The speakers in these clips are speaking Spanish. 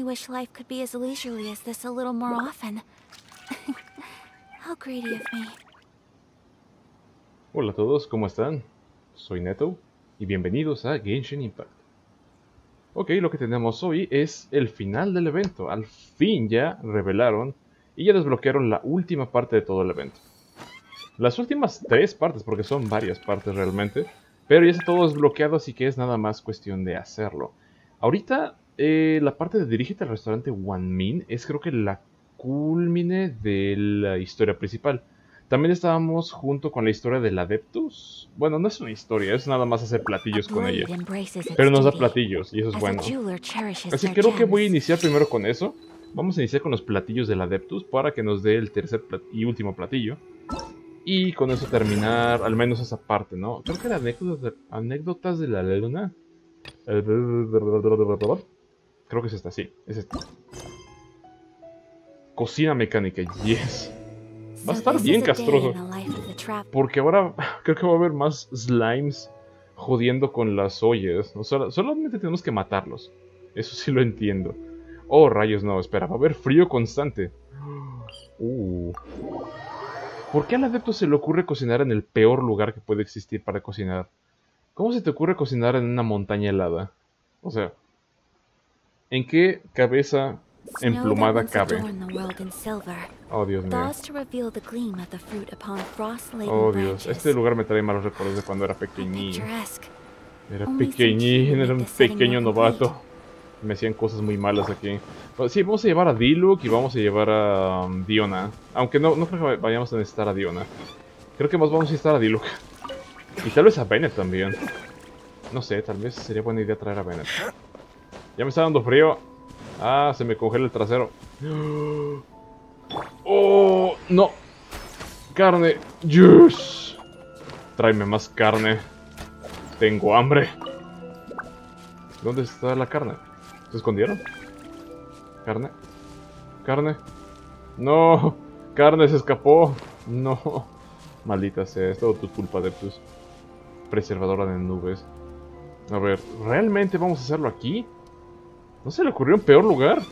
only wish life could be as leisurely as this a little more often. How greedy of me. Hola a todos, ¿cómo están? Soy Neto y bienvenidos a Genshin Impact. Ok, lo que tenemos hoy es el final del evento. Al fin ya revelaron y ya desbloquearon la última parte de todo el evento. Las últimas tres partes, porque son varias partes realmente, pero ya está todo desbloqueado, así que es nada más cuestión de hacerlo. Ahorita, eh, la parte de Dirígete al restaurante Wanmin es creo que la culmine de la historia principal. También estábamos junto con la historia del Adeptus. Bueno, no es una historia, es nada más hacer platillos con ella. Pero nos da platillos, y eso es bueno. Así que creo que voy a iniciar primero con eso. Vamos a iniciar con los platillos del Adeptus para que nos dé el tercer y último platillo. Y con eso terminar al menos esa parte, ¿no? Creo que anécdotas de, anécdotas de la luna. Creo que es esta, sí. Es esta. Cocina mecánica, yes. Va a estar bien castroso. Porque ahora creo que va a haber más slimes jodiendo con las ollas. solamente tenemos que matarlos. Eso sí lo entiendo. Oh, rayos, no, espera, va a haber frío constante. Uh. ¿Por qué al adepto se le ocurre cocinar en el peor lugar que puede existir para cocinar? ¿Cómo se te ocurre cocinar en una montaña helada? O sea, ¿en qué cabeza emplumada cabe? Oh, Dios mío. Oh, Dios. Este lugar me trae malos recuerdos de cuando era pequeñín. Era pequeñín, era un pequeño novato. Me hacían cosas muy malas aquí. Sí, vamos a llevar a Diluc y vamos a llevar a um, Diona. Aunque no, no creo que vayamos a necesitar a Diona. Creo que más vamos a necesitar a Diluc. Y tal vez a Bennett también. No sé, tal vez sería buena idea traer a Bennett. Ya me está dando frío. Ah, se me congela el trasero. ¡Oh! ¡No! ¡Carne! ¡Yes! Tráeme más carne. Tengo hambre. ¿Dónde está la carne? ¿Se escondieron? ¿Carne? ¿Carne? ¡No! ¡Carne se escapó! ¡No! Maldita sea, es todo tu culpa, Deptus. Preservadora de nubes. A ver, ¿realmente vamos a hacerlo aquí? ¿No se le ocurrió en peor lugar?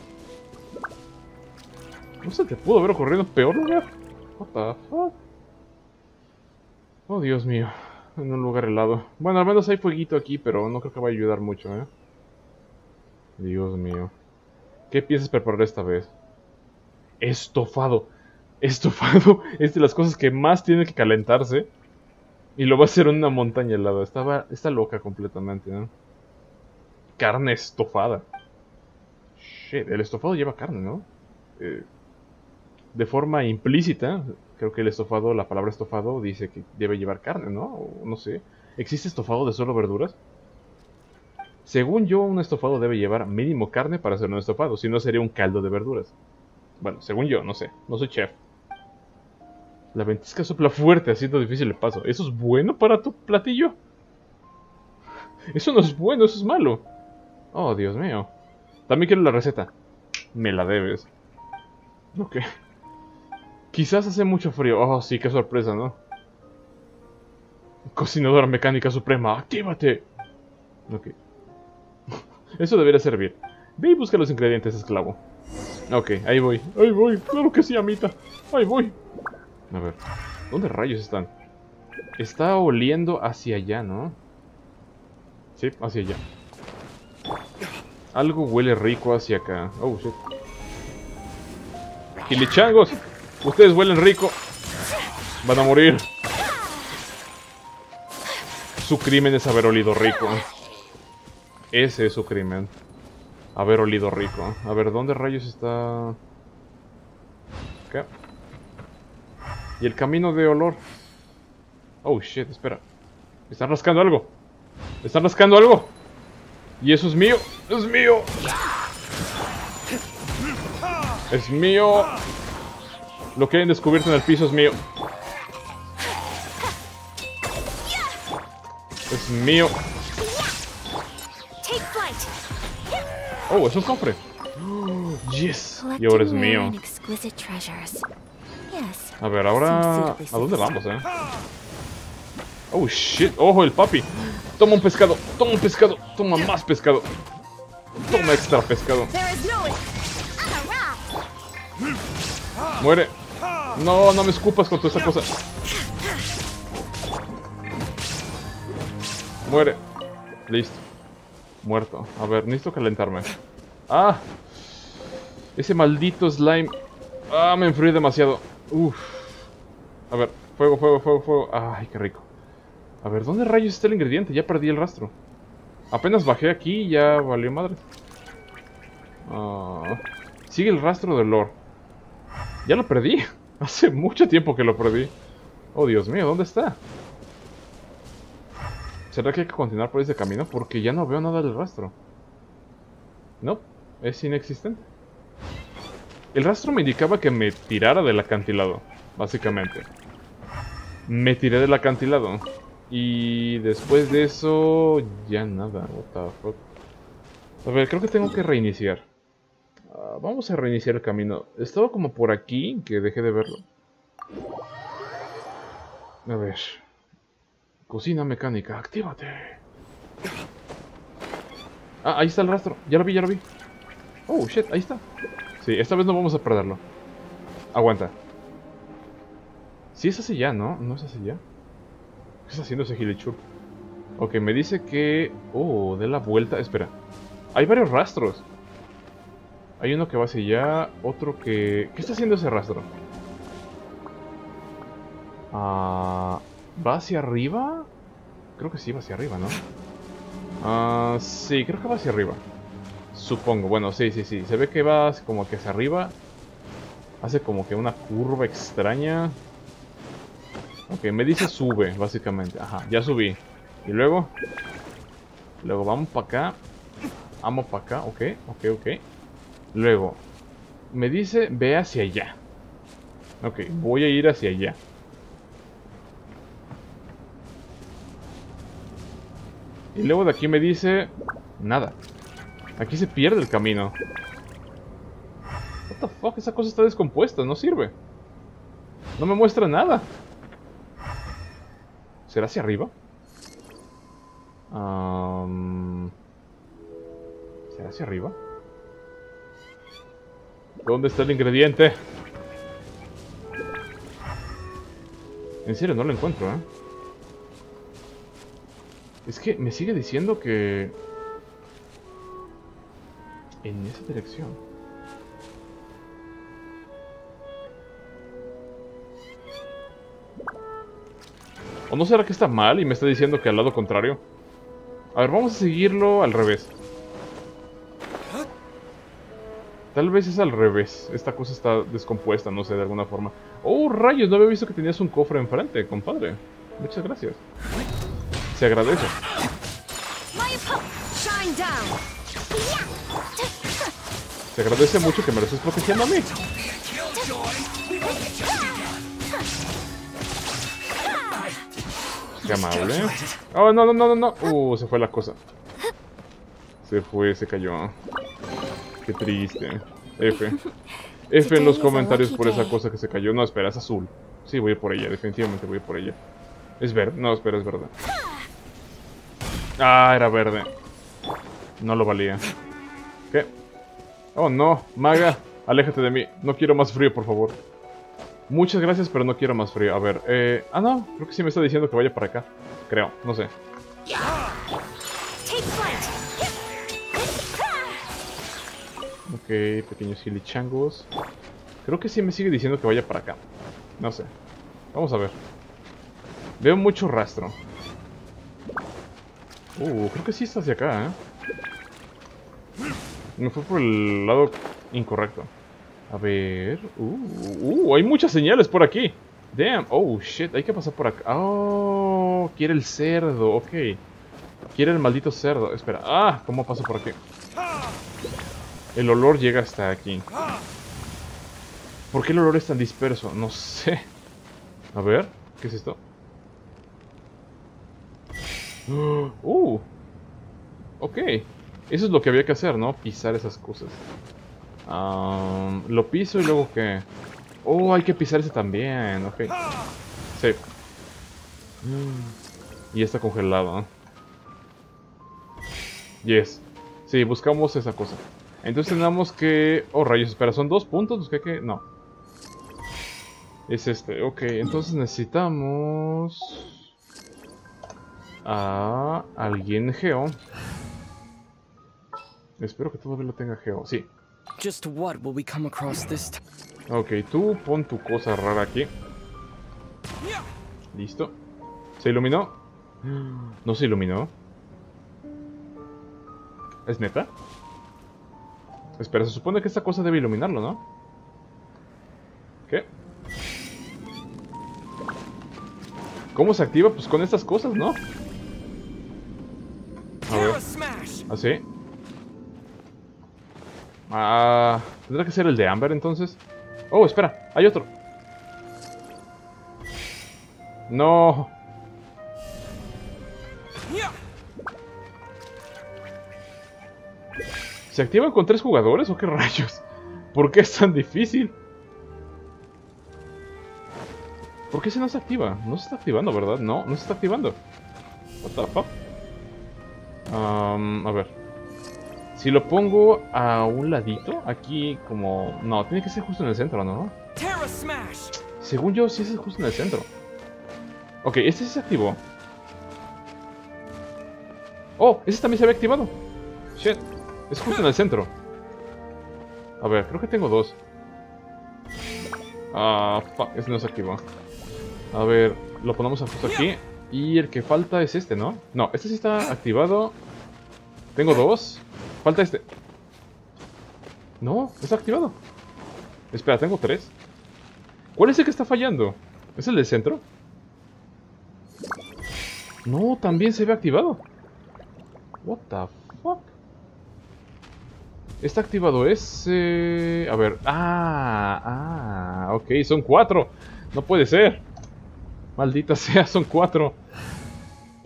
¿No se te pudo haber ocurrido en peor lugar? What the fuck? Oh, Dios mío. En un lugar helado. Bueno, al menos hay fueguito aquí, pero no creo que vaya a ayudar mucho, ¿eh? Dios mío. ¿Qué piensas preparar esta vez? Estofado. Estofado es de las cosas que más tiene que calentarse. Y lo va a hacer en una montaña helada. Estaba, está loca completamente, ¿no? Carne estofada. Shit, el estofado lleva carne, ¿no? Eh, de forma implícita, creo que el estofado, la palabra estofado dice que debe llevar carne, ¿no? No sé. ¿Existe estofado de solo verduras? Según yo, un estofado debe llevar mínimo carne para hacer un estofado, si no sería un caldo de verduras. Bueno, según yo, no sé, no soy chef. La ventisca sopla fuerte, haciendo difícil el paso. ¿Eso es bueno para tu platillo? Eso no es bueno, eso es malo. Oh, Dios mío. También quiero la receta. Me la debes. Ok. Quizás hace mucho frío. Oh, sí, qué sorpresa, ¿no? Cocinadora mecánica suprema, actívate. Ok. Eso debería servir. Ve y busca los ingredientes, esclavo. Ok, ahí voy. Ahí voy. Claro que sí, amita. Ahí voy. A ver. ¿Dónde rayos están? Está oliendo hacia allá, ¿no? Sí, hacia allá. Algo huele rico hacia acá. Oh, shit. Gilichangos. Ustedes huelen rico. Van a morir. Su crimen es haber olido rico. Ese es su crimen. Haber olido rico. A ver, ¿dónde rayos está...? ¿Qué? Y el camino de olor. Oh, shit, espera. están rascando algo. están rascando algo. Y eso es mío. Es mío. Es mío. Lo que hayan descubierto en el piso es mío. Es mío. Oh, es un cofre. yes. Y ahora es mío. A ver, ahora... ¿A dónde vamos, eh? Oh, shit. Ojo, el papi. Toma un pescado. Toma un pescado. Toma más pescado. Toma extra pescado. Muere. No, no me escupas con toda esa cosa. Muere. Listo. Muerto. A ver, necesito calentarme. ¡Ah! Ese maldito slime. ¡Ah! Me enfrié demasiado. Uf. A ver, fuego, fuego, fuego, fuego. ¡Ay, qué rico! A ver, ¿dónde rayos está el ingrediente? Ya perdí el rastro. Apenas bajé aquí y ya valió madre. Ah, sigue el rastro del lore. Ya lo perdí. Hace mucho tiempo que lo perdí. Oh, Dios mío, ¿dónde está? ¿Será que hay que continuar por ese camino? Porque ya no veo nada del rastro. No, es inexistente. El rastro me indicaba que me tirara del acantilado, básicamente. Me tiré del acantilado. Y después de eso, ya nada. What the fuck. A ver, creo que tengo que reiniciar. Ah, vamos a reiniciar el camino. Estaba como por aquí, que dejé de verlo. A ver. Cocina mecánica, actívate. Ah, ahí está el rastro. Ya lo vi, ya lo vi. Oh, shit, ahí está. Sí, esta vez no vamos a perderlo. Aguanta. Sí es así ya, ¿no? ¿No es así ya? ¿Qué está haciendo ese Gilichur? Ok, me dice que... Oh, de la vuelta. Espera. Hay varios rastros. Hay uno que va hacia allá, otro que... ¿Qué está haciendo ese rastro? Ah... ¿Va hacia arriba? Creo que sí, va hacia arriba, ¿no? Ah, sí, creo que va hacia arriba. Supongo, bueno, sí, sí, sí. Se ve que va como que hacia arriba. Hace como que una curva extraña. Ok, me dice sube, básicamente. Ajá, ya subí. Y luego... Luego vamos para acá. Vamos para acá, ok, ok, ok. Luego, me dice ve hacia allá. Ok, voy a ir hacia allá. Y luego de aquí me dice... Nada. Aquí se pierde el camino. What the fuck, esa cosa está descompuesta, no sirve. No me muestra nada. ¿Será hacia arriba? ¿Será hacia arriba? ¿Dónde está el ingrediente? En serio, no lo encuentro, ¿eh? Es que me sigue diciendo que... En esa dirección. ¿O no será que está mal y me está diciendo que al lado contrario? A ver, vamos a seguirlo al revés. Tal vez es al revés. Esta cosa está descompuesta, no sé, de alguna forma. ¡Oh, rayos! No había visto que tenías un cofre enfrente, compadre. Muchas gracias. Se agradece. Se agradece mucho que me lo estés protegiendo a mí. Qué amable. Oh, no, no, no, no, no. Uh, se fue la cosa. Se fue, se cayó. Qué triste. F. F en los comentarios por esa cosa que se cayó. No, espera, es azul. Sí, voy por ella, definitivamente voy por ella. Es verde. No, espera, es verde. Ah, era verde. No lo valía. ¿Qué? Oh, no. Maga, aléjate de mí. No quiero más frío, por favor. Muchas gracias, pero no quiero más frío. A ver, eh... Ah, no. Creo que sí me está diciendo que vaya para acá. Creo. No sé. Ok, pequeños gilichangos. Creo que sí me sigue diciendo que vaya para acá. No sé. Vamos a ver. Veo mucho rastro. Uh, creo que sí está hacia acá, ¿eh? Me fue por el lado incorrecto. A ver... Uh, uh, hay muchas señales por aquí. Damn. Oh, shit. Hay que pasar por acá. Oh, quiere el cerdo. Ok. Quiere el maldito cerdo. Espera. Ah, ¿cómo paso por aquí? El olor llega hasta aquí. ¿Por qué el olor es tan disperso? No sé. A ver. ¿Qué es esto? Uh. Ok. Eso es lo que había que hacer, ¿no? Pisar esas cosas. Um, lo piso y luego que... Oh, hay que pisar ese también. Ok. Sí. Mm. Y está congelado. Yes. Sí, buscamos esa cosa. Entonces tenemos que... Oh, rayos, espera, ¿son dos puntos? ¿Qué, qué? No. Es este, ok. Entonces necesitamos... A alguien Geo. Espero que todavía lo tenga Geo. Sí. Just what will we come across this time? Ok, tú pon tu cosa rara aquí. Listo. ¿Se iluminó? No se iluminó. ¿Es neta? Espera, se supone que esta cosa debe iluminarlo, ¿no? ¿Qué? ¿Cómo se activa? Pues con estas cosas, ¿no? A ver. ¿Así? Ah, ¿tendrá que ser el de Amber entonces? Oh, espera, hay otro. No. ¿Se activan con tres jugadores o qué rayos? ¿Por qué es tan difícil? ¿Por qué se no se activa? No se está activando, ¿verdad? No, no se está activando. What the fuck? Um, a ver. Si lo pongo a un ladito, aquí como... No, tiene que ser justo en el centro, ¿no? Según yo, sí es justo en el centro. Ok, este sí se activó. Oh, ese también se había activado. Shit, es justo en el centro. A ver, creo que tengo dos. Ah, fuck, ese no se activó. A ver, lo ponemos justo aquí. Y el que falta es este, ¿no? No, este sí está activado. Tengo dos. Falta este. No, está activado. Espera, tengo tres. ¿Cuál es el que está fallando? ¿Es el del centro? No, también se ve activado. What the fuck? Está activado ese... A ver... Ah, ah, ok, son cuatro. No puede ser. Maldita sea, son cuatro.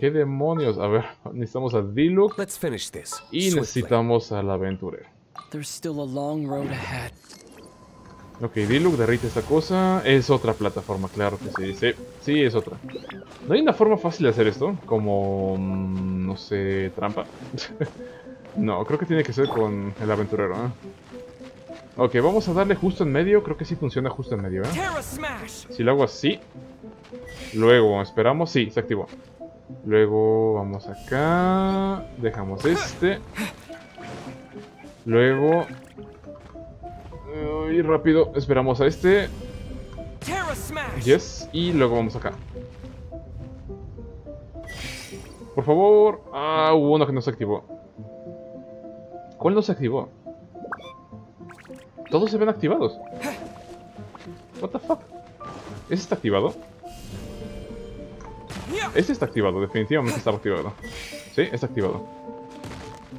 ¿Qué demonios? A ver, necesitamos a Diluc y swiftly. necesitamos al aventurero. There's still a long road ahead. Ok, Diluc derrite esta cosa. Es otra plataforma, claro que sí. Sí, sí, es otra. ¿No hay una forma fácil de hacer esto? Como... mm, no sé, trampa. no, creo que tiene que ser con el aventurero, ¿eh? Ok, vamos a darle justo en medio. Creo que sí funciona justo en medio, ¿eh? Si lo hago así. Luego esperamos. Sí, se activó. Luego vamos acá. Dejamos este. Luego... Y rápido, esperamos a este. Yes. Y luego vamos acá. Por favor. Ah, hubo uno que no se activó. ¿Cuál no se activó? Todos se ven activados. What the fuck? ¿Ese está activado? Este está activado, definitivamente está activado. Sí, está activado.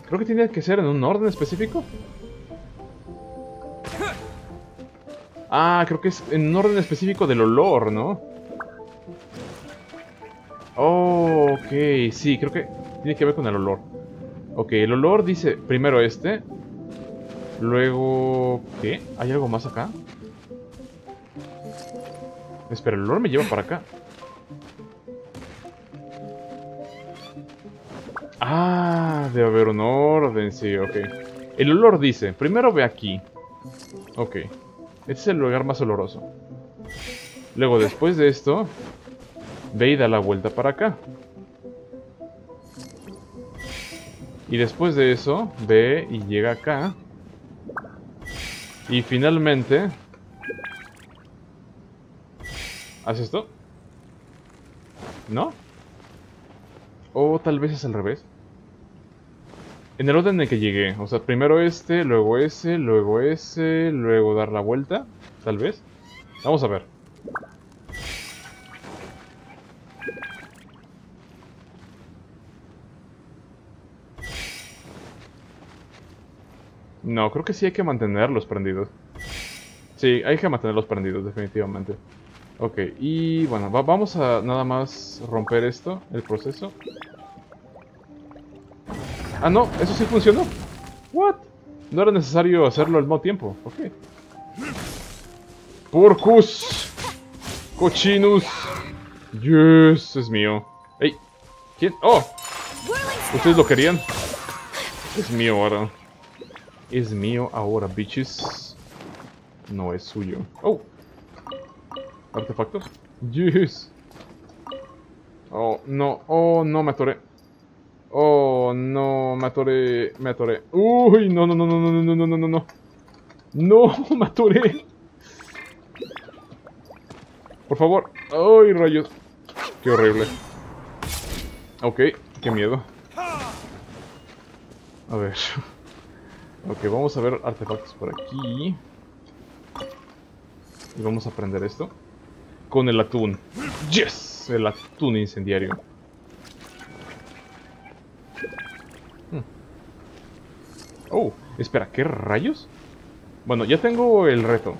Creo que tiene que ser en un orden específico. Ah, creo que es en un orden específico del olor, ¿no? Oh, ok, sí, creo que tiene que ver con el olor. Ok, el olor dice primero este. Luego... ¿Qué? ¿Hay algo más acá? Espera, el olor me lleva para acá. Ah, debe haber un orden, sí, ok. El olor dice, primero ve aquí. Ok. Este es el lugar más oloroso. Luego, después de esto, ve y da la vuelta para acá. Y después de eso, ve y llega acá. Y finalmente... ¿Haz esto? ¿No? O tal vez es al revés. En el orden en el que llegué. O sea, primero este, luego ese, luego ese, luego dar la vuelta. Tal vez. Vamos a ver. No, creo que sí hay que mantenerlos prendidos. Sí, hay que mantenerlos prendidos, definitivamente. Ok, y bueno, va- vamos a nada más romper esto, el proceso. Ah, no, eso sí funcionó. What? No era necesario hacerlo al mismo tiempo. Ok. Porcus. Cochinus. Yes, es mío. Ey, ¿quién? Oh, ¿ustedes lo querían? Es mío ahora. Es mío ahora, bitches. No es suyo. Oh. Artefacto. Yes. Oh, no. Oh, no, me atoré. Oh, no, me atoré. Me atoré. Uy, no, no, no, no, no, no, no, no, no, no. No, me atoré. Por favor. Ay, rayos. Qué horrible. Ok, qué miedo. A ver. Ok, vamos a ver artefactos por aquí. Y vamos a aprender esto. Con el atún. ¡Yes! El atún incendiario. Hmm. Oh, espera, ¿qué rayos? Bueno, ya tengo el reto.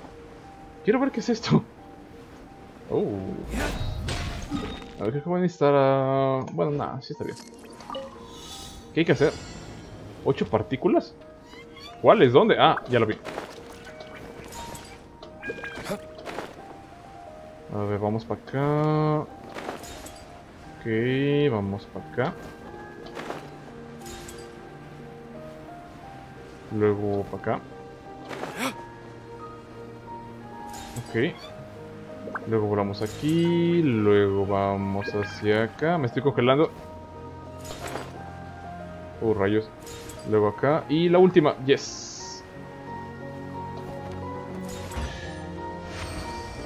Quiero ver qué es esto. Oh. A ver, creo que voy a necesitar. Bueno, nada, sí está bien. ¿Qué hay que hacer? ¿Ocho partículas? ¿Cuáles? ¿Dónde? Ah, ya lo vi. A ver, vamos para acá. Ok, vamos para acá. Luego para acá. Ok. Luego volamos aquí. Luego vamos hacia acá. Me estoy congelando. Oh, rayos. Luego acá. Y la última. Yes.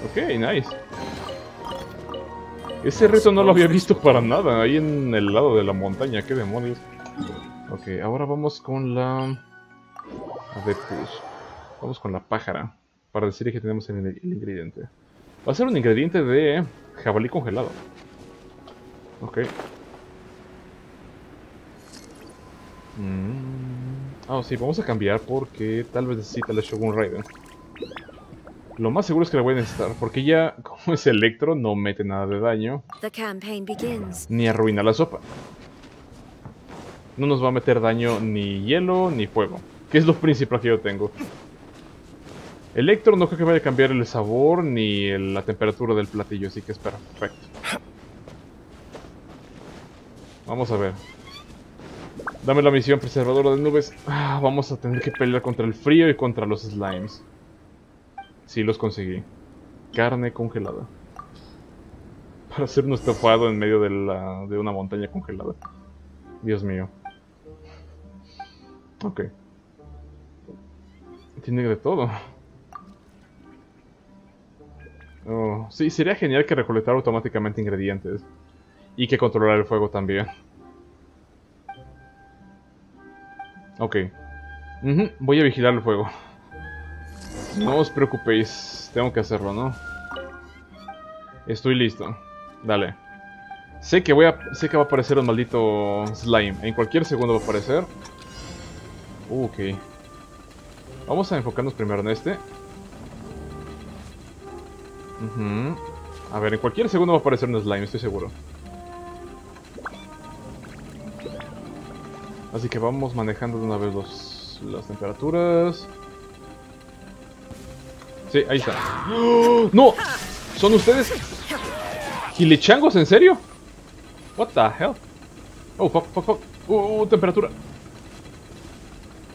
Ok, nice. Ese reto no lo había visto para nada. Ahí en el lado de la montaña. ¿Qué demonios? Ok, ahora vamos con la... A ver, pues. Vamos con la pájara. Para decir que tenemos el, el ingrediente. Va a ser un ingrediente de jabalí congelado. Ok. Mm. Ah, sí, vamos a cambiar porque tal vez necesita la Shogun Raiden. Lo más seguro es que la voy a necesitar, porque ya, como es electro, no mete nada de daño, The campaign begins. ni arruina la sopa. No nos va a meter daño ni hielo ni fuego, que es lo principal que yo tengo. Electro no creo que vaya a cambiar el sabor ni el- la temperatura del platillo, así que es perfecto. Vamos a ver. Dame la misión preservadora de nubes. Ah, vamos a tener que pelear contra el frío y contra los slimes. Sí, los conseguí. Carne congelada. Para hacer un estofado en medio de, la, de una montaña congelada. Dios mío. Ok. Tiene de todo. Oh, sí, sería genial que recolectara automáticamente ingredientes. Y que controlara el fuego también. Ok. Voy a vigilar el fuego. No os preocupéis. Tengo que hacerlo, ¿no? Estoy listo. Dale. Sé que voy a. Sé que va a aparecer un maldito slime. En cualquier segundo va a aparecer. Uh, ok. Vamos a enfocarnos primero en este. A ver, en cualquier segundo va a aparecer un slime, estoy seguro. Así que vamos manejando de una vez las temperaturas. Sí, ahí está. ¡No! ¿Son ustedes? ¿Gilichangos? ¿En serio? What the hell? Oh, fuck, fuck, fuck. Uh, uh, temperatura.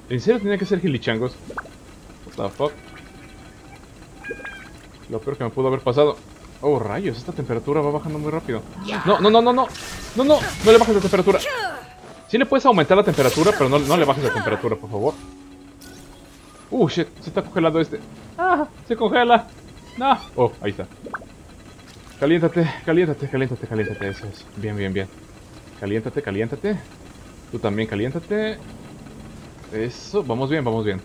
¿En serio tenía que ser gilichangos? What the fuck? Lo peor que me pudo haber pasado. Oh, rayos, esta temperatura va bajando muy rápido. No, no, no, no, no. No, no, no le bajes la temperatura. Sí le puedes aumentar la temperatura, pero no, no le bajes la temperatura, por favor. Uh, shit, se está congelando este. Ah, se congela. No. Oh, ahí está. Caliéntate, caliéntate, caliéntate, caliéntate. Eso es. Bien, bien, bien. Caliéntate, caliéntate. Tú también caliéntate. Eso, vamos bien, vamos bien.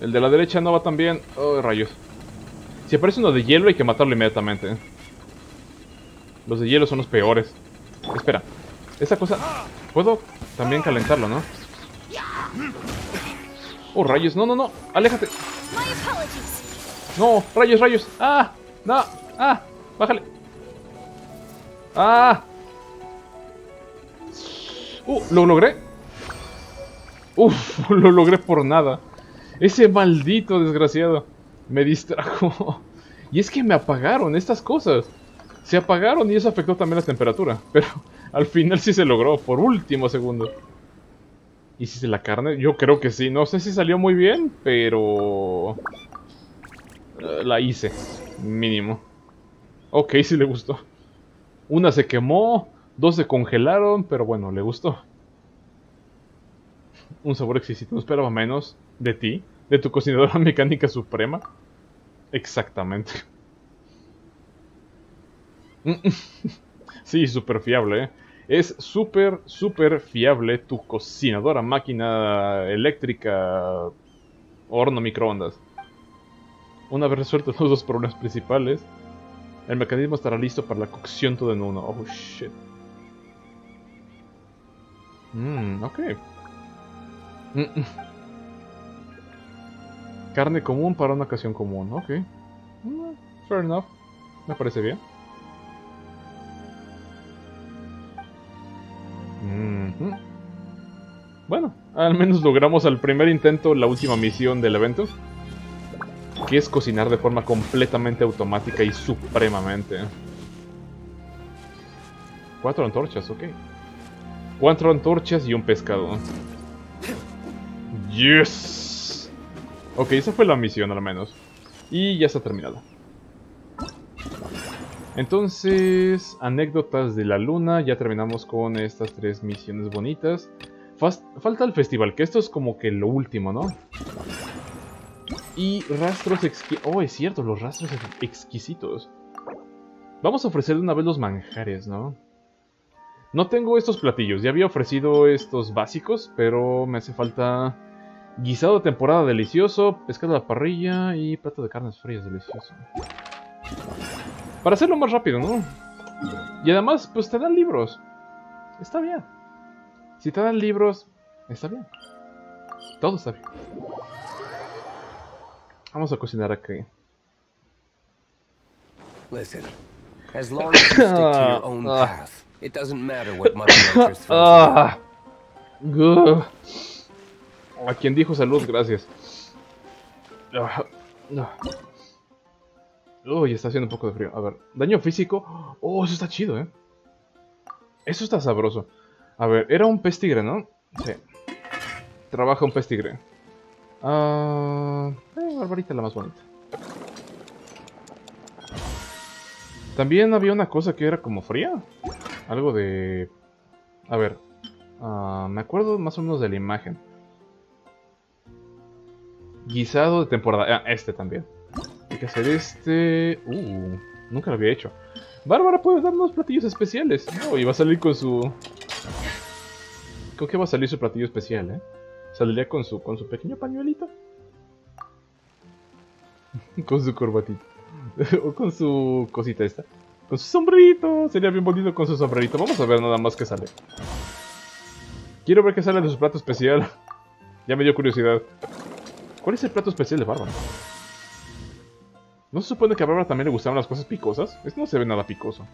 El de la derecha no va tan bien. Oh, rayos. Si aparece uno de hielo hay que matarlo inmediatamente. Los de hielo son los peores. Espera. Esa cosa... Puedo también calentarlo, ¿no? Oh, rayos. No, no, no. Aléjate. No, rayos, rayos. Ah, no. Ah, bájale. Ah. Uh, lo logré. Uf, lo logré por nada. Ese maldito desgraciado me distrajo. Y es que me apagaron estas cosas. Se apagaron y eso afectó también la temperatura. Pero al final sí se logró, por último segundo. ¿Hiciste la carne? Yo creo que sí. No sé si salió muy bien, pero... eh, la hice. Mínimo. Ok, sí le gustó. Una se quemó, dos se congelaron, pero bueno, le gustó. Un sabor exquisito. No esperaba menos de ti, de tu cocinadora mecánica suprema. Exactamente. Sí, súper fiable, ¿eh? Es súper, súper fiable tu cocinadora, máquina eléctrica, horno, microondas. Una vez resueltos los dos problemas principales, el mecanismo estará listo para la cocción todo en uno. Oh, shit. Mmm, ok. Mm, mm. Carne común para una ocasión común, ok. Mm, fair enough. Me parece bien. Bueno, al menos logramos al primer intento la última misión del evento. Que es cocinar de forma completamente automática y supremamente. Cuatro antorchas, ok. Cuatro antorchas y un pescado. Yes. Ok, esa fue la misión al menos. Y ya está terminada. Entonces, anécdotas de la luna. Ya terminamos con estas tres misiones bonitas. Falta el festival, que esto es como que lo último, ¿no? Y rastros exquisitos. Oh, es cierto, los rastros ex- exquisitos. Vamos a ofrecer de una vez los manjares, ¿no? No tengo estos platillos. Ya había ofrecido estos básicos, pero me hace falta guisado de temporada delicioso, pescado a la parrilla y plato de carnes frías delicioso. Para hacerlo más rápido, ¿no? Y además, pues te dan libros. Está bien. Si te dan libros, está bien. Todo está bien. Vamos a cocinar aquí. Listen, as long as you stick to your own Ah. path, it doesn't matter what Ah. A quien dijo salud, gracias. Ah. Uy, está haciendo un poco de frío. A ver, daño físico. Oh, eso está chido, ¿eh? Eso está sabroso. A ver, era un pez tigre, ¿no? Sí. Trabaja un pez tigre. Ah, eh, Barbarita la más bonita. También había una cosa que era como fría. Algo de... A ver. ah, me acuerdo más o menos de la imagen. Guisado de temporada. Ah, este también. Hay que hacer este... Uh, nunca lo había hecho. Bárbara puede darnos platillos especiales. No, y va a salir con su... Creo que va a salir su platillo especial, ¿eh? Saldría con su, con su pequeño pañuelito. con su corbatita. o con su cosita esta. Con su sombrerito. Sería bien bonito con su sombrerito. Vamos a ver nada más que sale. Quiero ver qué sale de su plato especial. ya me dio curiosidad. ¿Cuál es el plato especial de Bárbara? ¿No se supone que a Bárbara también le gustaban las cosas picosas? Esto no se ve nada picoso.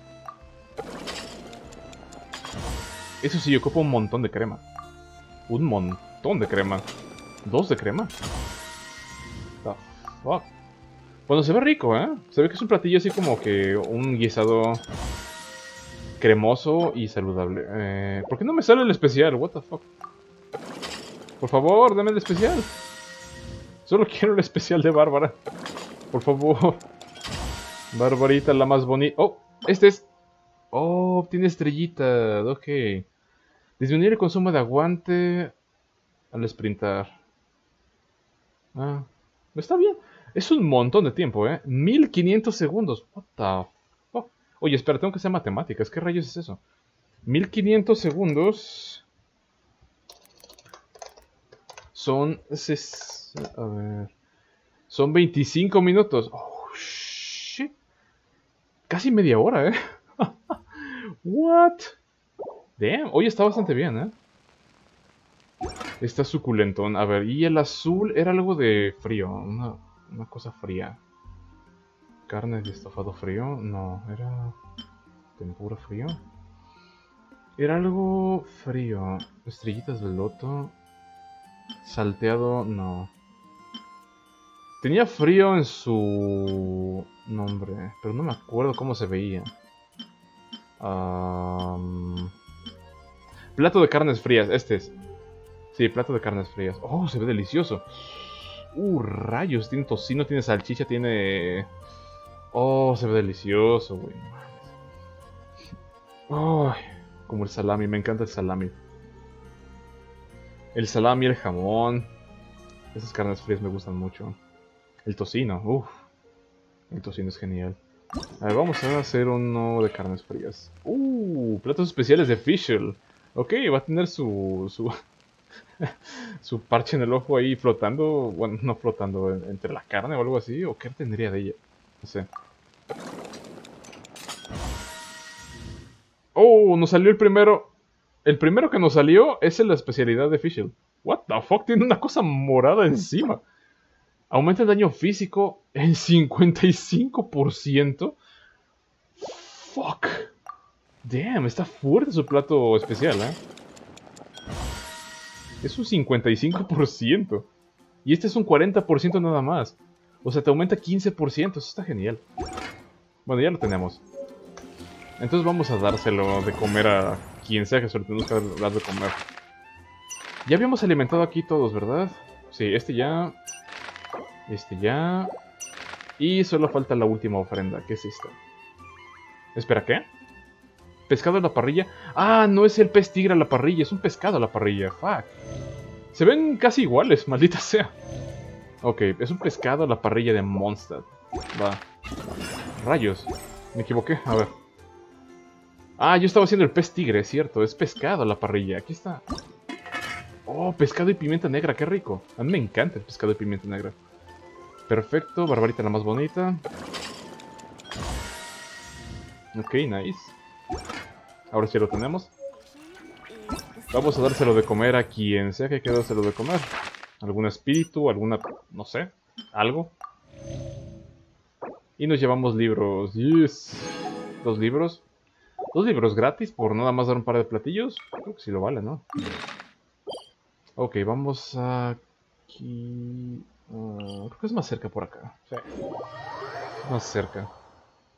Eso sí, ocupa un montón de crema. Un montón de crema. ¿Dos de crema? The fuck. Bueno, se ve rico, ¿eh? Se ve que es un platillo así como que un guisado cremoso y saludable. Eh, ¿Por qué no me sale el especial? What the fuck? Por favor, dame el especial. Solo quiero el especial de Bárbara. Por favor. Barbarita, la más bonita. Oh, este es... Oh, tiene estrellita. Ok. Disminuir el consumo de aguante al sprintar. Ah, está bien. Es un montón de tiempo, ¿eh? 1500 segundos. What the fuck? Oye, espera, tengo que hacer matemáticas. ¿Qué rayos es eso? 1500 segundos. Son... A ver... Son 25 minutos. Oh, shit. Casi media hora, ¿eh? What? Damn. Oye, está bastante bien, ¿eh? Está suculentón. A ver, y el azul era algo de frío. Una, una cosa fría. Carne de estofado frío. No, era... Tempura frío. Era algo frío. Estrellitas de loto. Salteado, no. Tenía frío en su nombre, pero no me acuerdo cómo se veía. Plato de carnes frías, este es. Sí, plato de carnes frías. Oh, se ve delicioso. Uh, rayos. Tiene tocino, tiene salchicha, tiene... Oh, se ve delicioso, güey. Ay, como el salami, me encanta el salami. El salami, el jamón. Esas carnes frías me gustan mucho. El tocino, uff. El tocino es genial. A ver, vamos a hacer uno de carnes frías. Uh, platos especiales de Fischl. Ok, va a tener su... su... su parche en el ojo ahí flotando, bueno, no flotando, en- entre la carne o algo así, o qué tendría de ella, no sé. Oh, nos salió el primero. El primero que nos salió es la especialidad de Fischl. What the fuck, tiene una cosa morada encima. Aumenta el daño físico en 55%. Fuck. Damn, está fuerte su plato especial, ¿eh? Es un 55%. Y este es un 40% nada más. O sea, te aumenta 15%. Eso está genial. Bueno, ya lo tenemos. Entonces vamos a dárselo de comer a quien sea que se lo tenemos que dar de comer. Ya habíamos alimentado aquí todos, ¿verdad? Sí, este ya. Este ya. Y solo falta la última ofrenda, que es esta. Espera, ¿qué? ¿Pescado a la parrilla? Ah, no es el pez tigre a la parrilla, es un pescado a la parrilla. Fuck. Se ven casi iguales, maldita sea. Ok, es un pescado a la parrilla de Mondstadt. Va. Rayos. Me equivoqué, a ver. Ah, yo estaba haciendo el pez tigre, es cierto. Es pescado a la parrilla. Aquí está. Oh, pescado y pimienta negra, qué rico. A mí me encanta el pescado y pimienta negra. Perfecto, barbarita la más bonita. Ok, nice. Ahora sí lo tenemos. Vamos a dárselo de comer a quien sea que quiera dárselo de comer. Algún espíritu, alguna... no sé. Algo. Y nos llevamos libros. Yes. Dos libros. Dos libros gratis por nada más dar un par de platillos. Creo que sí lo vale, ¿no? Ok, vamos aquí... ah, creo que es más cerca por acá. Sí. Más cerca.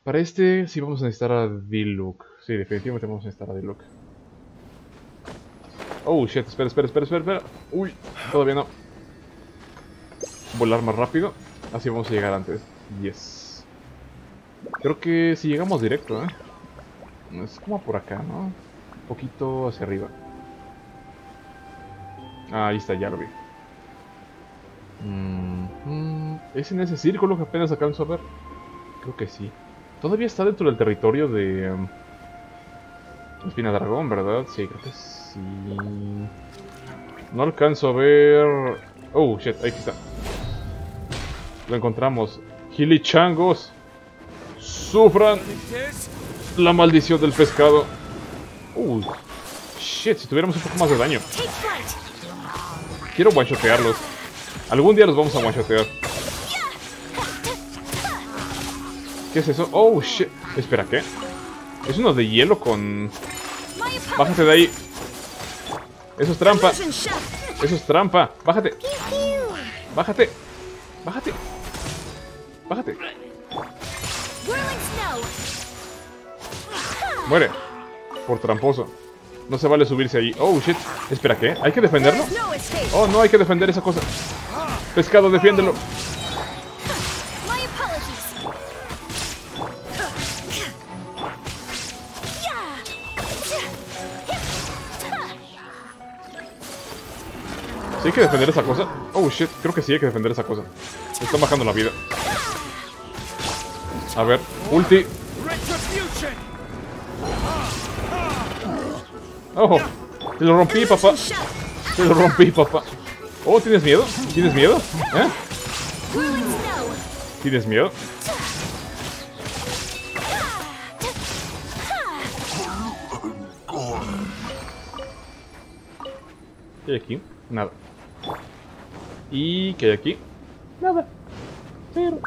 Para este sí vamos a necesitar a Diluc. Sí, definitivamente vamos a necesitar a Diluc. Oh, shit, espera, espera, espera, espera, espera. Uy, todavía no. Volar más rápido. Así vamos a llegar antes. Yes. Creo que si llegamos directo, ¿eh? Es como por acá, ¿no? Un poquito hacia arriba. Ah, ahí está, ya lo vi. ¿Es en ese círculo que apenas alcanzo a ver? Creo que sí. Todavía está dentro del territorio de... Um, Espina Dragón, ¿verdad? Sí, creo que sí. No alcanzo a ver... Oh, shit, ahí está. Lo encontramos. Gilichangos. Sufran la maldición del pescado. Uh, shit, si tuviéramos un poco más de daño. Quiero one-shotearlos. Algún día los vamos a one-shotear. ¿Qué es eso? Oh, shit. Espera, ¿qué? Es uno de hielo con... Bájate de ahí. Eso es trampa. Eso es trampa. Bájate. Bájate. Bájate. Bájate. Muere. Por tramposo. No se vale subirse ahí. Oh, shit. Espera, ¿qué? ¿Hay que defenderlo? Oh, no, hay que defender esa cosa. Pescado, defiéndelo. ¿Sí hay que defender esa cosa? Oh, shit. Creo que sí hay que defender esa cosa. Me está bajando la vida. A ver. Ulti. Oh. Te lo rompí, papá. Te lo rompí, papá. Oh, ¿tienes miedo? ¿Tienes miedo? ¿Eh? ¿Tienes miedo? ¿Qué hay aquí? Nada. ¿Y qué hay aquí? Nada. Cero.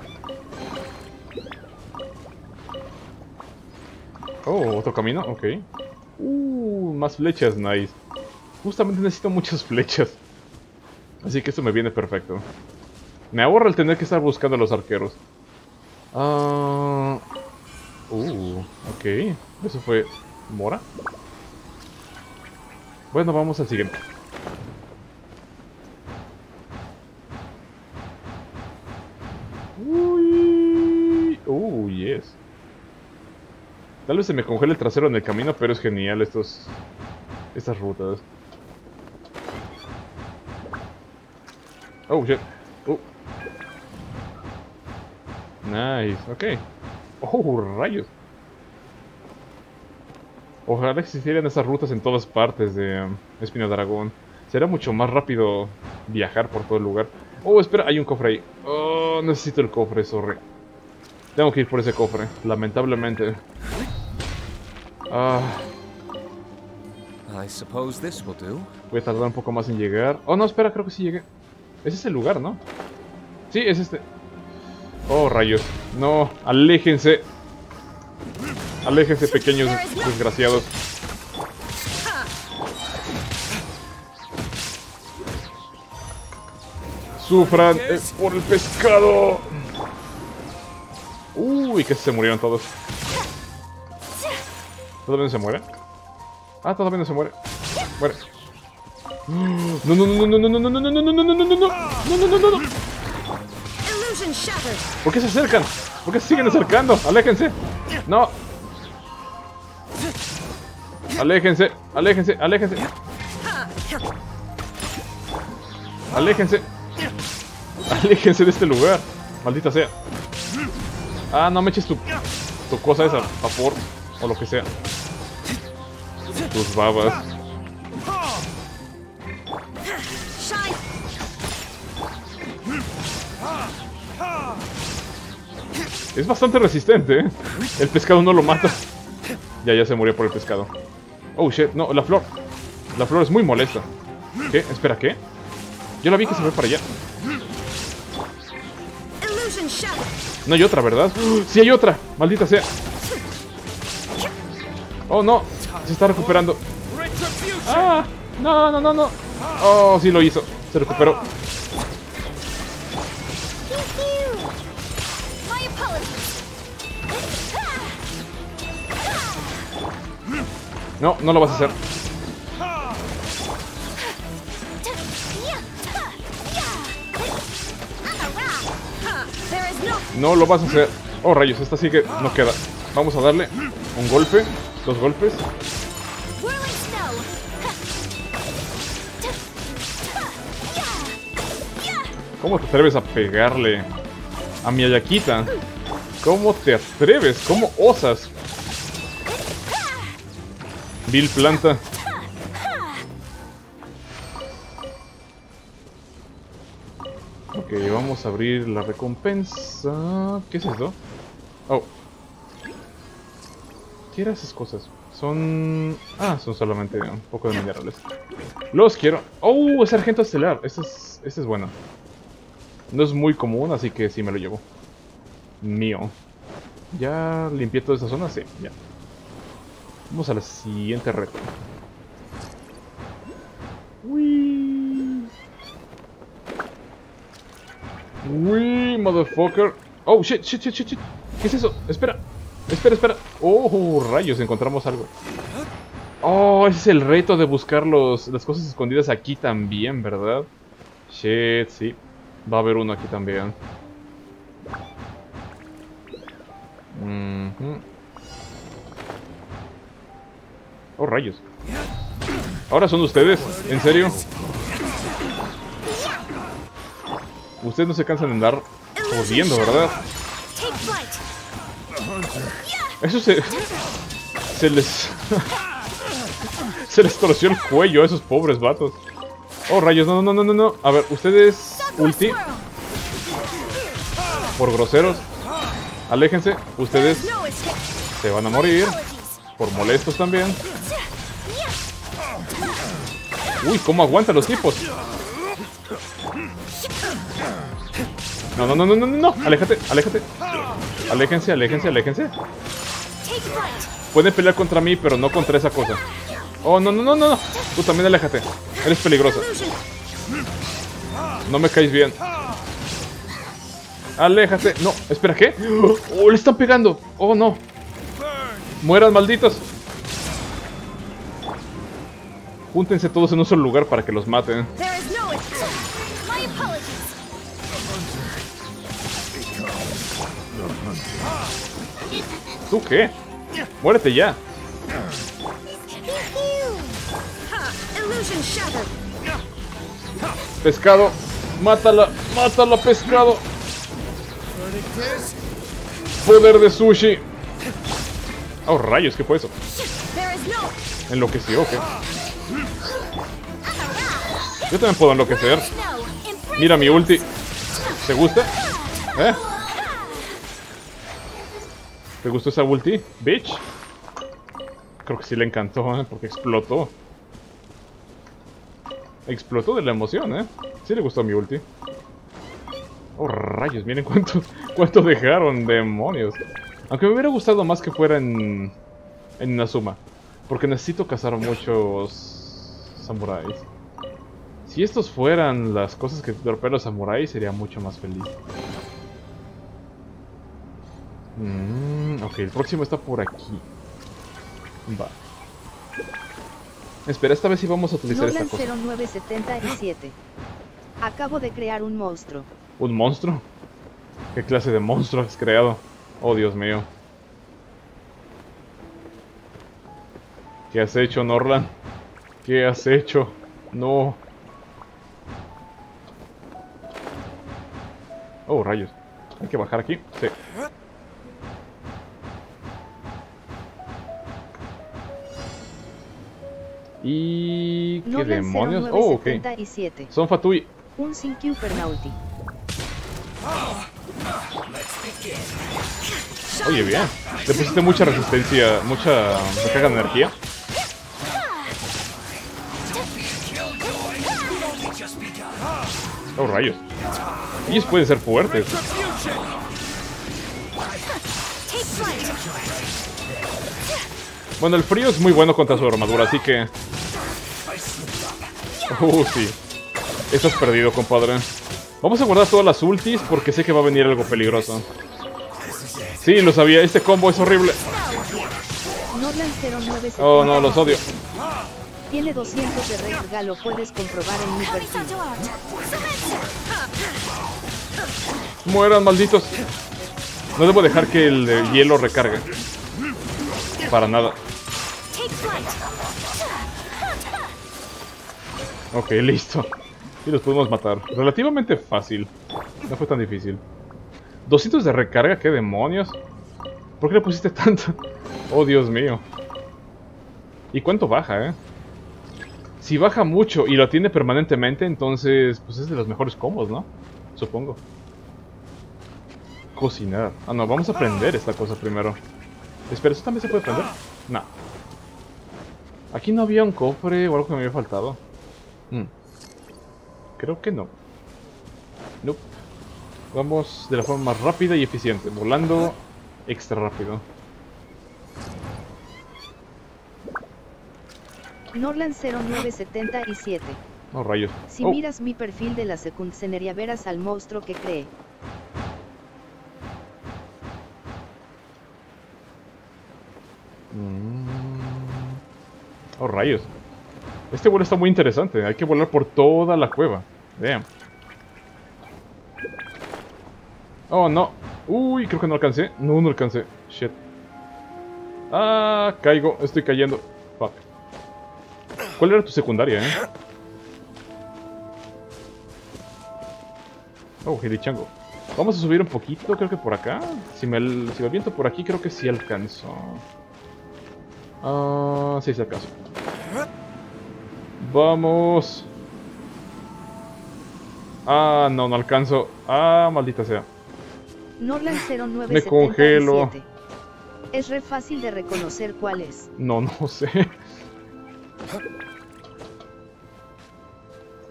Oh, otro camino, ok. Uh, más flechas, nice. Justamente necesito muchas flechas. Así que esto me viene perfecto. Me ahorra el tener que estar buscando a los arqueros. Ah... Uh, uh, ok. Eso fue... ¿Mora? Bueno, vamos al siguiente. Uy, yes. Tal vez se me congele el trasero en el camino, pero es genial estos... Estas rutas. Oh, shit. Oh. Nice, ok. Oh, rayos. Ojalá existieran esas rutas en todas partes de um, Espina Dragón. Será mucho más rápido viajar por todo el lugar. Oh, espera, hay un cofre ahí. Oh, necesito el cofre, sorry. Tengo que ir por ese cofre, lamentablemente. Ah, I suppose this will do. voy a tardar un poco más en llegar. Oh, no, espera, creo que sí llegué. Ese es el lugar, ¿no? Sí, es este. Oh, rayos. No, aléjense. Aléjense, pequeños desgraciados. Sufran eh, por el pescado. Uy, que se murieron todos. ¿Todavía no se muere? Ah, todavía no se muere. Muere. No, no, no, no, no, no, no, no, no, no, no, no, no, no, no, no, no, no, no. ¿Por qué se acercan? ¿Por qué se siguen acercando? Aléjense. No. Aléjense, aléjense, aléjense. Aléjense. Aléjense de este lugar. Maldita sea. Ah, no me eches tu, tu cosa esa, vapor. O lo que sea. Tus babas. Es bastante resistente, ¿eh? El pescado no lo mata. Ya, ya se murió por el pescado. Oh, shit. No, la flor. La flor es muy molesta. ¿Qué? Espera, ¿qué? Yo la vi que se fue para allá. No hay otra, ¿verdad? Sí hay otra. Maldita sea. Oh, no. Se está recuperando. Ah, no, no, no, no. Oh, sí lo hizo. Se recuperó. No, no lo vas a hacer. No lo vas a hacer. Oh, rayos. Esta sí que no queda. Vamos a darle un golpe. Dos golpes. ¿Cómo te atreves a pegarle a mi Ayaquita? ¿Cómo te atreves? ¿Cómo osas? Vil planta. Ok, vamos a abrir la recompensa. ¿Qué es esto? Oh. ¿Qué esas cosas? Son... Ah, son solamente un poco de minerales. Los quiero. ¡Oh! Es sargento estelar. Este es, es bueno. No es muy común, así que sí me lo llevo. Mío. ¿Ya limpié toda esta zona? Sí, ya. Vamos a la siguiente reto. Uy. Uy, motherfucker. Oh, shit, shit, shit, shit, shit. ¿Qué es eso? Espera. Espera, espera. Oh, rayos, encontramos algo. Oh, ese es el reto de buscar los, las cosas escondidas aquí también, ¿verdad? Shit, sí. Va a haber uno aquí también. Ujú. Oh, rayos. Ahora son ustedes, ¿en serio? Ustedes no se cansan de andar jodiendo, ¿verdad? Eso se... Se les... se les torció el cuello a esos pobres vatos. Oh, rayos, no, no, no, no, no. A ver, ustedes... Ulti, por groseros. Aléjense, ustedes se van a morir. Por molestos también. Uy, cómo aguantan los tipos. No, no, no, no, no, no. Aléjate, aléjate. Aléjense, aléjense, aléjense. Pueden pelear contra mí, pero no contra esa cosa. Oh, no, no, no, no. Tú también aléjate. Eres peligrosa. No me caes bien. Aléjate. No, espera, ¿qué? Oh, le están pegando. Oh, no. Mueran, malditos. Júntense todos en un solo lugar para que los maten. ¿Tú qué? Muérete ya. Pescado. Mátala. Mátala, pescado. Poder de sushi. Oh, rayos, ¿qué fue eso? ¿Enloqueció qué? Yo también puedo enloquecer. Mira mi ulti. ¿Te gusta? ¿Eh? ¿Te gustó esa ulti, bitch? Creo que sí le encantó, ¿eh? Porque explotó. Explotó de la emoción, ¿eh? Sí le gustó mi ulti. Oh, rayos, miren cuánto, cuánto dejaron, demonios. Aunque me hubiera gustado más que fuera en, en Inazuma. Porque necesito cazar muchos samuráis. Si estos fueran las cosas que dropean los samuráis, sería mucho más feliz. Mm, ok, el próximo está por aquí. Va. Espera, esta vez sí vamos a utilizar esta Norland cosa. 0977. Acabo de crear un monstruo. ¿Un monstruo? ¿Qué clase de monstruo has creado? Oh, Dios mío. ¿Qué has hecho, Norland? ¿Qué has hecho? No. Oh, rayos. Hay que bajar aquí. Sí. ¿Y qué demonios? Oh, ok. 0977. Son Fatui. Un Sinkyu Pernauti. Oye, bien. Le pusiste mucha resistencia, mucha recarga de energía. Oh, rayos. Ellos pueden ser fuertes. Bueno, el frío es muy bueno contra su armadura, así que... Uh, sí. Estás perdido, compadre. Vamos a guardar todas las ultis porque sé que va a venir algo peligroso. Sí, lo sabía. Este combo es horrible. Norland 0977. Oh, no, los odio. Tiene 200 de recarga, lo puedes comprobar en mi perfil. Mueran, malditos. No debo dejar que el hielo recargue. Para nada. Ok, listo. Y los podemos matar. Relativamente fácil. No fue tan difícil. 200 de recarga, ¿qué demonios? ¿Por qué le pusiste tanto? Oh, Dios mío. ¿Y cuánto baja, eh? Si baja mucho y lo tiene permanentemente, entonces pues es de los mejores combos, ¿no? Supongo. Cocinar. Ah, no, vamos a aprender esta cosa primero. Espera, ¿eso también se puede prender? No. Aquí no había un cofre o algo que me había faltado. Hmm. Creo que no. Vamos de la forma más rápida y eficiente. Volando extra rápido. Norland 0977. Oh, rayos. Si Oh, miras mi perfil de la secundcenería verás al monstruo que cree. Mm. Oh, rayos. Este vuelo está muy interesante. Hay que volar por toda la cueva. Vean. Oh, no. Uy, creo que no alcancé. No, no alcancé. Shit. Ah, caigo. Estoy cayendo. Fuck. ¿Cuál era tu secundaria, eh? Oh, Gilichango. Vamos a subir un poquito, creo que por acá. Si me, si me aviento por aquí, creo que sí alcanzo. Ah, sí, sí alcanzo. Vamos. Ah, no, no alcanzo. Ah, maldita sea. Norland 0977. Me congelo. Es re fácil de reconocer cuál es. No, no sé.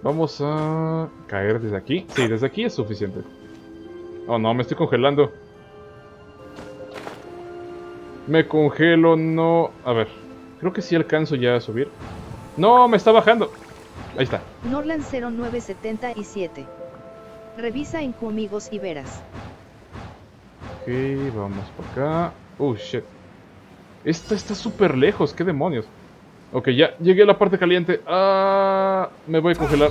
Vamos a caer desde aquí. Sí, desde aquí es suficiente. Oh, no, me estoy congelando. Me congelo, no... A ver, creo que sí alcanzo ya a subir. No, me está bajando. Ahí está. Norland 0977. Revisa en amigos y verás. Ok, vamos por acá. Oh, shit. Esta está súper lejos, qué demonios. Ok, ya llegué a la parte caliente. Ah, me voy a congelar.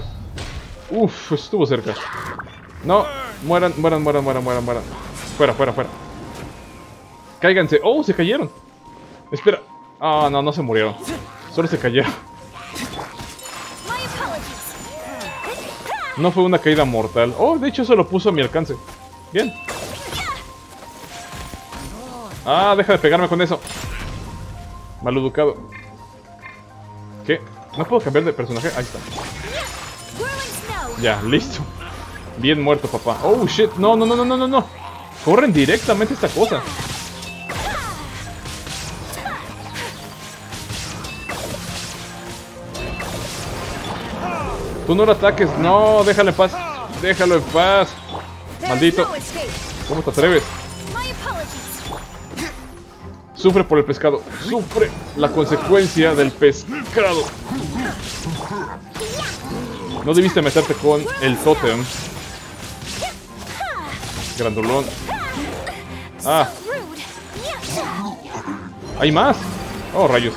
Uf, estuvo cerca. No, mueran, mueran, mueran, mueran, mueran, mueran. Fuera, fuera, fuera. Cáiganse. ¡Oh, se cayeron! Espera. Ah, no, no se murieron. Solo se cayeron. No fue una caída mortal. Oh, de hecho eso lo puso a mi alcance. Bien. Ah, deja de pegarme con eso. Maluducado. ¿Qué? ¿No puedo cambiar de personaje? Ahí está. Ya, listo. Bien muerto, papá. Oh, shit. No, no, no, no, no, no. Corren directamente esta cosa. Tú no lo ataques. No, déjalo en paz. Déjalo en paz. Maldito. ¿Cómo te atreves? Sufre por el pescado. Sufre la consecuencia del pescado. No debiste meterte con el tótem. Grandolón. Ah, hay más. Oh, rayos.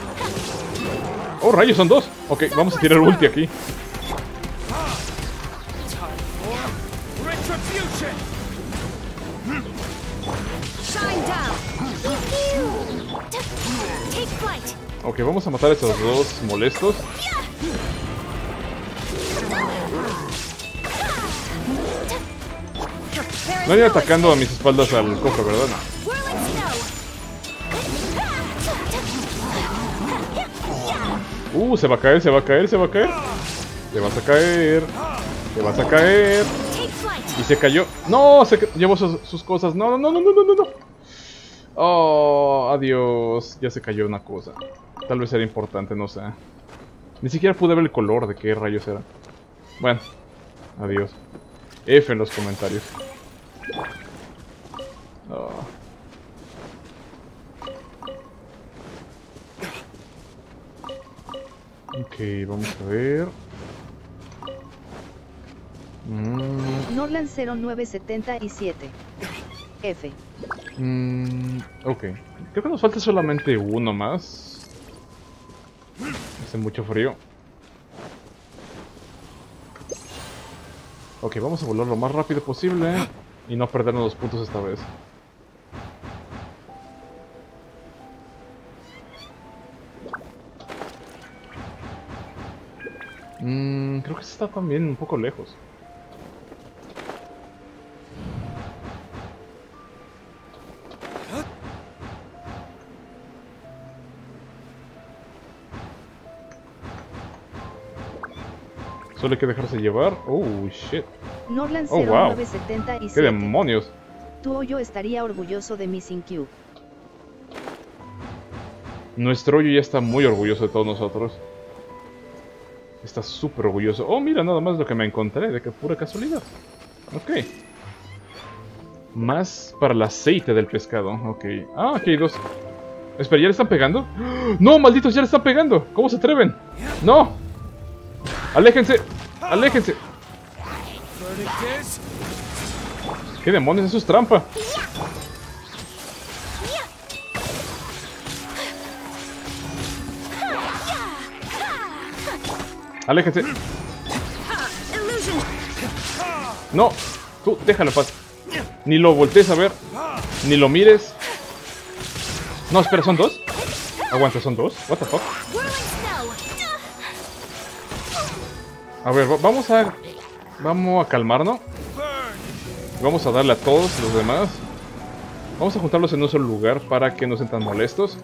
Oh, rayos, son dos. Ok, vamos a tirar ulti aquí. Shine down. Ok, vamos a matar a estos dos molestos. No no atacando a mis espaldas al cofre, ¿verdad? Uh, se va a caer, se va a caer, se va a caer. Te vas a caer. Te vas a caer. Y se cayó. ¡No! Se llevó sus, sus cosas. No, no, no, no, no, no, no. Oh, adiós. Ya se cayó una cosa. Tal vez era importante, no sé. Ni siquiera pude ver el color de qué rayos era. Bueno, adiós. F en los comentarios. Oh. Ok, vamos a ver. Mm, Norland 0977. F. Mm, ok. Creo que nos falta solamente uno más. Hace mucho frío. Ok, vamos a volar lo más rápido posible y no perdernos los puntos esta vez. Mm, creo que está también un poco lejos. Solo hay que dejarse llevar. Oh, shit. Norland Oh, wow. 0977. ¿Qué demonios? Tu hoyo estaría orgulloso de Missing Q. Nuestro hoyo ya está muy orgulloso de todos nosotros. Está súper orgulloso. Oh, mira, nada más lo que me encontré, de que pura casualidad. Ok. Más para el aceite del pescado. Ok. Ah, aquí hay dos. Espera, ¿ya le están pegando? ¡No, malditos, ya le están pegando! ¿Cómo se atreven? ¡No! ¡Aléjense! ¡Aléjense! ¿Qué demonios? Eso es trampa. Aléjense. No, tú déjalo paz. Ni lo voltees a ver, ni lo mires. No, espera, ¿son dos? Aguanta, ¿son dos? What the fuck? A ver, va- vamos a... Vamos a calmarnos. Vamos a darle a todos los demás. Vamos a juntarlos en un solo lugar para que no sean tan molestos.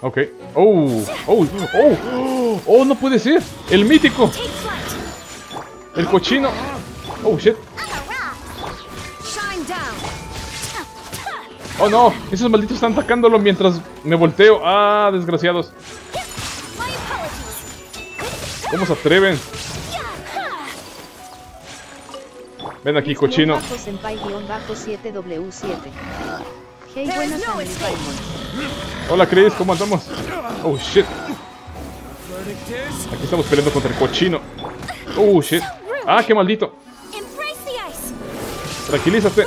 Ok. Oh, oh, oh, oh, no puede ser. El mítico, el cochino. Oh, shit. Oh, no. Esos malditos están atacándolo mientras me volteo. Ah, desgraciados. ¿Cómo se atreven? Ven aquí, cochino. Bajo senpai-bajo 7W7. Hey, There buenas is no Family escape. Paimon. Hola, Chris, ¿cómo andamos? Oh, shit. Aquí estamos peleando contra el cochino. Oh, shit. Ah, qué maldito. Tranquilízate.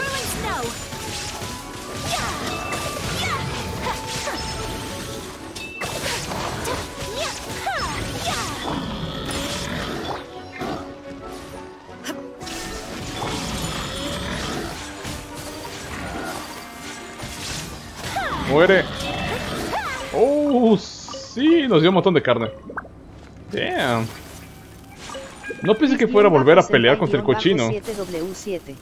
Muere. Oh, sí, nos dio un montón de carne. Damn. No pensé que fuera a volver a pelear contra el cochino. 7W7.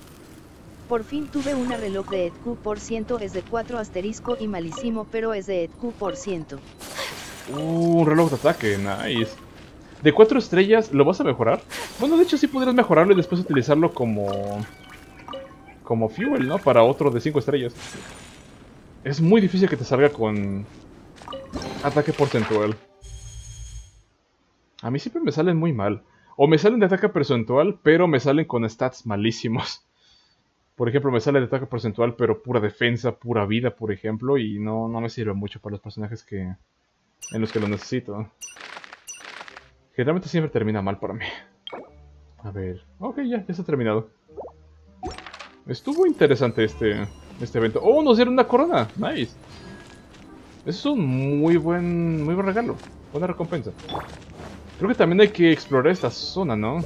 Por fin tuve una reloj de ETQ por ciento, es de 4 asterisco y malísimo, pero es de ETQ por ciento. Uh, un reloj de ataque, nice. De 4 estrellas, ¿lo vas a mejorar? Bueno, de hecho sí podrías mejorarlo y después utilizarlo como... Como fuel, ¿no? Para otro de 5 estrellas. Es muy difícil que te salga con... Ataque porcentual. A mí siempre me salen muy mal. O me salen de ataque porcentual, pero me salen con stats malísimos. Por ejemplo, me sale de ataque porcentual, pero pura defensa, pura vida, por ejemplo, y no, no me sirve mucho para los personajes que en los que lo necesito. Generalmente siempre termina mal para mí. A ver, ok, ya, ya está terminado. Estuvo interesante este, este evento. ¡Oh, nos dieron una corona! ¡Nice! Eso es un muy buen, muy buen regalo. Buena recompensa. Creo que también hay que explorar esta zona, ¿no?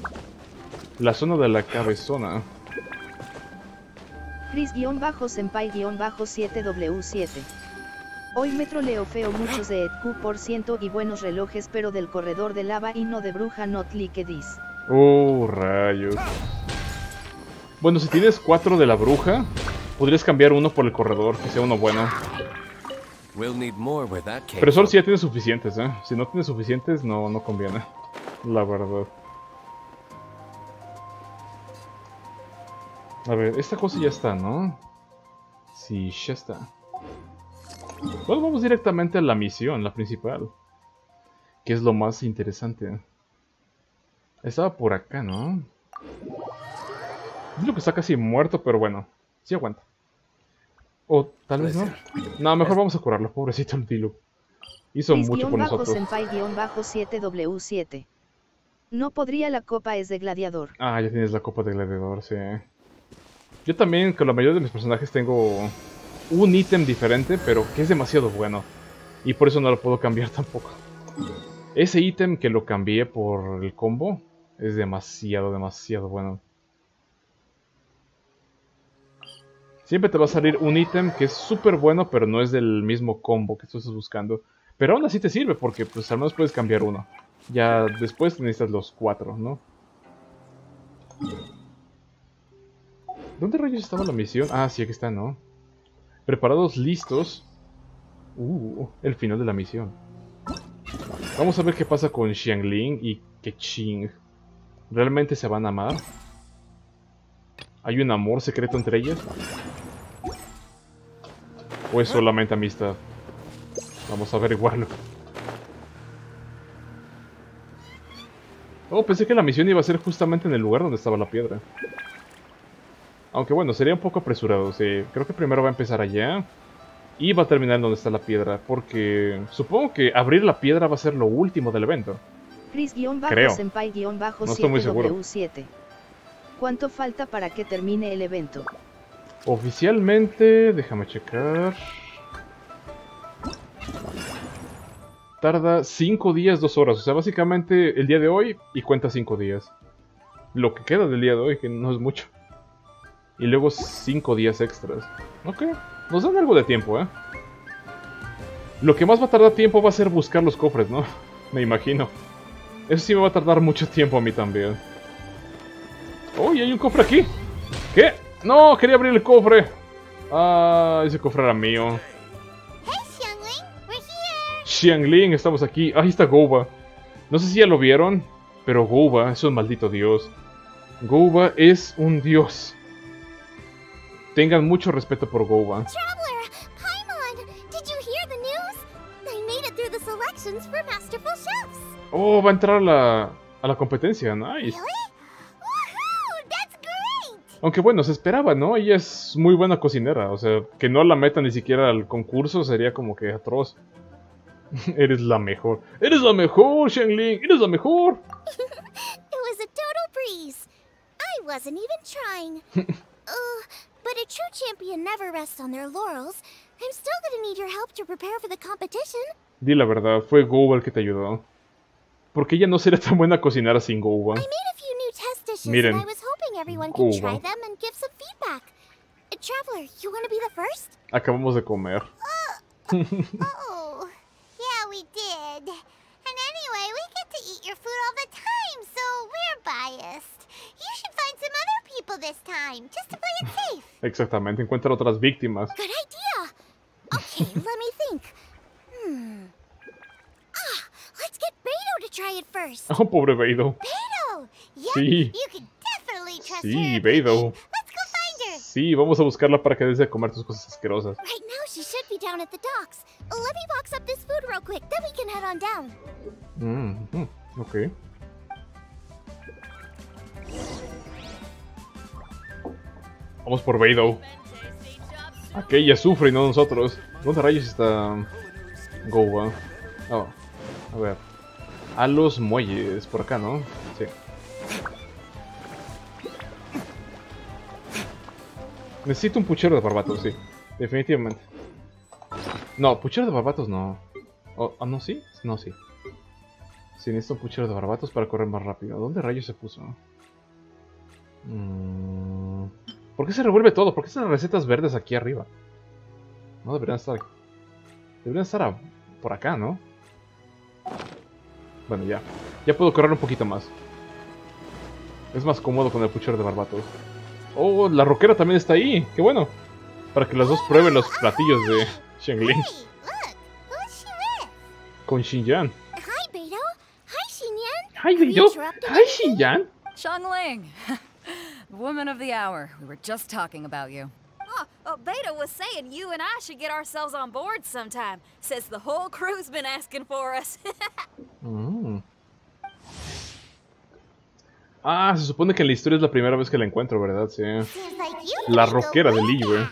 La zona de la cabezona. Chris-Senpai-7W7. Hoy me troleo feo muchos de ETQ por ciento y buenos relojes pero del corredor de lava y no de bruja not like this. Oh, rayos. Bueno, si tienes cuatro de la bruja, podrías cambiar uno por el corredor, que sea uno bueno. Pero solo si ya tienes suficientes, ¿eh? Si no tienes suficientes, no, no conviene. La verdad. A ver, esta cosa ya está, ¿no? Sí, ya está. Bueno, vamos directamente a la misión, la principal. Que es lo más interesante. Estaba por acá, ¿no? Digo que está casi muerto, pero bueno. Sí aguanta. O tal vez no. No, mejor vamos a curarlo, pobrecito el Dilu. Hizo mucho por nosotros. Chris-Senpai-7W7. No podría la copa es de gladiador. Ah, ya tienes la copa de gladiador, sí. Yo también, con la mayoría de mis personajes, tengo un ítem diferente, pero que es demasiado bueno. Y por eso no lo puedo cambiar tampoco. Ese ítem que lo cambié por el combo es demasiado, demasiado bueno. Siempre te va a salir un ítem que es súper bueno, pero no es del mismo combo que tú estás buscando. Pero aún así te sirve, porque pues al menos puedes cambiar uno. Ya después necesitas los cuatro, ¿no? ¿Dónde rayos estaba la misión? Ah, sí, aquí está, ¿no? Preparados, listos. Uh, el final de la misión. Vamos a ver qué pasa con Xiangling y Keqing. ¿Realmente se van a amar? ¿Hay un amor secreto entre ellas? ¿O es solamente amistad? Vamos a averiguarlo. Oh, pensé que la misión iba a ser justamente en el lugar donde estaba la piedra. Aunque bueno, sería un poco apresurado, sí. Creo que primero va a empezar allá. Y va a terminar en donde está la piedra. Porque supongo que abrir la piedra va a ser lo último del evento. Creo. No estoy muy seguro. Chris-Senpai-7. ¿Cuánto falta para que termine el evento? Oficialmente, déjame checar. Tarda 5 días, 2 horas. O sea, básicamente el día de hoy y cuenta 5 días. Lo que queda del día de hoy, que no es mucho. Y luego 5 días extras. Ok, nos dan algo de tiempo, ¿eh? Lo que más va a tardar tiempo va a ser buscar los cofres, ¿no? Me imagino. Eso sí me va a tardar mucho tiempo a mí también. ¡Oh, y hay un cofre aquí! ¿Qué? ¡No! Quería abrir el cofre. Ah, ese cofre era mío. Xiangling, estamos aquí. Ahí está Gouba. No sé si ya lo vieron, pero Gouba es un maldito dios. Gouba es un dios. Tengan mucho respeto por Chefs. Oh, va a entrar a la, a la competencia. Nice. Aunque bueno, se esperaba, ¿no? Ella es muy buena cocinera. O sea, que no la meta ni siquiera al concurso sería como que atroz. Eres la mejor. Eres la mejor, Xiangling. Eres la mejor. It was a total breeze. I wasn't even trying. uh, but a true champion never rests on their laurels. I'm still gonna need your help to prepare for the competition. Di la verdad, fue Gouba el que te ayudó. Porque ella no sería tan buena sin. I made a few new test dishes Miren, and I was hoping everyone can try them and give some feedback. Uh, Traveler, you wanna be the first? Acabamos de comer. oh, yeah, we did. And anyway, we get to eat your food all the time, so we're biased. You should find some other people this time, just to play it safe. Exactamente, encuentra otras víctimas. Good idea. Okay, let me think. Hmm. Ah, let's get Beto to try it first. Oh, pobre. Beto! Sí. Sí. Beidou. Sí, vamos a buscarla para que deje de comer tus cosas asquerosas. Right now, she should be down at the docks. Let me box up this food real quick, then we can head on down. Mm, mm, ok. Vamos por Beidou. Aquella sufre y no nosotros. ¿Dónde rayos está Gowa? Oh, a ver. A los muelles, por acá, ¿no? Necesito un puchero de barbatos, sí. Definitivamente. No, puchero de barbatos no. Oh, ah, no, sí. No, sí. Sí, necesito un puchero de barbatos para correr más rápido. ¿Dónde rayos se puso? Mm, ¿Por qué se revuelve todo? ¿Por qué están las recetas verdes aquí arriba? No deberían estar... Deberían estar a- por acá, ¿no? Bueno, ya. Ya puedo correr un poquito más. Es más cómodo con el puchero de barbatos. Oh, la roquera también está ahí. Qué bueno. Para que las dos prueben los platillos de Shengling Hey, look, who's she with? con Xinyan. Hi, Beto. Hi, Xinyan. Hi, Have you Beidou. Hi, anything? Xinyan. Ling, Woman of the hour. We were just talking about you. Oh, oh, Beta was saying you and I should get ourselves on board sometime. Says the whole crew's been asking for us. Mm. Ah, se supone que en la historia es la primera vez que la encuentro, ¿verdad? Sí. Seems like you La need to go roquera de way Liyue. back.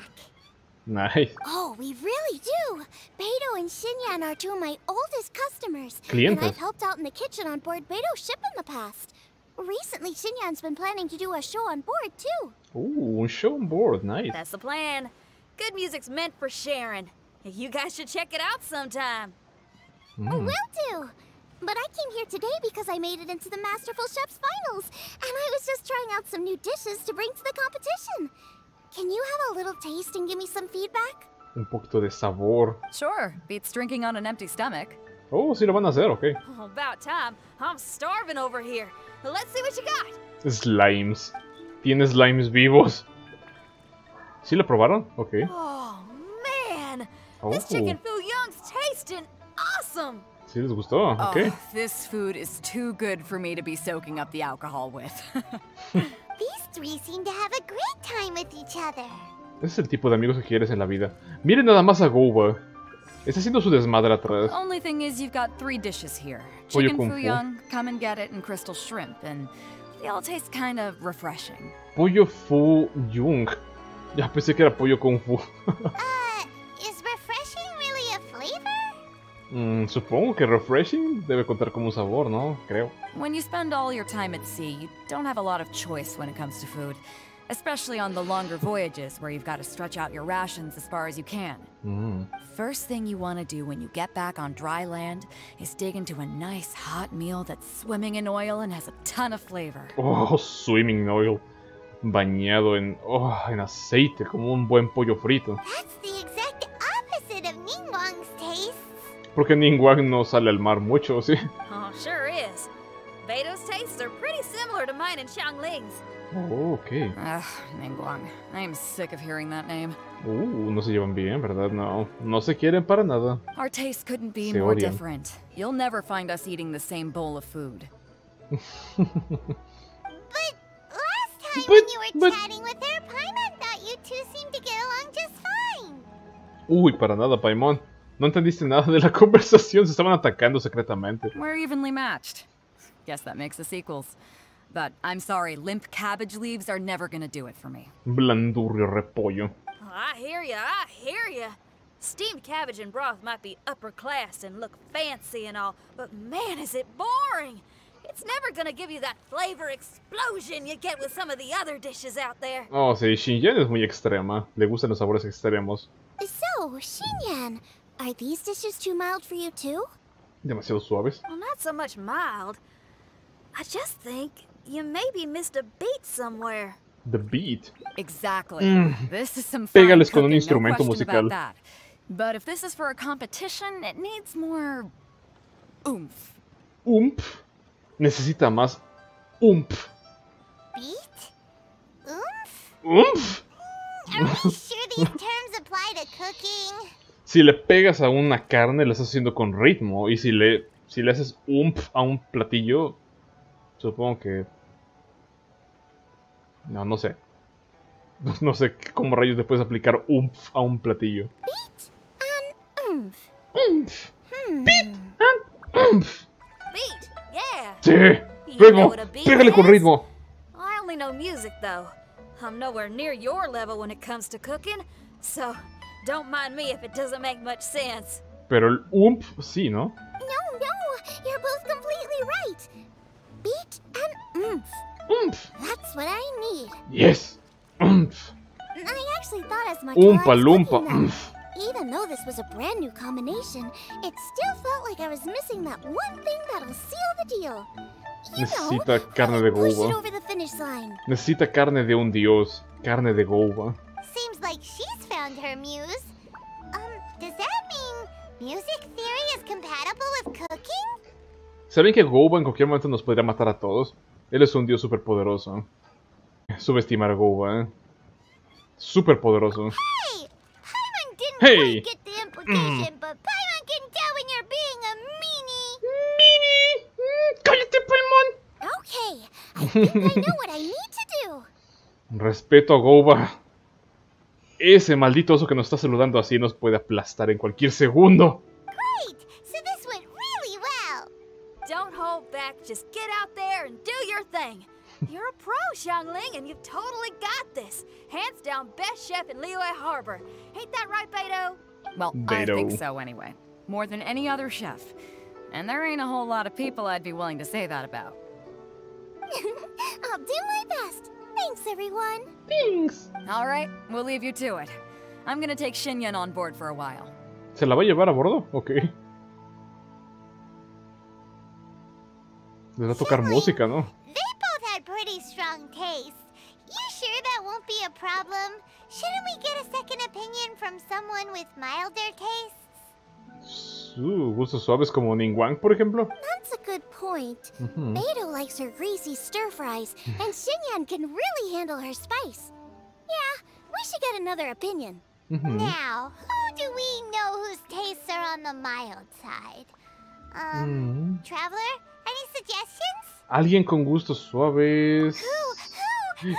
Nice. Oh, we really do. Beto and Xinyan are two of my oldest customers. And I've helped out in the kitchen on board Beto's ship in the past. Recently, Xinyan's been planning to do a show on board, too. Ooh, un show on board. Nice. That's the plan. Good music's meant for sharing. You guys should check it out sometime. Oh, Mm. will do. But I came here today because I made it into the Masterful Chef's finals, and I was just trying out some new dishes to bring to the competition. Can you have a little taste and give me some feedback? Un poquito de sabor. Sure, beats drinking on an empty stomach. Oh, sí lo van a hacer, ok. Oh, about time. I'm starving over here. Let's see what you got. Slimes. Tiene slimes vivos. ¿Sí lo probaron? Ok. Oh, man. Oh, This chicken foo young's tasting awesome. ¿Sí les gustó? Ok. Oh, this food is too good for me to be soaking up the alcohol with. These three seem to have a great time with each other. Ese es el tipo de amigos que quieres en la vida. Miren nada más a Goba. Está haciendo su desmadre atrás. Only thing is, you've got three dishes here Pollo chicken kung fu. fuyang, come and get it, and crystal shrimp, and they all taste kind of refreshing. Pollo Fu Jung. Ya pensé que era pollo kung fu. Uh, Mm, supongo que refreshing debe contar como un sabor, ¿no? Creo. When you spend all your time at sea, you don't have a lot of choice when it comes to food, especially on the longer voyages where you've got to stretch out your rations as far as you can. Mm. First thing you want to do when you get back on dry land is dig into a nice hot meal that's swimming in oil and has a ton of flavor. Oh, swimming oil. Bañado en, oh, en aceite, como un buen pollo frito. That's the Porque Ningguang no sale al mar mucho, ¿sí? Oh, sure is. Beto's tastes are pretty similar to mine and Xiangling's. Oh, ok. Ugh, Ningguang. I am sick of hearing that name. Uh, no se llevan bien, ¿verdad? No, no se quieren para nada. Our tastes couldn't be Se more odian. different. You'll never find us eating the same bowl of food. But last time But- when you were but- chatting with her, Paimon thought you two seemed to get along just fine. Uy, para nada, Paimon. No entendiste nada de la conversación, se estaban atacando secretamente. We're evenly matched. Guess that makes us equals. But I'm sorry, limp cabbage leaves are never gonna do it for me. Blandurrio repollo. Oh, I hear ya, I hear ya. Steamed cabbage and broth might be upper class and look fancy and all, but man, is it boring! It's never gonna give you that flavor explosion you get with some of the other dishes out there. Oh, sí, Xinyan es muy extrema. Le gustan los sabores extremos. So, Xinyan, are these dishes too mild for you too? Demasiado suaves. Well, not so much mild. I just think you maybe missed a beat somewhere. The beat. Exactly. Mm. This is some fine Pégales con un cooking, no instrumento musical. about that. But if this is for a competition, it needs more oomph. Umph. Necesita más umph. Beat? Oomph? Umph. Are we sure these terms apply to cooking? Si le pegas a una carne, lo estás haciendo con ritmo. Y si le, si le haces umph a un platillo, supongo que... No, no sé. No sé cómo rayos le puedes aplicar umph a un platillo. Oomph. Umph. Hmm. Umph. Beat, yeah. Sí. Ritmo. beat Pégale con ritmo. I only know music, though. I'm nowhere near your level when it comes to cooking, so don't mind me if it doesn't make much sense. Pero el umph sí, ¿no? No, no, you're both completely right. Beat and oomph. Umph. That's what I need. Yes. Umph. I actually thought as much Oompa loompa. Umph. Even though this was a brand new combination, it still felt like I was missing that one thing that'll seal the deal. You know, Necesita carne de push it goba. over the finish line. Necesita carne de un dios. Carne de goba. Seems like she's found her muse. Um, does that mean music theory is compatible with cooking? ¿Saben que Goba en cualquier momento nos podría matar a todos? Él es un dios superpoderoso. Subestimar a Goba, ¿eh? Superpoderoso. Hey, Paimon didn't Hey. quite get the implication, but Paimon can tell when you're being a meanie. ¡Mini! Mm, ¡Cállate, Paimon! Okay, I think I know what I need to do. Respeto a Goba. Ese maldito oso que nos está saludando así nos puede aplastar en cualquier segundo. Great, so this went really well. Don't hold back, just get out there and do your thing. You're a pro, Xiangling, and you've totally got this. Hands down, best chef in Liyue Harbor. Ain't that right, Beto? Well, I think so anyway. More than any other chef. And there ain't a whole lot of people I'd be willing to say that about. I'll do my best. Thanks, everyone. Thanks. All right, we'll leave you to it. I'm gonna take Shinyan on board for a while. ¿Se la va a llevar a bordo? Ok. Les va a tocar música, ¿no? They both had pretty strong taste. You sure that won't be a problem? Shouldn't we get a second opinion from someone with milder tastes? Uh, gustos suaves como Ningguang, por ejemplo. That's a good point. Ujú. Beto likes her greasy stir fries, and Xinyan can really handle her spice. Yeah, we should get another opinion. Ujú. Now, who do we know whose tastes are on the mild side? Um, Mm. Traveler, any suggestions? Alguien con gustos suaves. Who?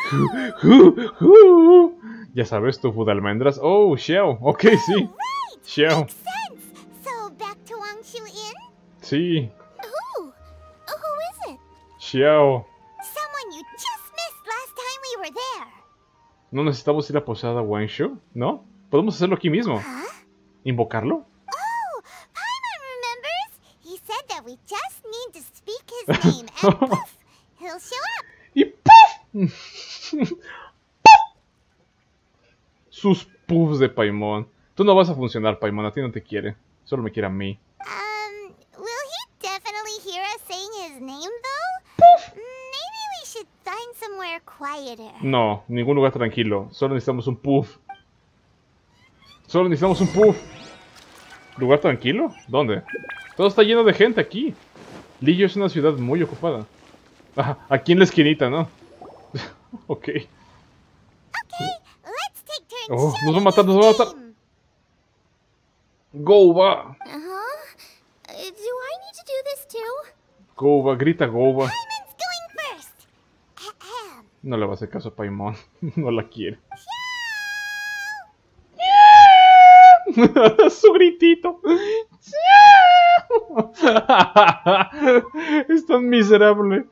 Who? Ju, ju. Ya sabes, tofu de almendras. Oh, Xiao. Ok, sí. Right! Xiao. Makes Sí. Who? Who is it? Xiao. Someone you just missed last time we were there. ¿No necesitamos ir a Posada Wanshu? ¿No? Podemos hacerlo aquí mismo. Huh? ¿Invocarlo? Oh, Paimon remembers. He said that we just need to speak his name, and poof, he'll show up. ¡Y puff! ¡Puff! Sus puffs de Paimon. Tú no vas a funcionar, Paimon. A ti no te quiere. Solo me quiere a mí. Um, will he definitely hear us saying his name, though? Maybe we should find somewhere quieter. No, ningún lugar tranquilo. Solo necesitamos un puff. Solo necesitamos un puff. ¿Lugar tranquilo? ¿Dónde? Todo está lleno de gente aquí. Lillo es una ciudad muy ocupada. Ah, aquí en la esquinita, ¿no? ok. Oh, nos va a matar, nos va a matar. name. Goba. Uh-huh. Uh? Goba, grita Goba. Paimon's going first. Ahem. No le va a hacer caso a Paimon. no la quiere. Su gritito. es tan miserable.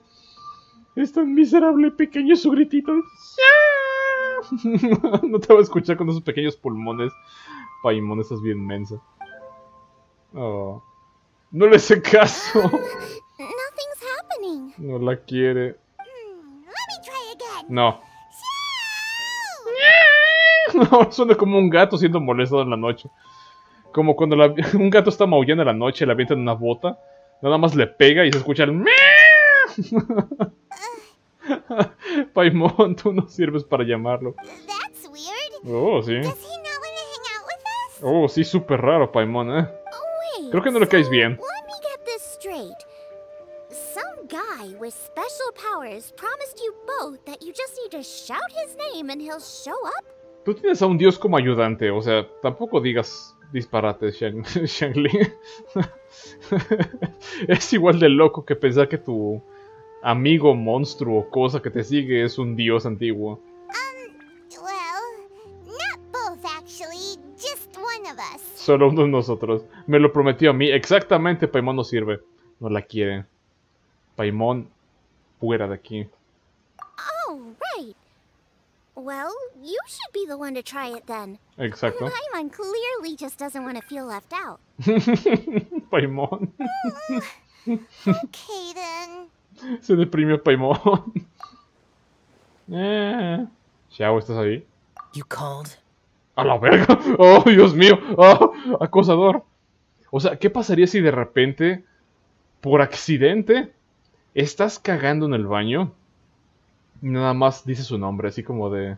Es tan miserable, pequeño su gritito. no te va a escuchar con esos pequeños pulmones. Paimon, estás bien mensa. Oh. No le hace caso. No la quiere. No. No, suena como un gato siendo molestado en la noche. Como cuando la- un gato está maullando en la noche, le avientan una bota, nada más le pega y se escucha el. Paimon, tú no sirves para llamarlo. Oh, sí. Oh, sí, súper raro, Paimon, ¿eh? Wait, Creo que no le caes bien. Powers promised you both that you just need to shout his name and he'll show up? Tú tienes a un dios como ayudante, o sea, tampoco digas disparates, Shang, Shangling. es igual de loco que pensar que tu amigo monstruo o cosa que te sigue es un dios antiguo. Well, not both actually, just one of us. Solo uno de nosotros. Me lo prometió a mí. Exactamente, Paimon no sirve. No la quiere. Paimon, fuera de aquí. Oh, right. Well, you should be the one to try it then. Exacto. Paimon clearly just doesn't want to feel left out. Paimon. Okay then. Se deprimió Paimon. eh. Xiao, ¿estás ahí? You called? ¡A la verga! ¡Oh, Dios mío! ¡Oh, acosador! O sea, ¿qué pasaría si de repente, por accidente, estás cagando en el baño y nada más dice su nombre, así como de...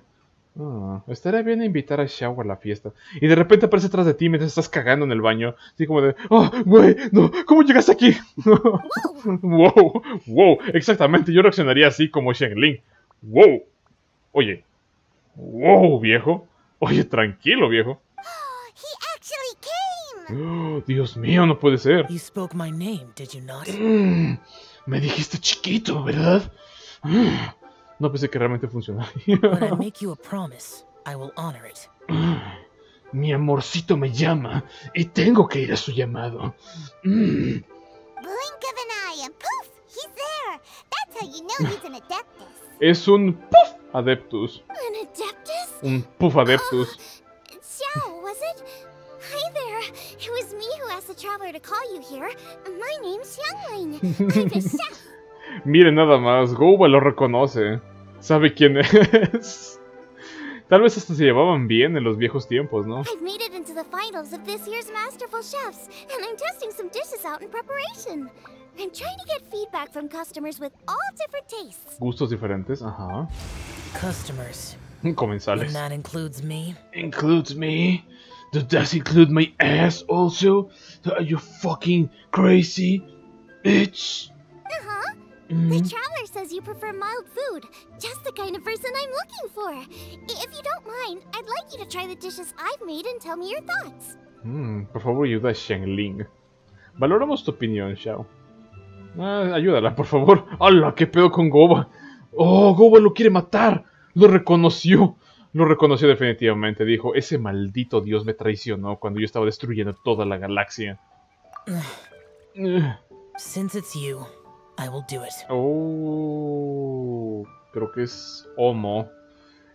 "Ah, estaría bien invitar a Xiao a la fiesta. Y de repente aparece atrás de ti mientras estás cagando en el baño. Así como de... ¡Oh, güey! ¡No! ¿Cómo llegaste aquí? ¡Wow! ¡Wow! Exactamente, yo reaccionaría así como Shengling. ¡Wow! Oye. ¡Wow, viejo! Oye, tranquilo, viejo. He actually came! Oh, Dios mío, no puede ser. You spoke my name, did you not? Mm, me dijiste chiquito, ¿verdad? Mm, no pensé que realmente funcionaría. When I make you a promise, I will honor it. Mi amorcito me llama y tengo que ir a su llamado. Mm, Blink of an eye and poof! He's there! That's how you know he's an adeptus. Es un puff adeptus. An adeptus? Un puff adeptus. The traveler to call you here. My name's a chef. Miren nada más, Gouba lo reconoce. Sabe quién es. Tal vez hasta se llevaban bien en los viejos tiempos, ¿no? I've made it into the finals of this year's Masterful Chefs, and I'm testing some dishes out in preparation. I'm trying to get feedback from customers with all different tastes. Gustos diferentes, ajá. Customers. And Comensales. that includes me? Includes me? Does that include my ass also? Are you fucking crazy? Bitch! Uh-huh. The Mm. traveler says you prefer mild food, just the kind of person I'm looking for. If you don't mind, I'd like you to try the dishes I've made and tell me your thoughts. Mm, por favor, ayuda a Shangling. Valoramos tu opinión, Xiao. Ah, ayúdala, por favor. ¡Hala! ¿Qué pedo con Goba? ¡Oh, Goba lo quiere matar! Lo reconoció. Lo reconoció definitivamente. Dijo, ese maldito dios me traicionó cuando yo estaba destruyendo toda la galaxia. Since it's you, I will do it. Oh, creo que es Homo.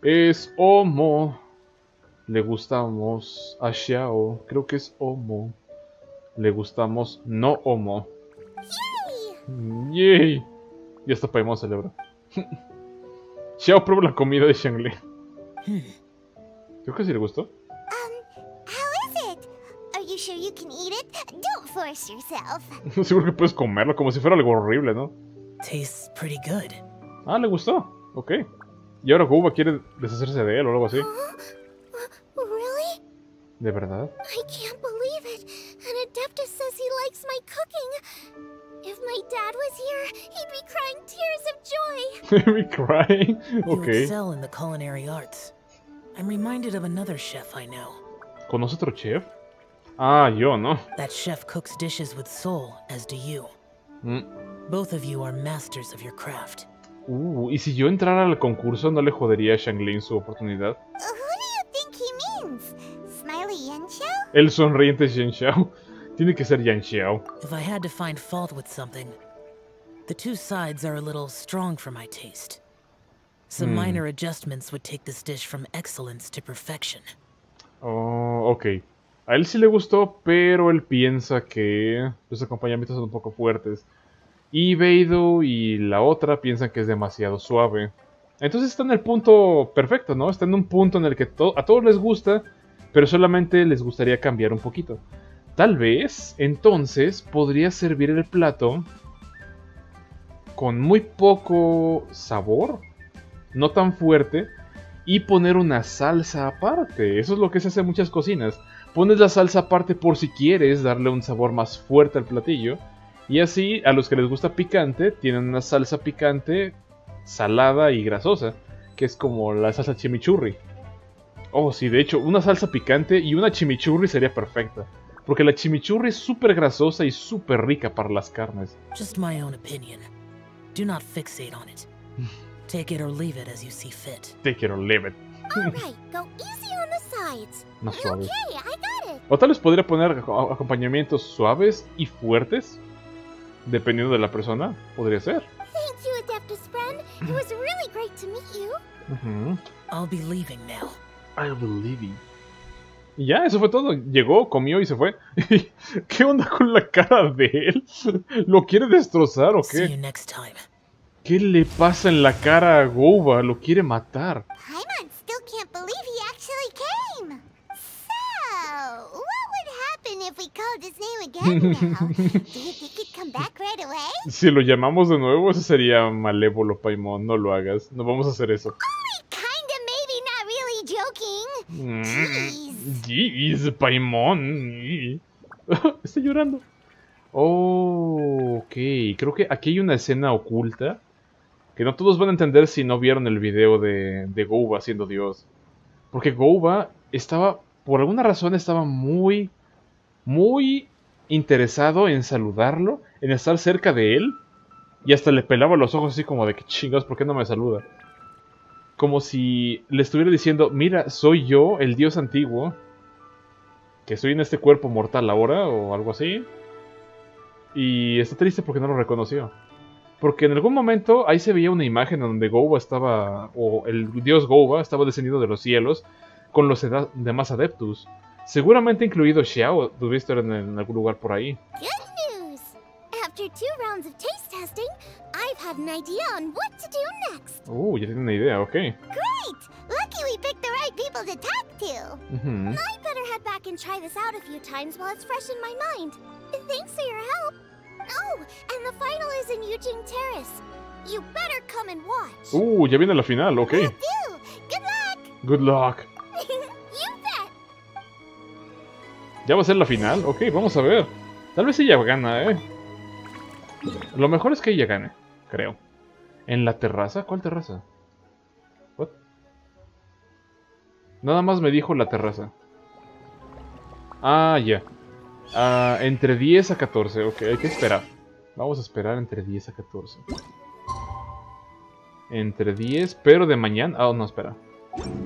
Es Homo. Le gustamos a Xiao. Creo que es Homo. Le gustamos no Homo. Yay. Y hasta podemos celebrar. Xiao prueba la comida de Shangli. Creo que sí le gustó. Um, how is it? Are you sure you can eat it? Don't force yourself. Seguro que puedes comerlo como si fuera algo horrible, ¿no? Tastes pretty good. Ah, le gustó. Ok. Y ahora Guba quiere deshacerse de él o algo así. Really? ¿De verdad? I can't believe it. An Adeptus says he likes my cooking. If my dad was here, he'd be crying tears of joy. Me crying. You Ok. excel in the culinary arts. I'm reminded of another chef I know. ¿Conoce otro chef? Ah, yo, ¿no? That chef cooks dishes with soul, as do you. Mm. Both of you are masters of your craft. Uh, ¿y si yo entrara al concurso no le jodería a Shanglin su oportunidad? Who do you think he means? Smiley Yancho? El sonriente Shen Xiao. Tiene que ser Yan Xiao. If I had to find fault with something, the two sides are a little strong for my taste. Some minor adjustments would take this dish from excellence to perfection. Oh, ok. A él sí le gustó, pero él piensa que los acompañamientos son un poco fuertes. Y Beidou y la otra piensan que es demasiado suave. Entonces está en el punto perfecto, ¿no? Está en un punto en el que to- a todos les gusta, pero solamente les gustaría cambiar un poquito. Tal vez, entonces, podría servir el plato con muy poco sabor, no tan fuerte, y poner una salsa aparte. Eso es lo que se hace en muchas cocinas. Pones la salsa aparte por si quieres darle un sabor más fuerte al platillo. Y así, a los que les gusta picante, tienen una salsa picante salada y grasosa, que es como la salsa chimichurri. Oh, sí, de hecho, una salsa picante y una chimichurri sería perfecta. Porque la chimichurri es súper grasosa y súper rica para las carnes. Just my own opinion. Do not fixate on it. Take it or leave it as you see fit. Take it or leave it. Alright, go easy on the sides. Más suave. Okay, I got it. O tal vez podría poner ac- acompañamientos suaves y fuertes. Dependiendo de la persona, podría ser. Thank you, Adeptus friend. It was really great to meet you. Ujú. I'll be leaving now. I believe you. Y ya, eso fue todo. Llegó, comió y se fue. ¿Qué onda con la cara de él? ¿Lo quiere destrozar o See you qué? next time. ¿Qué le pasa en la cara a Goba? Lo quiere matar. Paimon still can't believe he actually came. So, what would happen if we called his name again now? Do you think he'd come back right away? Si lo llamamos de nuevo, eso sería malévolo, Paimon. No lo hagas. No vamos a hacer eso. Kinda, maybe, not really joking. Mm, Jeez, Paimon. Está llorando. Oh, ok. Creo que aquí hay una escena oculta que no todos van a entender si no vieron el video de, de Gouba siendo Dios. Porque Gouba estaba, por alguna razón, estaba muy, muy interesado en saludarlo, en estar cerca de él. Y hasta le pelaba los ojos así como de que chingados, ¿por qué no me saluda? Como si le estuviera diciendo, mira, soy yo, el dios antiguo, que estoy en este cuerpo mortal ahora, o algo así. Y está triste porque no lo reconoció. Porque en algún momento ahí se veía una imagen en donde Gouba estaba, o el dios Gouba estaba descendiendo de los cielos con los demás adeptus. Seguramente incluido Xiao, tuviste en, en algún lugar por ahí. Good news! After two rounds of taste testing, I've had an idea on what to do next. Uh, ya tiene una idea, ok. Great! Lucky we picked the right people to talk to. Ujú. I'd better head back and try this out a few times while it's fresh in my mind. Thanks for your help. Oh, and the final is in Eugene Terrace. You better come and watch. Uh, ya viene la final, ok. Good luck. Good luck. you bet. ¿Ya va a ser la final? Ok, vamos a ver. Tal vez ella gana, ¿eh? Lo mejor es que ella gane, creo. ¿En la terraza? ¿Cuál terraza? What? Nada más me dijo la terraza. Ah, ya. Ah, entre 10 a 14, ok, hay que esperar. Vamos a esperar entre 10 a 14. Entre 10, pero de mañana... Ah, no, espera.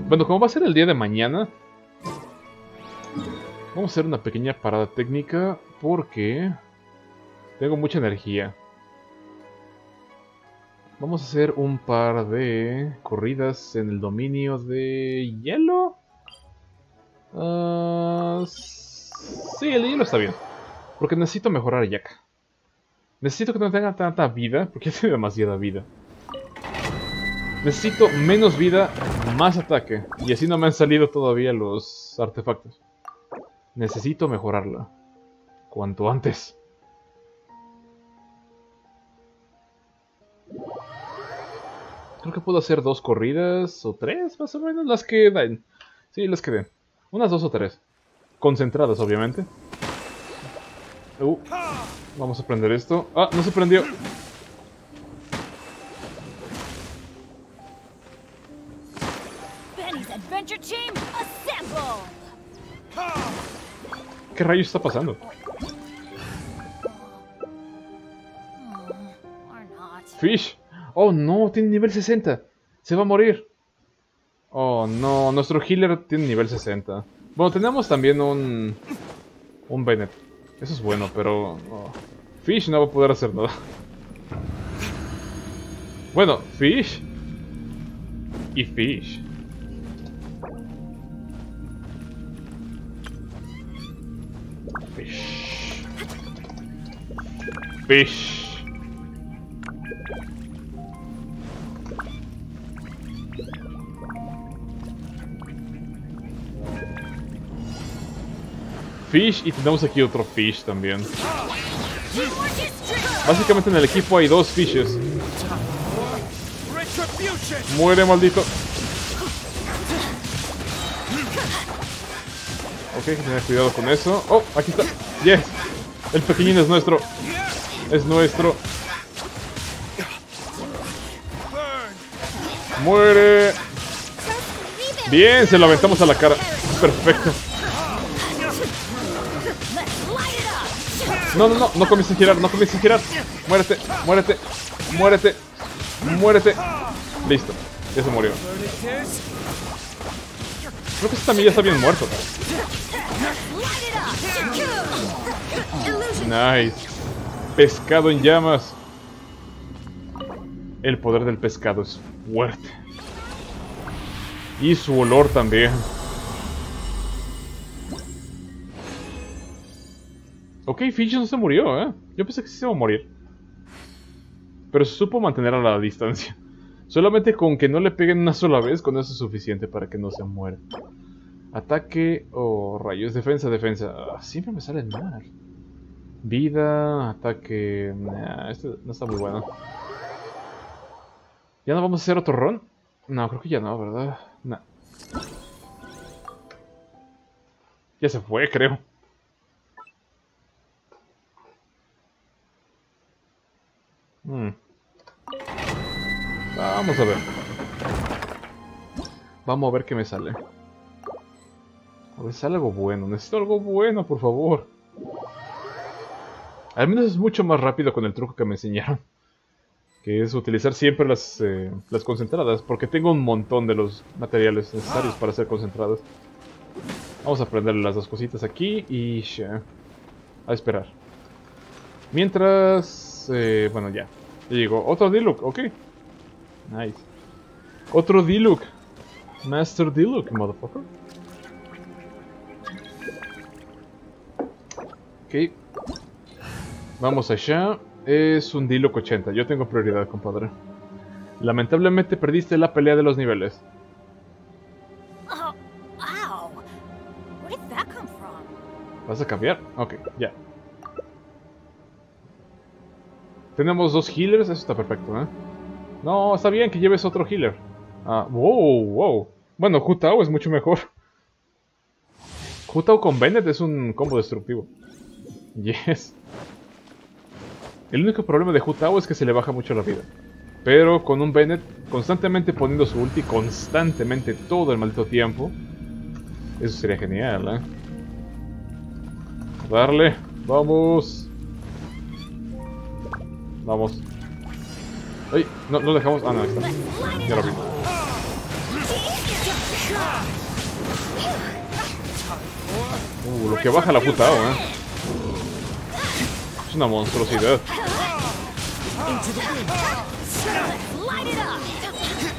Bueno, como va a ser el día de mañana, Vamos a hacer una pequeña parada técnica porque tengo mucha energía. Vamos a hacer un par de corridas en el dominio de hielo. Ah, sí, el hielo está bien. Porque necesito mejorar a Jack. Necesito que no tenga tanta vida, porque tiene demasiada vida. Necesito menos vida, más ataque. Y así no me han salido todavía los artefactos. Necesito mejorarla. Cuanto antes. Creo que puedo hacer dos corridas o tres, más o menos, las que den. Sí, las que den. Unas dos o tres. Concentradas, obviamente. Uh, vamos a prender esto. Ah, no se prendió. ¿Qué rayos está pasando? Not. Fish. Oh no, tiene nivel 60. Se va a morir. Oh no, nuestro healer tiene nivel 60. Bueno, tenemos también un... Un Bennett. Eso es bueno, pero... Fish no va a poder hacer nada. Bueno, Fish. Y Fish. Fish. Fish. Fish y tenemos aquí otro Fish también. Básicamente en el equipo hay dos Fishes. Muere, maldito. Ok, hay que tener cuidado con eso. Oh, aquí está. Yes. El pequeñín es nuestro. Es nuestro. Muere. Bien, se lo aventamos a la cara. Perfecto. No, no, no, no comiences a girar, no comiences a girar. Muérete, muérete, muérete, muérete. Listo, ya se murió. Creo que este también está bien muerto. Nice. Pescado en llamas. El poder del pescado es fuerte. Y su olor también. Ok, Fish no se murió, ¿eh? Yo pensé que sí se iba a morir. Pero se supo mantener a la distancia. Solamente con que no le peguen una sola vez, con eso es suficiente para que no se muera. Ataque o rayos. Defensa, defensa. Ah, siempre me salen mal. Vida, ataque... Nah, este no está muy bueno. ¿Ya no vamos a hacer otro run? No, creo que ya no, ¿verdad? No. Ya se fue, creo. Hmm. Vamos a ver. Vamos a ver qué me sale. A ver, sale algo bueno. Necesito algo bueno, por favor. Al menos es mucho más rápido con el truco que me enseñaron. Que es utilizar siempre las, eh, las concentradas. Porque tengo un montón de los materiales necesarios para hacer concentradas. Vamos a prenderle las dos cositas aquí y... A esperar. Mientras... eh, bueno, ya. Ya llegó. Otro Diluc, ok. Nice. Otro Diluc. Master Diluc, motherfucker. Ok. Vamos allá. Es un Diluc 80. Yo tengo prioridad, compadre. Lamentablemente perdiste la pelea de los niveles. Oh? ¿Vas a cambiar? Ok, ya. Tenemos dos healers, eso está perfecto, ¿eh? No, está bien que lleves otro healer. Ah, wow, wow. Bueno, Jutao es mucho mejor. Jutao con Bennett es un combo destructivo. Yes. El único problema de Jutao es que se le baja mucho la vida. Pero con un Bennett constantemente poniendo su ulti constantemente todo el maldito tiempo. Eso sería genial, ¿eh? Darle, vamos. Vamos. Ay, no, no dejamos. Ah, no, ahí está. Ya lo vi. Uh, lo que baja la puta eh. Es una monstruosidad.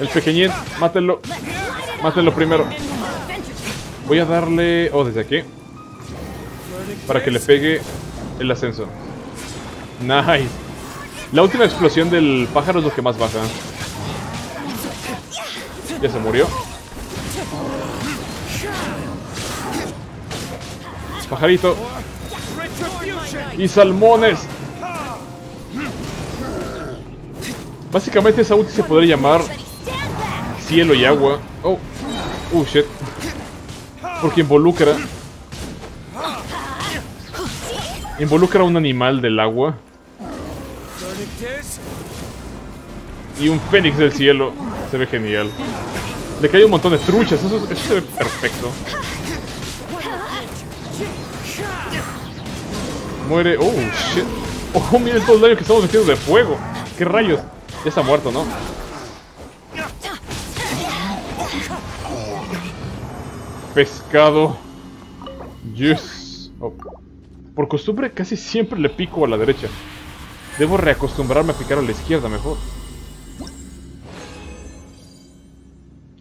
El pequeñín, mátenlo. Mátenlo primero. Voy a darle. Oh, desde aquí. Para que le pegue el ascenso. Nice. La última explosión del pájaro es lo que más baja. Ya se murió. Pajarito. Y salmones. Básicamente esa ulti se podría llamar cielo y agua. Oh. Uh, shit. Porque involucra... Involucra a un animal del agua y un fénix del cielo. Se ve genial. Le cae un montón de truchas, eso, eso se ve perfecto. Muere. Oh, shit. Oh, miren todo el daño que estamos metiendo de fuego. ¿Qué rayos? Ya está muerto, ¿no? Pescado. Yes. Por costumbre casi siempre le pico a la derecha. Debo reacostumbrarme a picar a la izquierda mejor.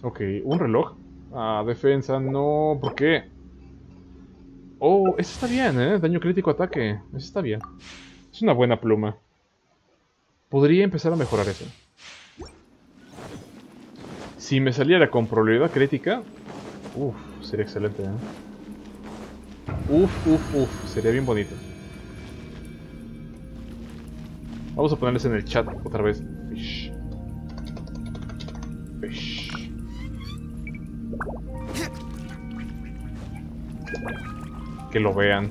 Ok, un reloj. Ah, defensa, no. ¿Por qué? Oh, eso está bien, ¿eh? Daño crítico, ataque. Eso está bien. Es una buena pluma. Podría empezar a mejorar eso. Si me saliera con probabilidad crítica... Uf, sería excelente, ¿eh? Uf, uf, uf. Sería bien bonito. Vamos a ponerles en el chat otra vez. Fish. Fish. Que lo vean.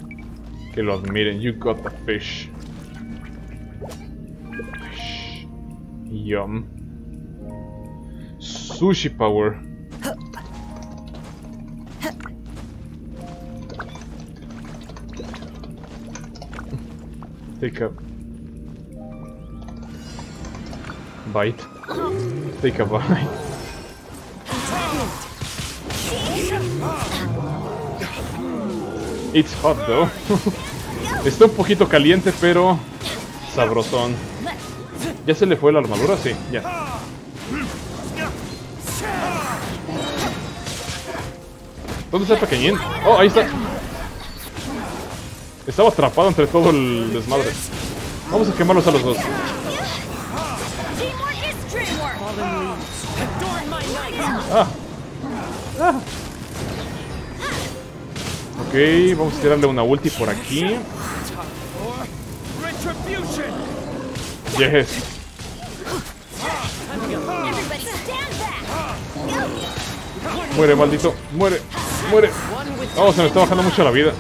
Que lo admiren. You got the fish. Fish. Yum. Sushi power. Take a bite. Take a bite. It's hot though. Está un poquito caliente, pero sabrosón. ¿Ya se le fue la armadura? Sí, ya. ¿Dónde está el pequeñín? Oh, ahí está. Estaba atrapado entre todo el desmadre. Vamos a quemarlos a los dos. Ah. Ah. Ok, vamos a tirarle una ulti por aquí. Yes. Muere, maldito. Muere. Muere. Oh, se me está bajando mucho la vida.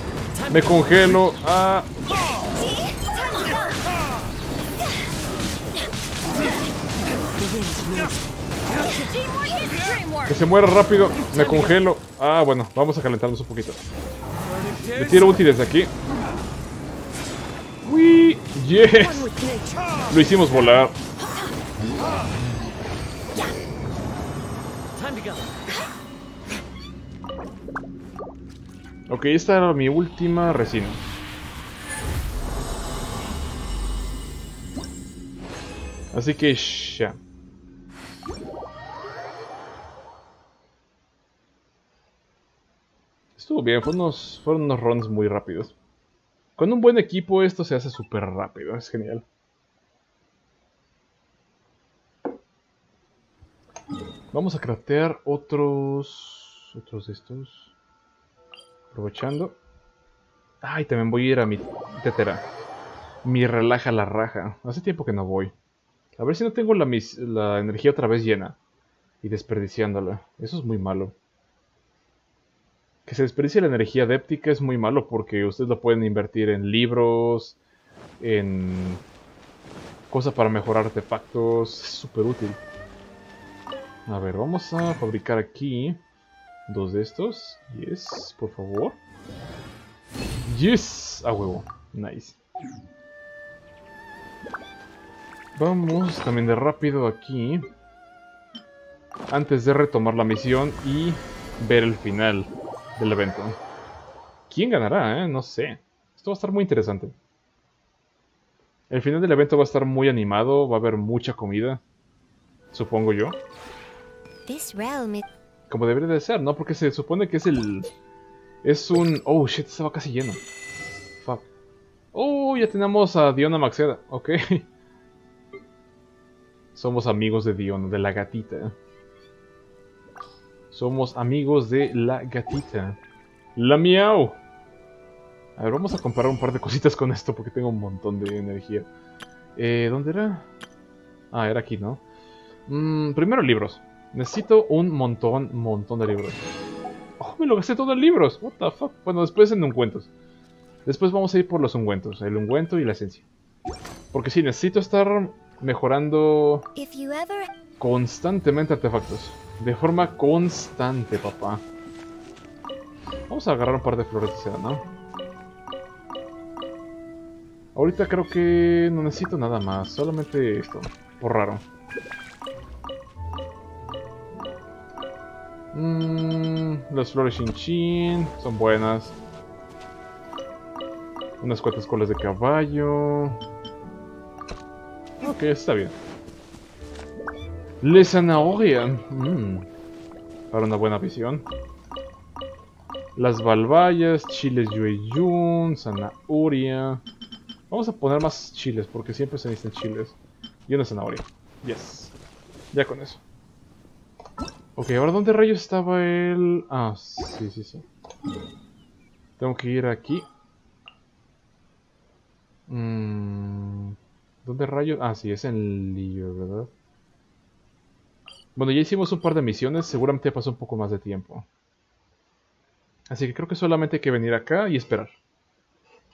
Me congelo. Ah. Que se muera rápido. Me congelo. Ah, bueno, vamos a calentarnos un poquito. Le tiro ulti desde aquí. Uy, yes. Lo hicimos volar. Ok, esta era mi última resina. Así que ya. Estuvo bien, fueron unos, fueron runs muy rápidos. Con un buen equipo esto se hace súper rápido, es genial. Vamos a craftear otros... Otros de estos. Aprovechando. Ay, también voy a ir a mi tetera. Mi relaja la raja. Hace tiempo que no voy. A ver si no tengo la, mis- la energía otra vez llena. Y desperdiciándola. Eso es muy malo. Que se desperdicie la energía déptica es muy malo porque ustedes lo pueden invertir en libros, en cosas para mejorar artefactos. Es súper útil. A ver, vamos a fabricar aquí dos de estos. Yes, por favor. Yes, a huevo. Nice. Vamos también de rápido aquí. Antes de retomar la misión y ver el final del evento. ¿Quién ganará, eh? No sé. Esto va a estar muy interesante. El final del evento va a estar muy animado, va a haber mucha comida. Supongo yo. Como debería de ser, ¿no? Porque se supone que es el... Es un... Oh, shit, estaba casi lleno. Fuck. Oh, ya tenemos a Diona Maxeda. Ok. Somos amigos de Diona, de la gatita. Somos amigos de la gatita. La miau. A ver, vamos a comparar un par de cositas con esto porque tengo un montón de energía. Eh, ¿Dónde era? Ah, era aquí, ¿no? Mm, primero libros. Necesito un montón, montón de libros. Oh, me lo gasté todo en libros. What the fuck. Bueno, después en ungüentos. Después vamos a ir por los ungüentos. El ungüento y la esencia. Porque sí, necesito estar mejorando constantemente artefactos. De forma constante, papá. Vamos a agarrar un par de flores de ¿no? Ahorita creo que no necesito nada más. Solamente esto. Por raro. Mm, las flores chin son buenas. Unas cuantas colas de caballo. Ok, está bien. Le zanahoria. Mm, para una buena visión. Las balbayas, chiles yueyun, zanahoria. Vamos a poner más chiles porque siempre se necesitan chiles. Y una zanahoria. Yes. Ya con eso. Ok, ahora ¿dónde rayos estaba el...? Ah, sí, sí, sí. Tengo que ir aquí. Mm, ¿Dónde rayos? Ah, sí, es en Lier, ¿verdad? Bueno, ya hicimos un par de misiones. Seguramente pasó un poco más de tiempo. Así que creo que solamente hay que venir acá y esperar.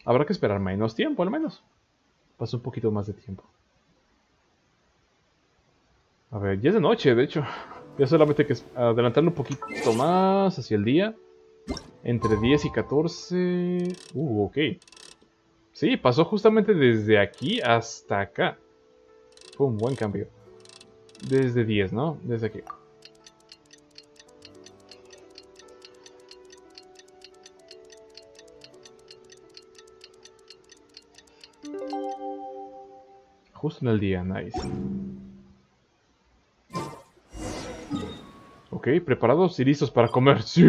Habrá que esperar menos tiempo, al menos. Pasó un poquito más de tiempo. A ver, ya es de noche, de hecho. Ya solamente hay que adelantarlo un poquito más hacia el día. Entre 10 y 14... Uh, ok. Sí, pasó justamente desde aquí hasta acá. Fue un buen cambio. Desde 10, ¿no? Desde aquí. Justo en el día, nice. Ok, preparados y listos para comer. ¡Sí!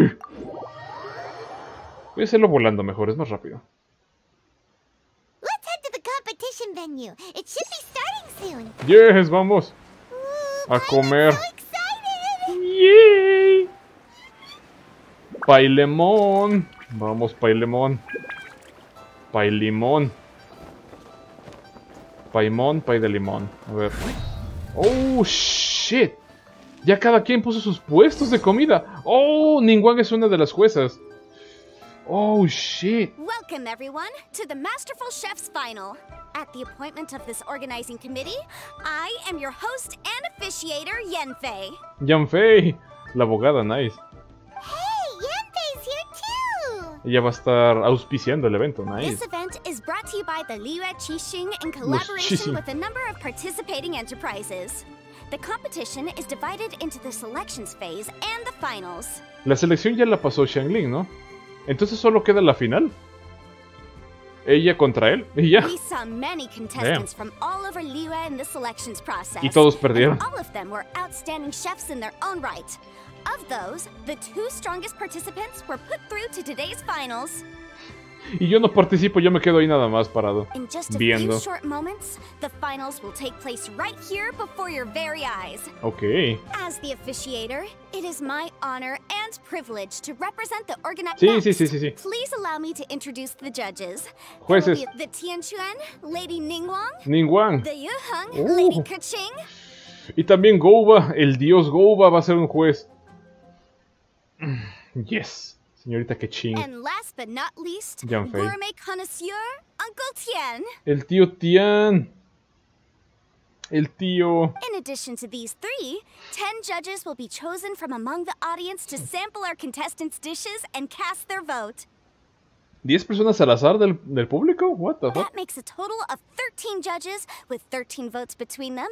Voy a hacerlo volando mejor, es más rápido. ¡Yes! ¡Vamos! A comer. ¡Yay! Pailemón. Vamos, Pailemón. Pailimón. Paimón, pay de limón. A ver. ¡Oh, shit! Ya cada quien puso sus puestos de comida. ¡Oh! Ningguang es una de las juezas. ¡Oh, shit! Welcome, everyone, to the Masterful Chef's Final. At the appointment of this organizing committee, I am your host and officiator, Yenfei. Yanfei, la abogada, nice. Hey, Yenfei's here too! Ella va a estar auspiciando el evento, nice. This event is brought to you by the Liyue Qixing in collaboration with a number of participating enterprises. The competition is divided into the selections phase and the finals. La selección ya la pasó Xiangling, ¿no? Entonces solo queda la final. Ella contra él y ya. Y todos perdieron. Of those, the two strongest participants were put through to today's finals. Y yo no participo, yo me quedo ahí nada más parado. Viendo. moments, right. Ok. As the officiator, it is my honor and privilege to represent the organized. Sí, sí, sí, sí, sí. Please allow me to introduce the judges. Jueces. the Tianchuan, Lady Ningguang, Ningguang. the Yuheng, Oh. Lady Keqing, Y también Gouba, el dios Gouba va a ser un juez. Yes. Señorita Keching. and last but not least, gourmet connoisseur Uncle Tian. El tío Tian. El tío. In addition to these three, ten judges will be chosen from among the audience to sample our contestants' dishes and cast their vote. ¿10 personas al azar del, del público? What the fuck? That makes a total of 13 judges with 13 votes between them.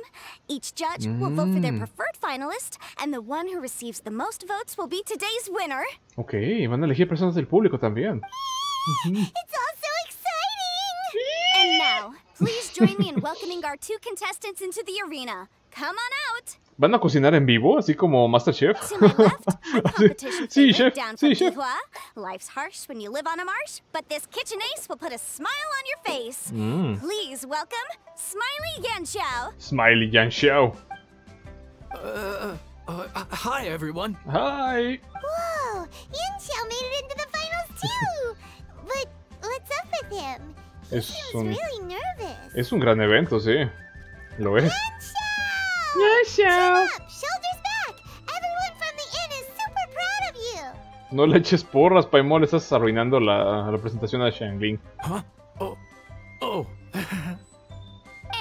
Each judge will vote for their Mm. preferred finalist, and the one who receives the most votes will be today's winner. Ok, van a elegir personas del público también. It's all so exciting! and now, please join me in welcoming our two contestants into the arena. Come on out! ¿Van a cocinar en vivo? Así como Masterchef. Sí, chef. Sí, chef. Life's harsh when you live on a marsh, but this kitchen ace will put a smile on your face. Mm. Please welcome Smiley Yanxiao. Smiley Xiao. Uh, uh, hi, everyone. Hi. Whoa, Yanxiao made it into the finals too. but what's up with him? Es He un, really nervous. es un gran evento, sí. Lo es. Yanxiao! No le eches porras, Paimon, le estás arruinando la, la presentación a Xiangling. Huh? Oh, oh.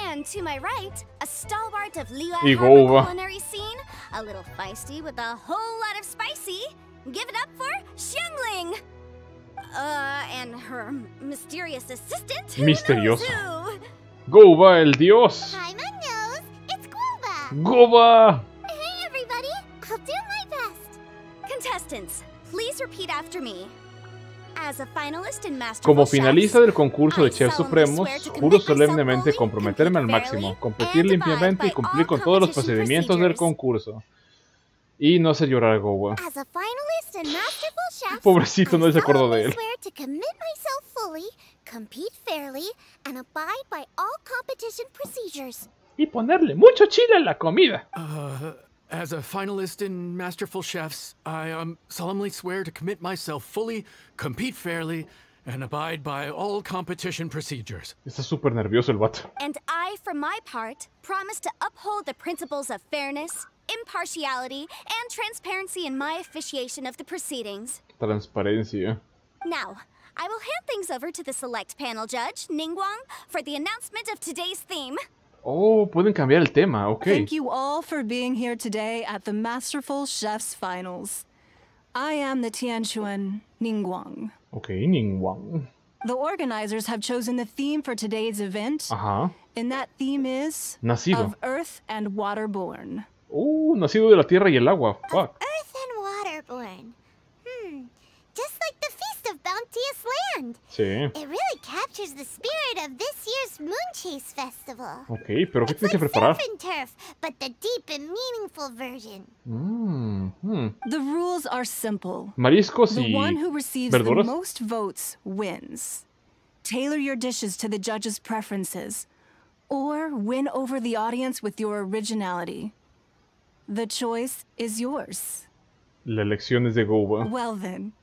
And to my right, a stalwart of Liyue Y Harbor Gouba. culinary scene, a little feisty with a whole lot of spicy. Give it up for Xiangling! Uh, and her mysterious assistant. who? Gouba, el dios. Hi, Goba. Hey, everybody. I'll do my best. Contestants, please repeat after me. As a finalist in Masterful Como finalista del concurso de Chefs Supremos, juro solemnemente comprometerme al máximo, competir and limpiamente y cumplir con todos los procedimientos del concurso. Y no hacer llorar a Goba. As a finalist in Masterful Chefs, Pobrecito, no se acordó de él. Y ponerle mucho chile a la comida. Uh, as a finalist in Masterful Chefs, I um, solemnly swear to commit myself fully, compete fairly, and abide by all competition procedures. Está súper nervioso el vato. And I, for my part, promise to uphold the principles of fairness, impartiality, and transparency in my officiation of the proceedings. Transparencia. Now, I will hand things over to the select panel judge, Ningguang, for the announcement of today's theme. Oh, pueden cambiar el tema, ok. Thank you all for being here today at the Masterful Chefs Finals. I am the Tianchuan Ningguang. Ok, Ningguang. The organizers have chosen the theme for today's event, Ajá. and that theme is Nacido. of Earth and Waterborne. Uh, nacido de la tierra y el agua. Fuck. Earth and waterborne. Just like the Feast of Bounteous Land. Sí. It really captures the spirit of this year's Moon Chase Festival. Ok, pero ¿qué It's tiene que like preparar? surf and turf, but the deep and meaningful version. Mm, hmm. The rules are simple. Mariscos The y one who receives verduras. the most votes wins. Tailor your dishes to the judges' preferences, or win over the audience with your originality. The choice is yours. La elección es de Goba. Well then,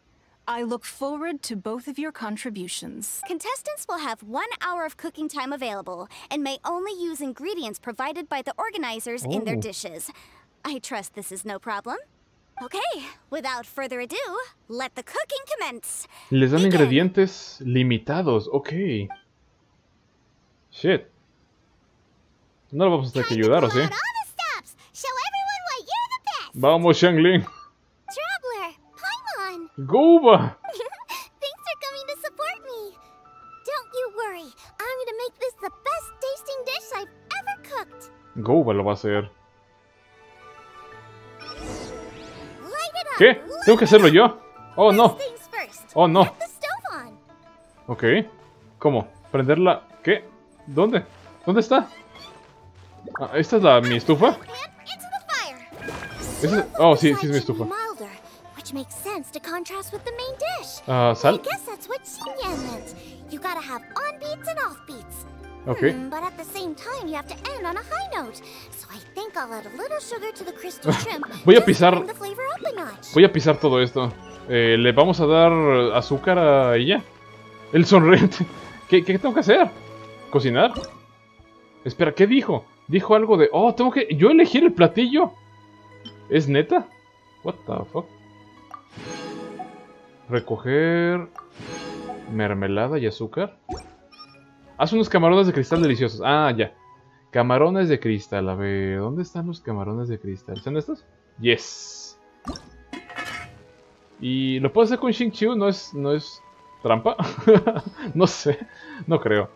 I look forward to both of your contributions. Contestants will have one hour of cooking time available and may only use ingredients provided by the organizers in their Oh. dishes. I trust this is no problem. Okay, without further ado, let the cooking commence. Les dan Begin. ingredientes limitados. Ok. Shit. No lo vamos a tener que Time to ayudar, ¿o pull ¿eh? sí? out all the Goba. Thanks for coming to support me. Don't you worry. I'm gonna make this the best tasting dish I've ever cooked. Goba lo va a hacer. ¿Qué? ¿Tengo que hacerlo yo? Oh, no. Oh, no. Ok. ¿Cómo? ¿Prenderla? ¿Qué? ¿Dónde? ¿Dónde está? Ah, ¿Esta es la, mi estufa? Es- oh, sí, sí es mi estufa. Which makes sense to contrast with the main dish. I ¿Sal? guess that's what Xinyan meant. You gotta have on beats and off beats. Ok. Hmm, but at the same time, you have to end on a high note. So I think I'll add a little sugar to the crystal shrimp. Voy a pisar-. Voy a pisar todo esto. Eh, ¿Le vamos a dar azúcar a ella? El sonriente. ¿Qué, ¿Qué tengo que hacer? ¿Cocinar? Espera, ¿qué dijo? Dijo algo de... Oh, tengo que... ¿Yo elegir el platillo? ¿Es neta? What the fuck? Recoger... Mermelada y azúcar. Haz unos camarones de cristal deliciosos. Ah, ya. Camarones de cristal. A ver, ¿dónde están los camarones de cristal? ¿Son estos? Yes. ¿Y lo puedo hacer con Xing Chiu? ¿No es, no es trampa? no sé. No creo.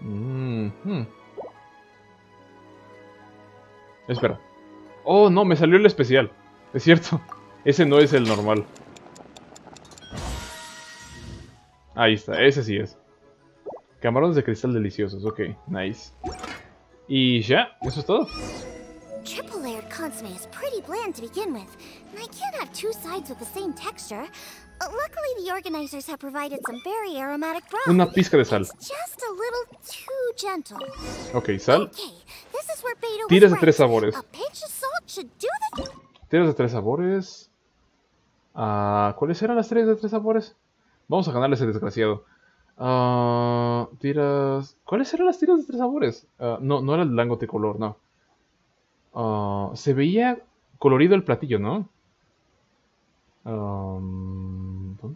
Mm, hmm. Espera. Oh, no, me salió el especial. Es cierto. Ese no es el normal. Ahí está, ese sí es. Camarones de cristal deliciosos, ok, nice. Y ya, eso es todo. Triple layered consomme is pretty bland to begin with, and I can't have two sides with the same texture. Uh, luckily, the organizers have provided some very aromatic broth. Una pizca de sal. It's just a little too gentle. Ok, sal. Okay, this is where Beto was Tiras de tres sabores. A pinch of salt should do the. Tiras de tres sabores. Ah, ¿Cuáles eran las tres de tres sabores? Vamos a ganarle ese desgraciado. Ah, tiras... ¿Cuáles eran las tiras de tres sabores? Ah, no, no era el langote color, no. Ah, se veía colorido el platillo, ¿no?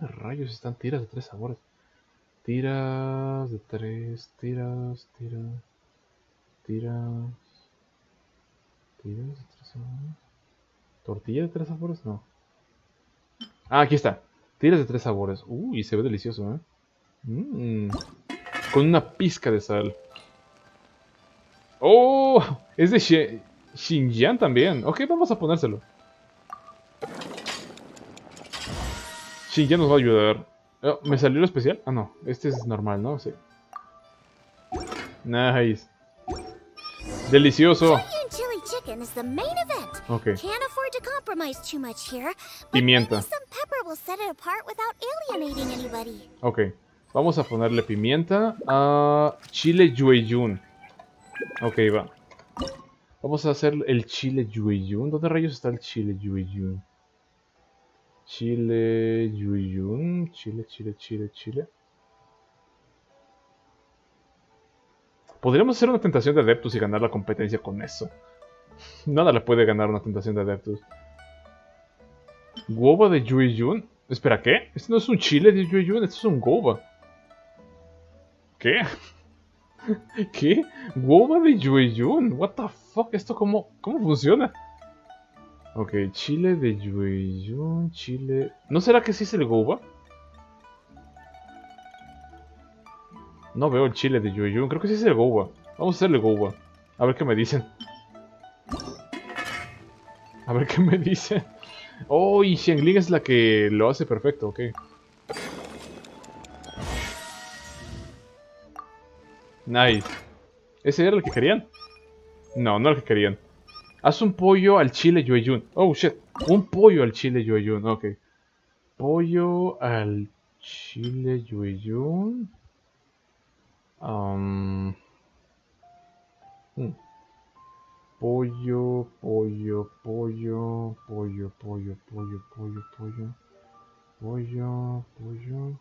¿Dónde rayos están tiras de tres sabores? Tiras de tres, tiras, tiras, tiras, tiras de tres sabores. ¿Tortilla de tres sabores? No. Ah, aquí está. Tiras de tres sabores. Uy, se ve delicioso, ¿eh? Mm. Con una pizca de sal. ¡Oh! Es de Xinjiang también. Ok, vamos a ponérselo. Xinjiang nos va a ayudar. Oh, ¿Me salió el especial? Ah, no. Este es normal, ¿no? Sí. Nice. Delicioso. Ok. Pimienta. Ok. Vamos a ponerle pimienta a chile yueyun. Ok, va. Vamos a hacer el chile yueyun. ¿Dónde rayos está el chile yueyun? Chile yueyun. Chile, chile, chile, chile. Podríamos hacer una tentación de Adeptus y ganar la competencia con eso. Nada le puede ganar una tentación de Adeptus. ¿Goba de Yui Yun? Espera, ¿qué? Este no es un chile de Yui Yun, esto es un Goba. ¿Qué? ¿Qué? ¿Goba de Yui Yun? What the fuck? ¿Esto cómo, cómo funciona? Ok, chile de Yui Yun, chile... ¿No será que sí es el Goba? No veo el chile de Yui Yun, creo que sí es el Goba. Vamos a hacerle Goba. A ver qué me dicen. A ver qué me dicen. Oh, y Xiangling es la que lo hace perfecto, ok. Nice. ¿Ese era el que querían? No, no el que querían. Haz un pollo al chile Yueyun. Oh, shit. Un pollo al chile Yueyun, ok. Pollo al chile Yueyun. Um, hmm. Pollo, pollo, pollo, pollo, pollo, pollo, pollo, pollo. Pollo, pollo.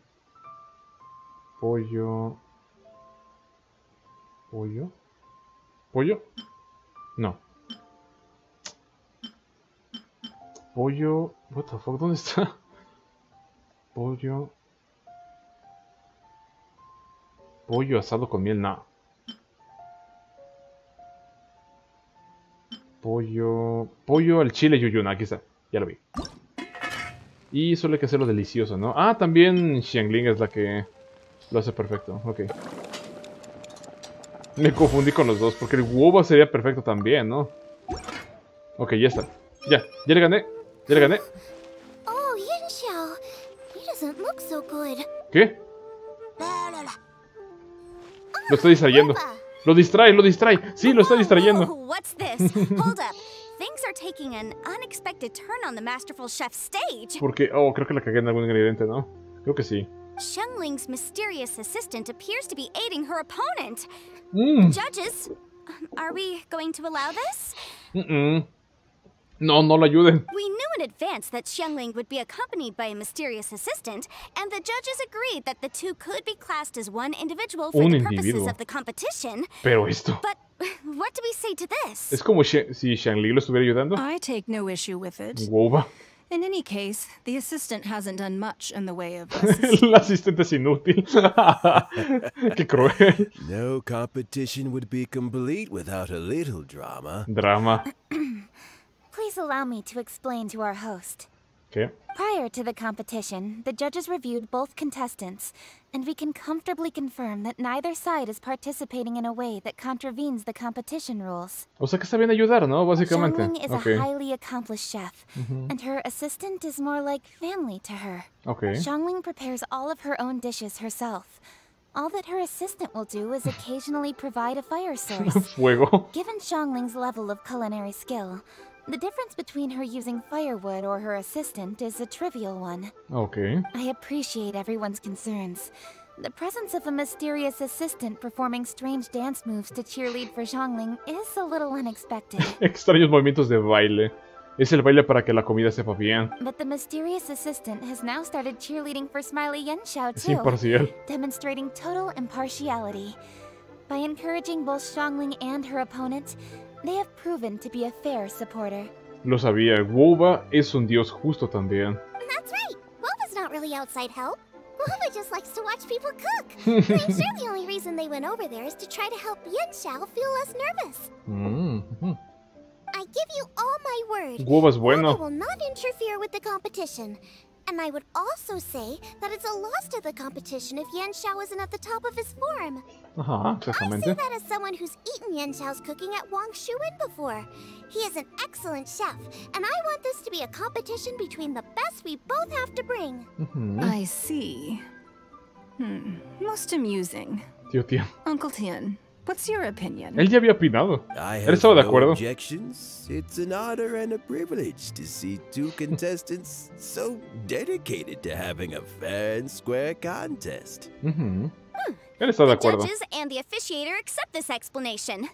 Pollo. Pollo. ¿Pollo? No. Pollo. What? ¿Dónde está? Pollo. Pollo asado con miel, no. Pollo. Pollo al chile yuyuna, aquí está. Ya lo vi. Y solo hay que hacerlo delicioso, ¿no? Ah, también Xiangling es la que lo hace perfecto. Ok. Me confundí con los dos, porque el huevo sería perfecto también, ¿no? Ok, ya está. Ya, ya le gané. Ya le gané. ¿Qué? Lo está distrayendo. Lo distrae, lo distrae. Sí, lo está distrayendo. Things are taking an unexpected turn on the masterful chef's stage. Porque, oh, creo que la cagué en algún ingrediente, ¿no? Creo que sí. Xiangling's mysterious assistant appears to be aiding her opponent. Mm. Judges, are we going to allow this? Mm -mm. No, no lo ayuden. We knew in advance that Xiangling would be accompanied by a mysterious assistant, and the judges agreed that the two could be classed as one individual for Un the purposes individuo. of the competition. Pero esto. But what do we say to this? Es como Xia- si Xiangli lo estuviera ayudando. I take no issue with it. Woba. In any case, the assistant hasn't done much in the way of El asistente es inútil. Qué cruel. No competition would be complete without a little drama. Drama. Please allow me to explain to our host. ¿Qué? Prior to the competition, the judges reviewed both contestants, and we can comfortably confirm that neither side is participating in a way that contravenes the competition rules. O sea que está bien ayudar, ¿no? Básicamente. Xiangling is Ok. a highly accomplished chef, Ujú. and her assistant is more like family to her. Ok. Xiangling prepares all of her own dishes herself. All that her assistant will do is occasionally provide a fire source. Fuego. Given Xiangling's level of culinary skill, the difference between her using firewood or her assistant is a trivial one. Ok. I appreciate everyone's concerns. The presence of a mysterious assistant performing strange dance moves to cheerlead for Xiangling is a little unexpected. Extraños movimientos de baile. Es el baile para que la comida sepa bien. but the mysterious assistant has now started cheerleading for Smiley Yenshao Es too, imparcial. demonstrating total impartiality. By encouraging both Xiangling and her opponent, they have proven to be a fair supporter. Lo sabía. Woba es un dios justo también. That's right. Woba's not really outside help. Woba just likes to watch people cook. I'm sure the only reason they went over there is to try to help Yen Xiao feel less nervous. Mm, ujú. I give you all my word. Woba es Woba will not interfere with the competition. And I would also say that it's a loss to the competition if Yan Xiao isn't at the top of his form. Ajá, I say exactamente. that as someone who's eaten Yan Xiao's cooking at Wang Shuin before. He is an excellent chef, and I want this to be a competition between the best we both have to bring. Ujú. I see. Hmm, most amusing. Tío, tío. Uncle Tian, what's your opinion? Él ya había opinado. I Él have estaba de acuerdo. objections. It's an honor and a privilege to see two contestants so dedicated to having a fair and square contest. Ujú. Hmm. Él está de The judges and the officiator accept this explanation.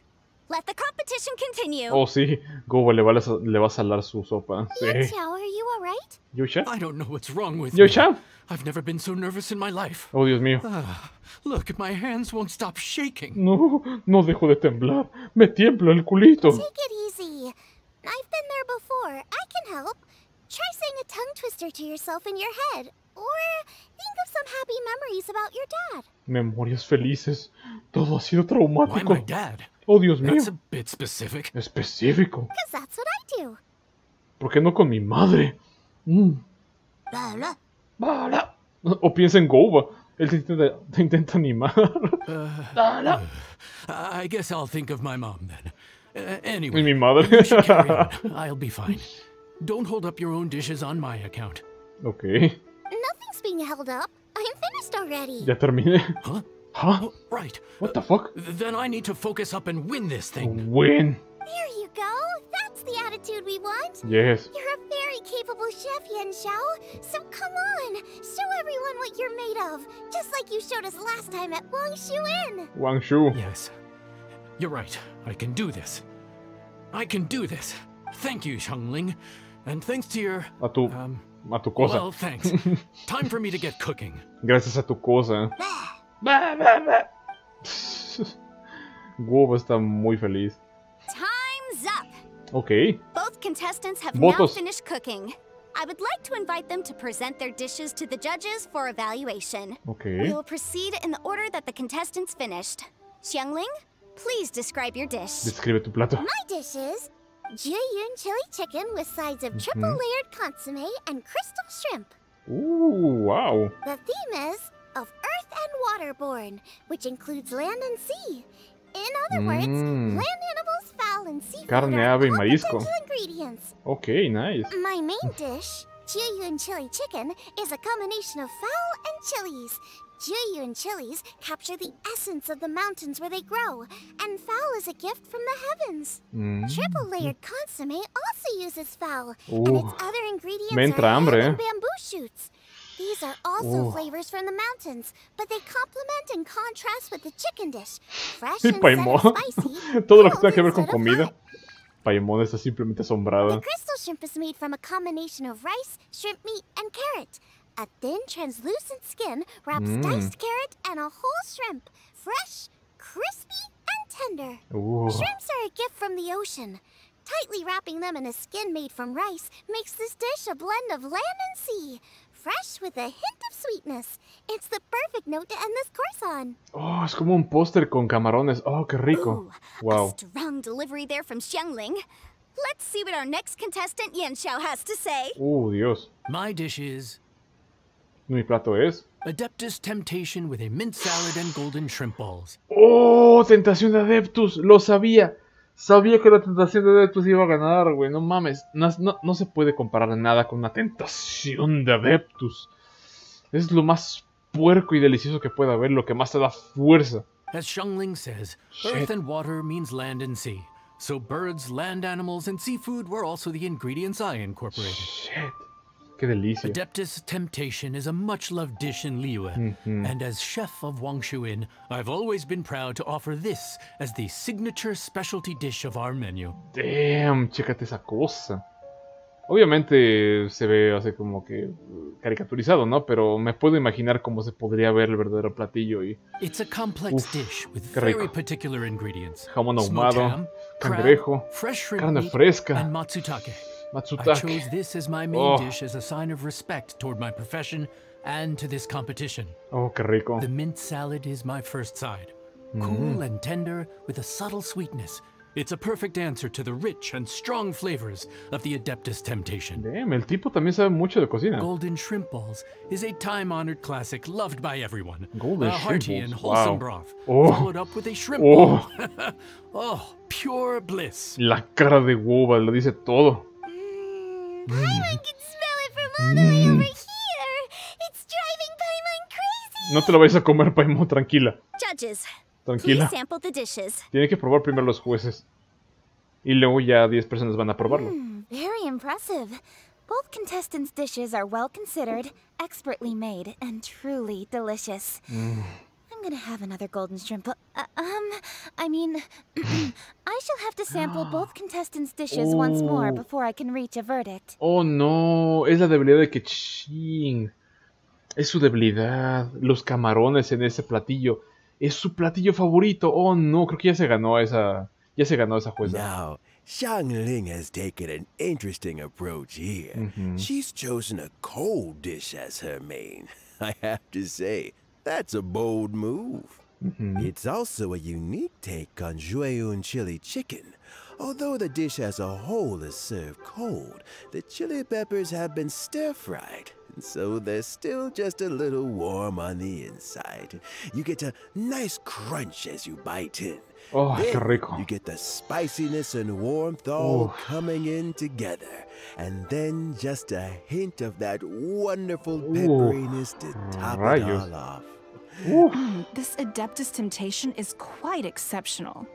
Let the competition continue. Oh, sí. Goba le va, a, le va a salar su sopa. Sí. Xiao, are you alright? ¿Yosha? I don't know what's wrong with ¿Yosha? me. I've never been so nervous in my life. Oh, Dios mío. Ah, look, my hands won't stop shaking. No, no dejo de temblar. Me tiembla el culito. Take it easy. I've been there before. I can help. Try saying a tongue twister to yourself in your head. Or think of some happy memories about your dad. Memorias felices. Todo ha sido Why traumático. my dad? Oh, Dios mío. That's a bit specific. Específico. Because that's what I do. ¿Por qué no con mi madre? Mm. Bala. O piensa en Goba. Él te intenta, te intenta animar. Bala. I guess I'll think of my mom then. Uh, Y anyway, mi madre. I'll be fine. Don't hold up your own dishes on my account. ok. Nothing's being held up. I'm finished already. Ya terminé. Huh? ¿Ah? Oh, right. What the fuck? Then I need to focus up and win this thing. Win. There you go. That's the attitude we want. Yes. You're a very capable chef, Yan Xiao. So come on, show everyone what you're made of. Just like you showed us last time at Wang Shu Inn. Wang Shu. Yes. You're right. I can do this. I can do this. Thank you, Xiangling. And thanks to your... A tu, Um, a tu cosa. well, thanks. Time for me to get cooking. Gracias a tu cosa. Ba, ba, ba. Goba está muy feliz. Time's up. Ok. Both contestants have Votos. now finished cooking. I would like to invite them to present their dishes to the judges for evaluation. Ok. We will proceed in the order that the contestants finished. Xiangling, please describe your dish. Describe tu plato. My dish is Juyun chili chicken with sides of mm-hmm. triple layered consomme and crystal shrimp. Ooh, wow. The theme is of earth and waterborne, which includes land and sea. In other words, Mm. land animals, fowl, and seafood Carne, are ave all marisco. ingredients. Ok, nice. My main dish, Juyun chili chicken, is a combination of fowl and chilies. Juyun chilies capture the essence of the mountains where they grow, and fowl is a gift from the heavens. Mm. Triple layered consomme also uses fowl, and Uh, its other ingredients are eh. bamboo shoots. These are also Uh. flavors from the mountains, but they complement and contrast with the chicken dish. Fresh Sí, instead of Paimon. spicy, Todo lo que tenga que ver con comida. Paimon está simplemente The crystal shrimp is made from a combination of rice, shrimp meat, and carrot. A thin, translucent skin wraps Mm. diced carrot and a whole shrimp. Fresh, crispy, and tender. Uh, Shrimps are a gift from the ocean. Tightly wrapping them in a skin made from rice makes this dish a blend of land and sea. Fresh with a hint of sweetness. It's the perfect note to end this course on. oh, es como un póster con camarones. Oh, qué rico. Ooh, Wow. a strong delivery there from Xiangling. Let's see what our next contestant Yan Xiao has to say. Uh, Dios. My dish is Mi plato es. Adeptus Temptation with a mint salad and golden shrimp balls. ¡Oh! Tentación de Adeptus. Lo sabía. Sabía que la tentación de Adeptus iba a ganar, güey. No mames. No, no- no se puede comparar nada con una tentación de Adeptus. Es lo más puerco y delicioso que puede haber. Lo que más te da fuerza. As Shungling says, Shit. earth and water means land and sea. So birds, land animals, and seafood were also the ingredients I incorporated. Shit. Qué delicia. Adeptus Temptation is a much loved dish in Liyue, and as chef of Wangshu Inn, I've always been proud to offer this as the signature specialty dish of our menu. Damn, chécate esa cosa. Obviamente se ve así como que uh, caricaturizado, ¿no? Pero me puedo imaginar cómo se podría ver el verdadero platillo y It's a complex Uf, dish with very particular ingredients. Jamón ahumado, cangrejo, carne fresca. and matsutake. I chose this as my main Oh. dish as a sign of respect toward my profession and to this competition. Oh, qué rico. The mint salad is my first side. Mm. Cool and tender with a subtle sweetness. It's a perfect answer to the rich and strong flavors of the Adeptus Temptation. Damn, el tipo también sabe mucho de cocina. Golden shrimp balls is a time-honored classic loved by everyone. Golden a shrimp hearty balls, and wholesome wow. broth, Oh. followed up with a shrimp Oh. ball. oh, pure bliss. La cara de Woba lo dice todo. Paimon mm-hmm. can smell it from all the way over mm-hmm. here. It's driving Paimon crazy. No te lo vayas a comer, Paimon, tranquila. Judges, Tranquila. please sample the dishes. Tienen que probar primero los jueces. Y luego ya 10 personas van a probarlo. Hmm, very impressive. Both contestants' dishes are well considered, expertly made, and truly delicious. I'm I'm gonna have another golden shrimp. Uh, um, I mean, I shall have to sample both contestants' dishes once more Oh. before I can reach a verdict. Oh no, es la debilidad de Kechin. Es su debilidad. Los camarones en ese platillo. Es su platillo favorito. Oh no, creo que ya se ganó esa. Ya se ganó esa jueza. Now, Xiangling has taken an interesting approach here. Mhm. She's chosen a cold dish as her main. I have to say, that's a bold move. Ujú. It's also a unique take on Jueyun chili chicken. Although the dish as a whole is served cold, the chili peppers have been stir fried, and so they're still just a little warm on the inside. You get a nice crunch as you bite in. Oh, qué rico. You get the spiciness and warmth all Oof. coming in together. And then just a hint of that wonderful pepperiness to top it all off. Mm, This Adeptus Temptation is quite exceptional.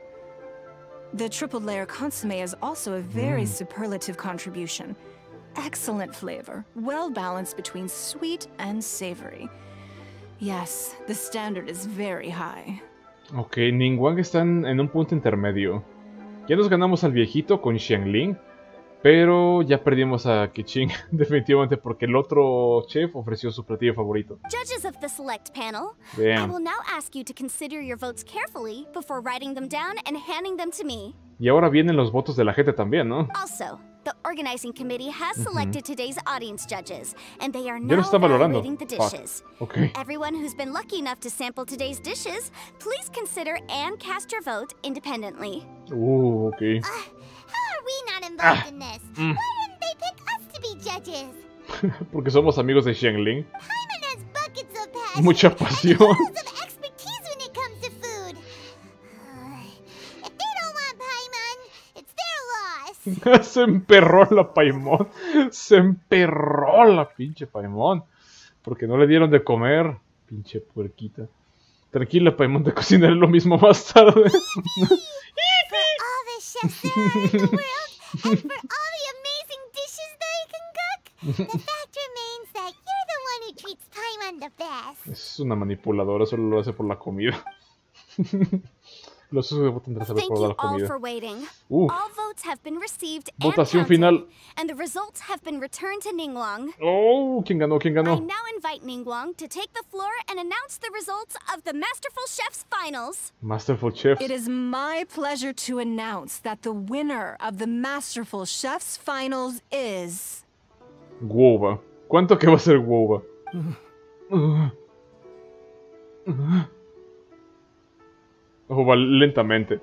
The triple layer consomme is also a very Mm. superlative contribution. Excellent flavor, well balanced between sweet and savory. Yes, the standard is very high. Ok, Ningguang están en un punto intermedio. Ya nos ganamos al viejito con Xiangling, pero ya perdimos a Kichin definitivamente porque el otro chef ofreció su platillo favorito. Judges of the select panel, I Damn. will now ask you to consider your votes carefully before writing them down and handing them to me. Y ahora vienen los votos de la gente también, ¿no? Also, the organizing committee has selected today's audience judges, and they are now evaluating the Fuck. dishes. Ok. Everyone who's been lucky enough to sample today's dishes, please consider and cast your vote independently. Uh, ok. How are we not involved Ah, in this? mm. Why didn't they pick us to be judges? Porque somos amigos de Xiangling. Paimon has buckets of passion. Mucha pasión. Se emperró la Paimon. Se emperró la pinche Paimon. Porque no le dieron de comer. Pinche puerquita. Tranquila, Paimon, te cocinaré lo mismo más tarde. there are in the world, and for all the amazing dishes they can cook, the fact remains that you're the one who treats Paimon the best. Es una manipuladora, solo lo hace por la comida. Los usos tendrás saber Thank por you la all comida. for waiting. Uf. All votes have been received and Votación counted, final. and the results have been returned to Ningguang. Oh, ¿quién ganó? ¿Quién I ganó? now invite Ningguang to take the floor and announce the results of the Masterful Chef's finals. Masterful Chef. It is my pleasure to announce that the winner of the Masterful Chef's Finals is. Guova. ¿Cuánto que va a ser Guova? Ojo, va lentamente.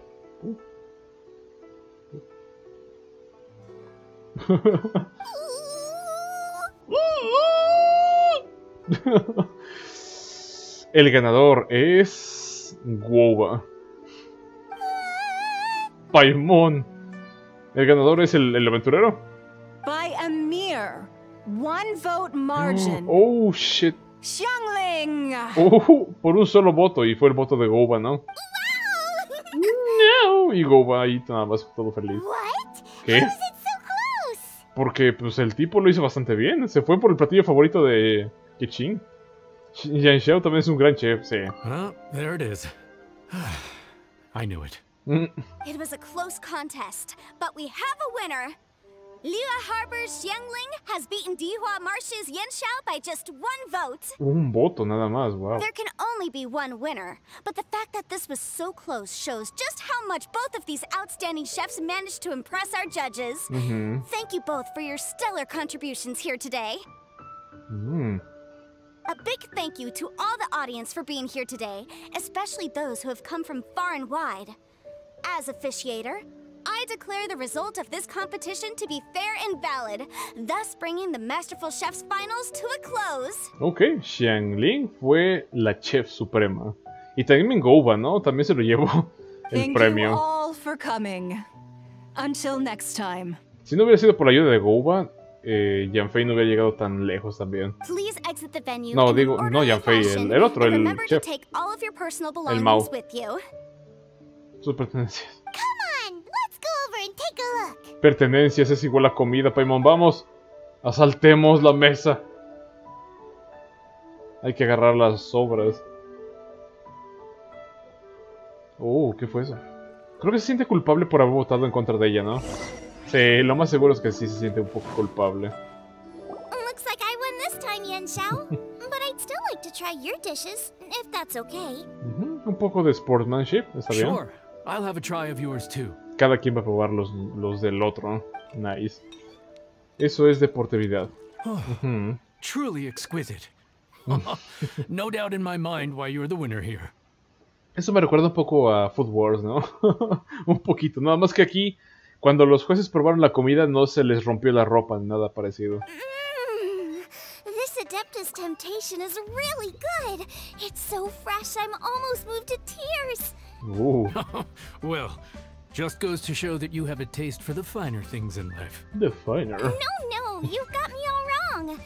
El ganador es Guova. Paimon. El ganador es el, el aventurero. By a mere one vote margin, Oh, shit. Xiangling! Oh, por un solo voto y fue el voto de Goba, ¿no? Y Goba ahí nada más todo feliz. ¿Qué? Porque pues el tipo lo hizo bastante bien. Se fue por el platillo favorito de Kichin. Yan Xiao también es un gran chef, sí. Well, there it is. I knew it. Mm, It was a close contest, but we have a winner. Liyue Harbor's Xiangling has beaten Dihua Marsh's Yan Xiao by just one vote. Un voto nada más, wow. There can only be one winner, but the fact that this was so close shows just how much both of these outstanding chefs managed to impress our judges. Mhm. Thank you both for your stellar contributions here today. Mm. A big thank you to all the audience for being here today, especially those who have come from far and wide. As officiator, I declare the result of this competition to be fair and valid, thus bringing the Masterful Chef's finals to a close. Ok, Xiangling fue la chef suprema. Y también Goba, ¿no? También se lo llevó el Thank you all for coming. Until next time. Si no hubiera sido por la ayuda de Goba, eh, Yanfei no hubiera llegado tan lejos también. Please exit the venue No, digo, no Yanfei, el, el otro, el chef. to take all of your personal El Mao. belongings with you. Sus pertenencias. Pertenencias es igual a comida, Paimon. Vamos, asaltemos la mesa. Hay que agarrar las sobras. Oh, ¿qué fue eso? Creo que se siente culpable por haber votado en contra de ella, ¿no? Sí, lo más seguro es que sí se siente un poco culpable. Looks like I won this time, Yan Xiao. but I'd still like to try your dishes, if that's okay. Ujú, Un poco de sportsmanship, ¿está bien? Sure. I'll have a try of yours too. Cada quien va a probar los, los del otro. ¿no? Nice. Eso es deportividad. Ujú. Truly exquisite. no doubt in my mind why you're the winner here. Eso me recuerda un poco a Food Wars, ¿no? un poquito. Nada más que aquí, cuando los jueces probaron la comida, no se les rompió la ropa ni nada parecido. Mm, this Adeptus Temptation is really good. It's so fresh, I'm almost moved to tears. Uh, well, just goes to show that you have a taste for the finer things in life. the finer. No, no, you've got me all wrong.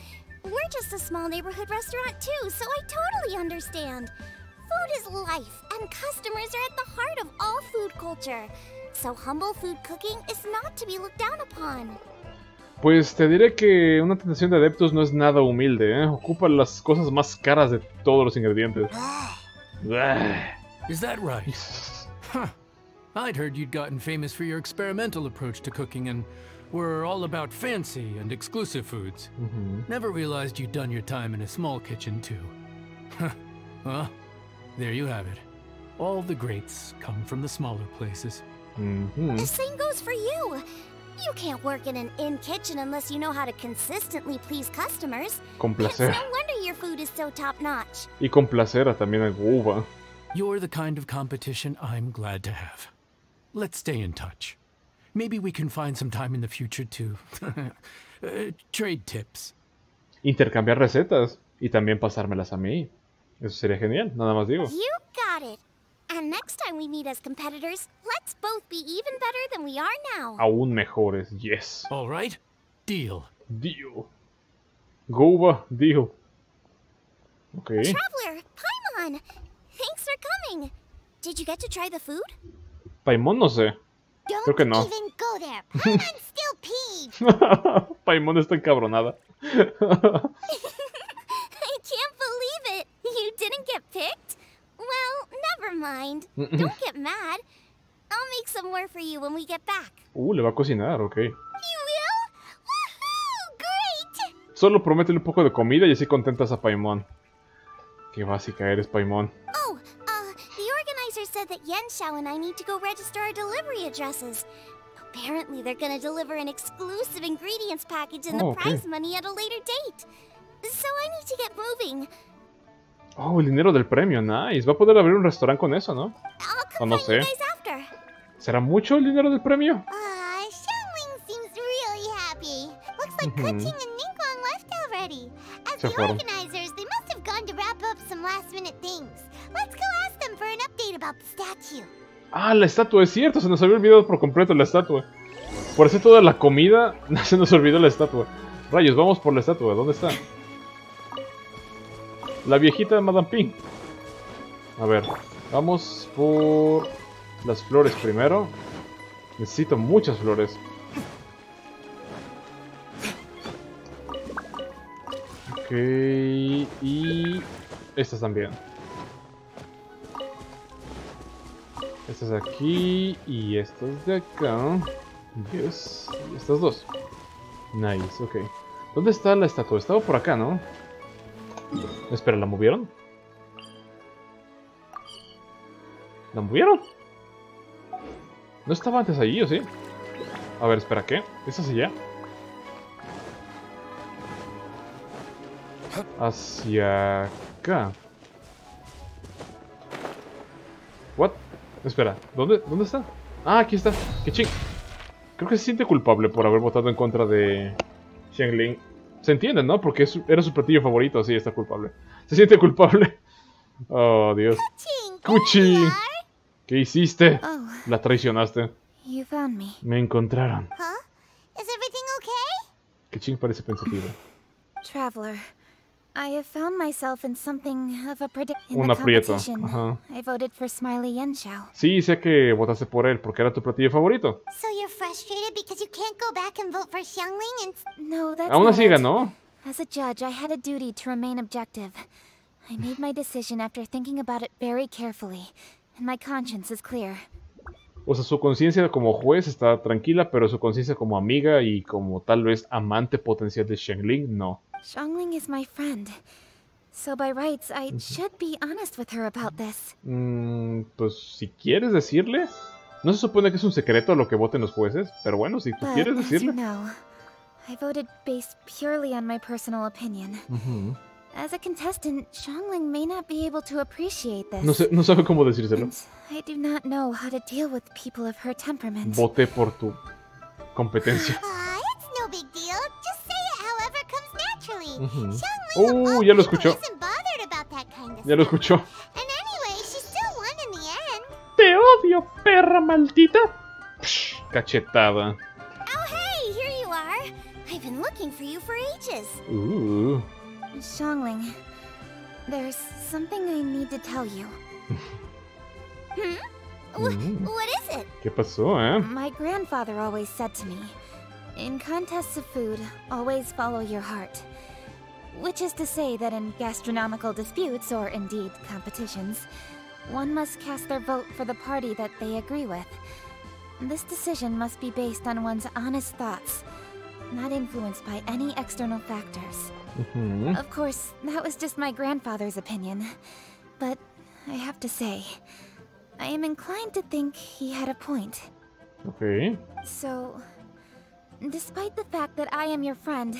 We're just a small neighborhood restaurant too, so I totally understand. Food is life, and customers are at the heart of all food culture. So humble food cooking is not to be looked down upon. Pues te diré que una tentación de adeptos no es nada humilde, ¿eh? Ocupa las cosas más caras de todos los ingredientes. Is that right? Huh. I'd heard you'd gotten famous for your experimental approach to cooking and were all about fancy and exclusive foods. Ujú. Never realized you'd done your time in a small kitchen, too. Huh. well, there you have it. All the greats come from the smaller places. Ujú. The same goes for you. You can't work in an inn kitchen unless you know how to consistently please customers. Complacer. It's no wonder your food is so top notch. Y complacer a también a Guba. You're the kind of competition I'm glad to have. Let's stay in touch. Maybe we can find some time in the future to uh, trade tips. Intercambiar recetas y también pasármelas a mí. Eso sería genial, nada más digo. You got it. And next time we meet as competitors, let's both be even better than we are now. Aún mejores, yes. All right? Deal. Deal. Guba, deal. Ok. Traveler, Paimon, thanks for coming. Did you get to try the food? Paimon no sé. Creo que no. Paimon está encabronada. I can't believe it. You didn't get picked? Well, never mind. Mm-mm. Don't get mad. I'll make some more for you when we get back. Uh, le va a cocinar, ok. Solo prométele un poco de comida y así contentas a Paimon. Qué básica eres, Paimon. Oh, said that Yen Xiao and I need to go register our delivery addresses. Apparently, they're gonna deliver an exclusive ingredients package and Oh, the okay. prize money at a later date. So I need to get moving. Oh, el dinero del premio, nice. Va a poder abrir un restaurante con eso, ¿no? O no sé. after. ¿Será mucho el dinero del premio? Uh, seems really happy. Looks like Mhm. Kuching and Ningguang left already. As Se the Ah, la estatua, es cierto, se nos había olvidado por completo la estatua. Por hacer toda la comida, se nos olvidó la estatua. Rayos, vamos por la estatua, ¿dónde está? La viejita de Madame Ping. A ver, vamos por las flores primero. Necesito muchas flores. Ok, y estas también. Estas aquí y estas de acá. Yes. Y estas dos. Nice, ok. ¿Dónde está la estatua? Estaba por acá, ¿no? Espera, ¿la movieron? ¿La movieron? ¿No estaba antes allí o sí? A ver, espera, ¿qué? ¿Es hacia allá? Hacia acá. Espera, ¿dónde, ¿dónde está? Ah, aquí está. ¡Qué ching! Creo que se siente culpable por haber votado en contra de Xiangling. Se entiende, ¿no? Porque era su platillo favorito, sí, está culpable. Se siente culpable. Oh, Dios. ¡Cuchi! ¿Qué hiciste? Oh. La traicionaste. Me. Encontraron. Que ching parece pensativo. Traveler, I have found myself in something of a in Un aprieto, ajá. I voted for Smiley Yenshao. Sí, sé que votaste por él porque era tu platillo favorito. So you're frustrated because you can't go back and vote for Xiangling and... No, that's Aún not así ganó. As a judge, I had a duty to remain objective. I made my decision after thinking about it very carefully, and my conscience is clear. O sea, su conciencia como juez está tranquila, pero su conciencia como amiga y como tal vez amante potencial de Shengling, no. Xiangling is my friend. So by rights, I should be honest with her about this. Mm, pues si quieres decirle. No se supone que es un secreto lo que voten los jueces, pero bueno, si tú But quieres as you decirle. know, I voted based purely on my personal opinion. Ujú. As a contestant, Xiangling may not be able to appreciate this. No, sé, no sabe cómo decírselo. And I do not know how to deal with people of her temperament. Voté por tu competencia. Xiangling of Uh, ya lo escuchó. Ya lo escuchó. Te odio, perra maldita. Psh, cachetada. Oh, hey, here you are. I've been looking for you for ages. Uh. Xiangling, there's something I need to tell you. Hmm? Mm. What is it? ¿Qué pasó, eh? My grandfather always said to me, in contests of food, always follow your heart. Which is to say that in gastronomical disputes, or indeed competitions, one must cast their vote for the party that they agree with. This decision must be based on one's honest thoughts, not influenced by any external factors. Ujú. Of course, that was just my grandfather's opinion. But I have to say, I am inclined to think he had a point. Ok. So, despite the fact that I am your friend,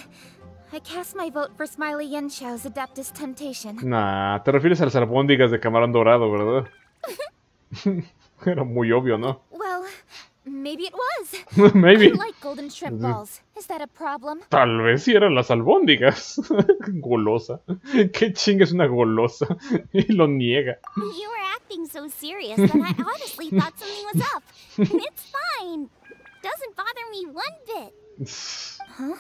I cast my vote for Smiley Yenshau's Adeptus Temptation. Nah, te refieres a las albóndigas de camarón dorado, ¿verdad? Era muy obvio, ¿no? Well, maybe it was. Maybe. I like golden shrimp balls. Is that a problem? Tal vez sí eran las albóndigas. golosa. ¿Qué chinga es una golosa? y lo niega. You were acting so serious that I honestly thought something was up. And it's fine. Doesn't bother me one bit. Huh?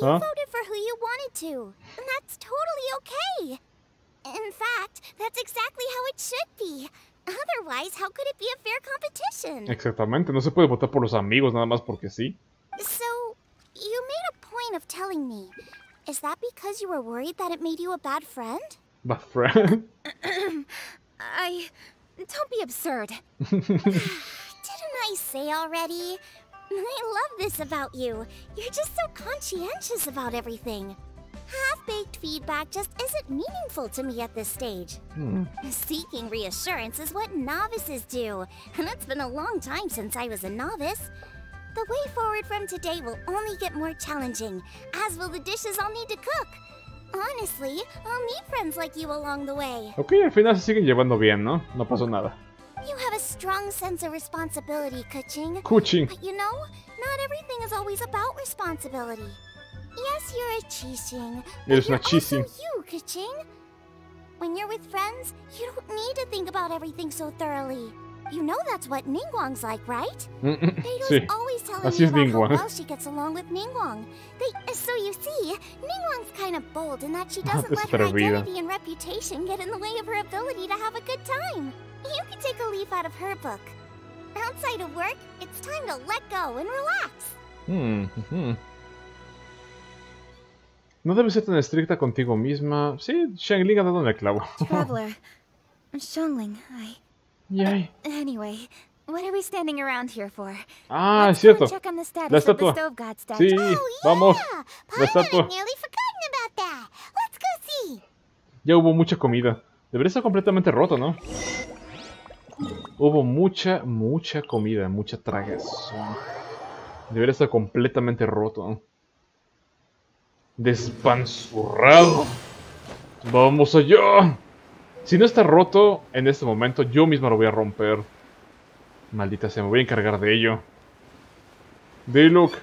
You Huh? voted for who you wanted to. And that's totally okay. In fact, that's exactly how it should be. Otherwise, how could it be a fair competition? Exactamente, no se puede votar por los amigos nada más porque sí. So, you made a point of telling me. Is that because you were worried that it made you a bad friend? Bad friend. I. Don't be absurd. Didn't I say already? I love this about you. You're just so conscientious about everything. Half-baked feedback just isn't meaningful to me at this stage. Hmm. Seeking reassurance is what novices do, and it's been a long time since I was a novice. The way forward from today will only get more challenging, as will the dishes I'll need to cook. Honestly, I'll need friends like you along the way. Ok, al final se siguen llevando bien, ¿no? No pasó nada. You have a strong sense of responsibility, Kuching. Kuching. But you know, not everything is always about responsibility. Yes, you're a Chising. but you're Chising. Also you, Kuching. When you're with friends, you don't need to think about everything so thoroughly. You know that's what Ningguang's like, right? Beto's sí, always telling así me about Ningguang. how well she gets along with Ningguang. They, so you see, Ningguang's kind of bold in that she doesn't let her identity and reputation get in the way of her ability to have a good time. You can take a leaf out of her book. Outside of work, it's time to let go and relax. Mm, ujú. No debes ser tan estricta contigo misma. Sí, Shangling ha dado en el clavo. Traveler. Xiangling, I. Yay. Anyway, what are we standing around here for? Ah, Let's es cierto. check on the status La of the estatua. stove god statue. Sí, vamos. La estatua. nearly forgotten about that. Let's go see. Ya hubo mucha comida. Debería estar completamente roto, ¿no? Hubo mucha, mucha comida, mucha tragazón. Debería estar completamente roto. Despanzurrado. Vamos allá. Si no está roto en este momento, yo mismo lo voy a romper. Maldita sea, me voy a encargar de ello. Diluc,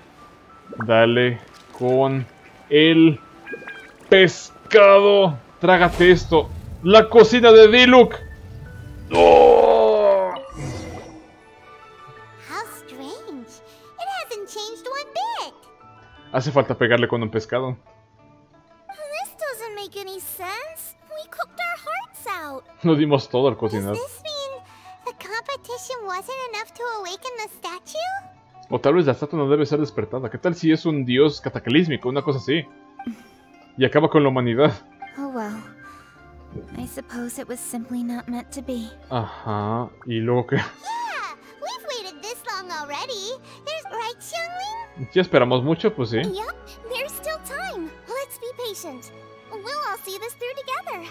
dale con el pescado. Trágate esto. La cocina de Diluc. ¡Oh! Hace falta pegarle con un pescado. Out. Nos dimos todo al cocinar. O tal vez la estatua no debe ser despertada. ¿Qué tal si es un dios cataclísmico, una cosa así? Y acaba con la humanidad. Oh well. I suppose it was simply not meant to be. Ajá. ¿Y luego qué? Yeah, we've waited this long already. There's right, Xiangling? Ya esperamos mucho, pues sí.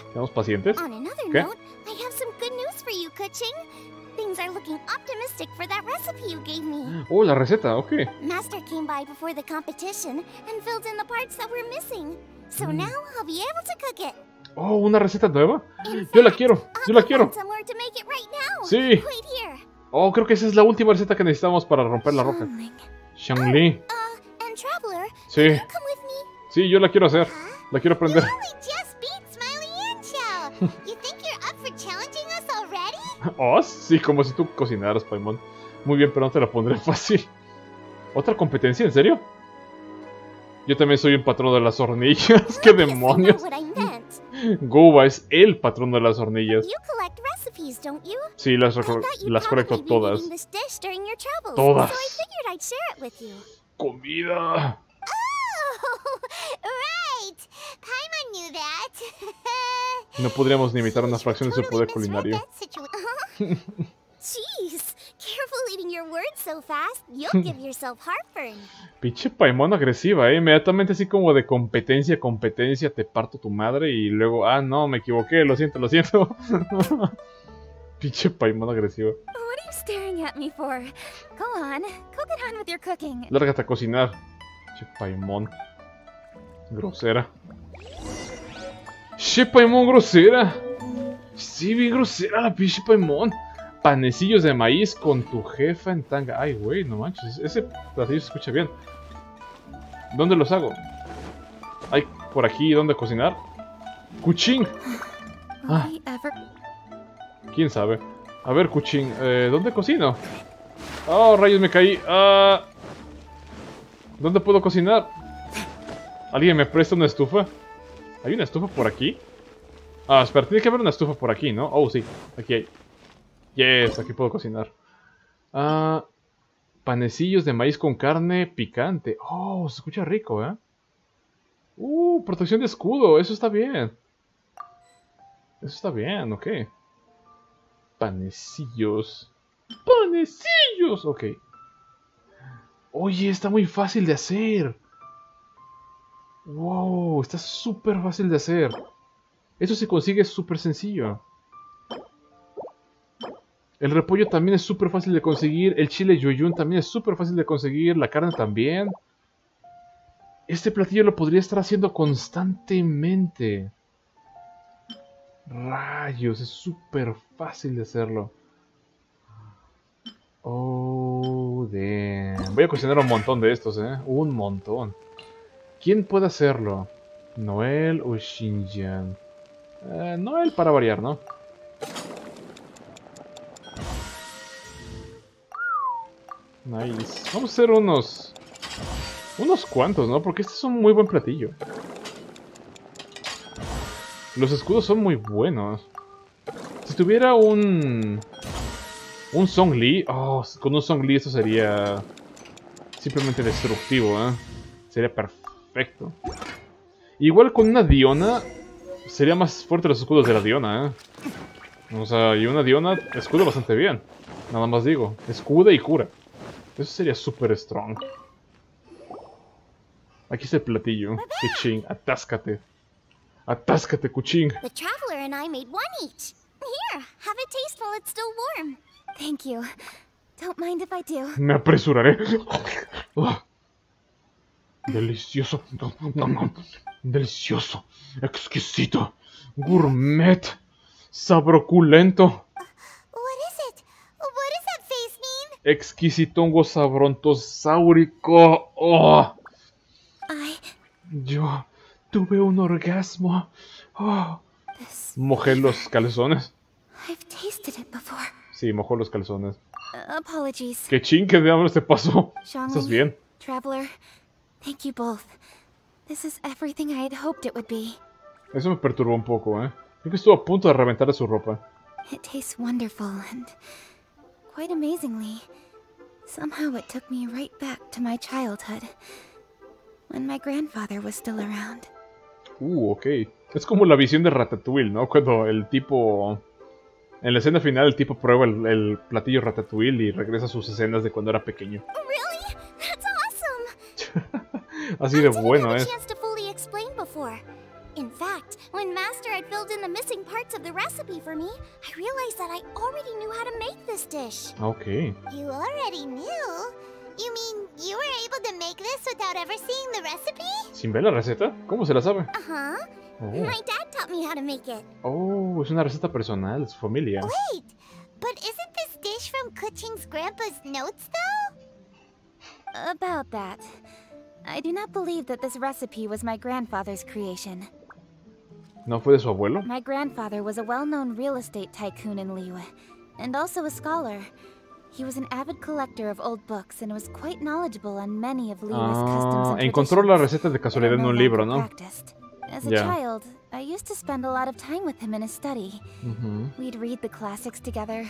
¿Estamos pacientes? ¿Qué? note, I have some good news for you, Kuching. Things are looking optimistic for that recipe you gave me. Oh, la receta, ok. Master came by before the competition and filled in the parts that were missing. So Mm. now I'll be able to cook it. Oh, una receta nueva. Yo la quiero, yo la quiero. find somewhere to make it right now. Sí. Oh, creo que esa es la última receta que necesitamos para romper la roca. Shangli. Uh, Traveler, Sí. Sí, yo la quiero hacer. La quiero aprender. Oh, sí, como si tú cocinaras, Paimon. Muy bien, pero no te la pondré fácil. ¿Otra competencia? ¿En serio? Yo también soy un patrón de las hornillas. ¿Qué demonios? Goba es el patrón de las hornillas. Sí, las, las colecto todas. Todas. Comida. Oh. No podríamos ni imitar una fracción de poder culinario. Pinche Paimon agresiva, ¿eh? Inmediatamente así como de competencia, competencia, te parto tu madre y luego, ah, no, me equivoqué, lo siento, lo siento. Pinche Paimon agresiva. What are you staring at me for? Go on, go get on with your cooking. Lárgate a cocinar. Pinche Paimon. Grosera. Che Paimon grosera. Sí, bien grosera la pinche Paimon. Panecillos de maíz con tu jefa en tanga. Ay, güey, no manches. Ese platillo se escucha bien. ¿Dónde los hago? Hay por aquí dónde cocinar. Cuchín. Ah. ¿Quién sabe? A ver, Cuchín, eh, ¿dónde cocino? Oh, rayos, me caí. Ah, ¿Dónde puedo cocinar? ¿Alguien me presta una estufa? ¿Hay una estufa por aquí? Ah, espera, tiene que haber una estufa por aquí, ¿no? Oh, sí, aquí hay. Yes, aquí puedo cocinar. Ah, panecillos de maíz con carne picante. Oh, se escucha rico, ¿eh? Uh, protección de escudo, eso está bien. Eso está bien, ok. Panecillos. Panecillos, ok. Oye, está muy fácil de hacer. Wow, está súper fácil de hacer. Eso se consigue súper sencillo. El repollo también es súper fácil de conseguir. El chile yuyun también es súper fácil de conseguir. La carne también. Este platillo lo podría estar haciendo constantemente. Rayos, es súper fácil de hacerlo. Oh, damn. Voy a cocinar un montón de estos, ¿eh? Un montón. ¿Quién puede hacerlo? ¿Noel o Shinjan? Eh, Noel para variar, ¿no? Nice. Vamos a hacer unos... Unos cuantos, ¿no? Porque este es un muy buen platillo. Los escudos son muy buenos. Si tuviera un... Un Song Lee... Oh, con un Song Lee esto sería... Simplemente destructivo, ¿eh? Sería perfecto. Igual con una Diona... Sería más fuerte los escudos de la Diona, ¿eh? O sea, y una Diona escudo bastante bien. Nada más digo. Escuda y cura. Eso sería súper strong. Aquí está el platillo. Kuching, atáscate. Atáscate, Kuching. The traveler and I made one each. Here, have it taste while it's still warm. Thank you. Don't mind if I do. Me apresuraré. Ah. Delicioso. Delicioso. Exquisito. Gourmet. Sabroculento. What is it? What does that face mean? Exquisitongo sabrontosáurico. Oh. I... Yo tuve un orgasmo. Oh. Mojé los calzones. I've tasted it before. Sí, mojó los calzones. Apologies. ¿Qué ching que diablos te pasó? ¿Estás bien? Traveler, thank you both. This is everything I had hoped it would be. Eso me perturbó un poco, ¿eh? Creo que estuvo a punto de reventarle su ropa. It tastes wonderful and quite amazingly. Somehow it took me right back to my childhood when my grandfather was still around. Uh, ok. Es como la visión de Ratatouille, ¿no? Cuando el tipo... En la escena final el tipo prueba el, el platillo Ratatouille y regresa a sus escenas de cuando era pequeño. Awesome! Así de bueno, ¿eh? In fact, when Master had filled in the missing parts of the recipe for me, I realized that I already knew how to make this dish. Ok. You already knew? You mean you were able to make this without ever seeing the recipe? ¿Sin ver la receta? ¿Cómo se la sabe? Uh-huh. Oh. My dad taught me how to make it. Oh, es una receta personal de su familia. Wait, but isn't this dish from Kuching's grandpa's notes, though? About that. I do not believe that this recipe was my grandfather's creation. ¿No fue de su abuelo? My grandfather was a well-known real estate tycoon in Liyue, and also a scholar. He was an avid collector of old books and was quite knowledgeable on many of customs Ah, and encontró la receta de casualidad en un libro, ¿no? practiced. As a Ya. child, I used to spend a lot of time with him in his study. Ujú. We'd read the classics together,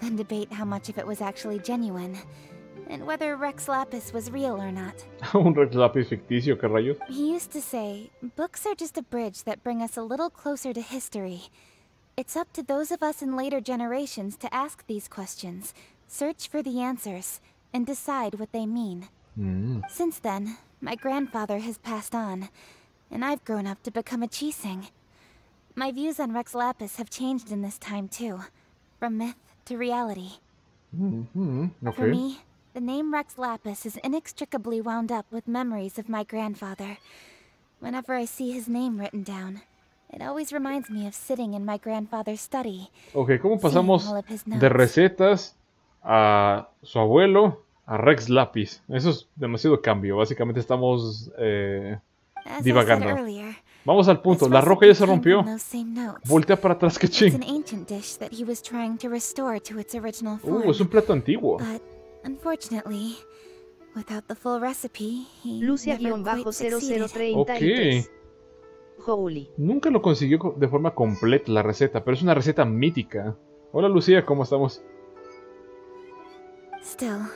then debate how much of it was actually genuine, and whether Rex Lapis was real or not. un Rex lápiz ficticio, ¿qué rayos? He used to say, books are just a bridge that bring us a little closer to history. It's up to those of us in later generations to ask these questions, search for the answers, and decide what they mean. Mm. Since then, my grandfather has passed on, and I've grown up to become a Chising. My views on Rex Lapis have changed in this time too, from myth to reality. Mhm, For me, the name Rex Lapis is inextricably wound up with memories of my grandfather. Whenever I see his name written down, it always reminds me of sitting in my grandfather's study. Ok, ¿cómo pasamos all of his de recetas a su abuelo a Rex lápiz? Eso es demasiado cambio. Básicamente estamos eh, divagando. Vamos al punto. La roca ya se rompió. Voltea para atrás, que ching. an ancient dish that he was trying to restore to its original form. Uh, es un plato antiguo. But unfortunately, without the full recipe, he never quite succeeded. Lucia-0033. Holy. Nunca lo consiguió co- de forma completa la receta, pero es una receta mítica. Hola Lucía, ¿cómo estamos? Still,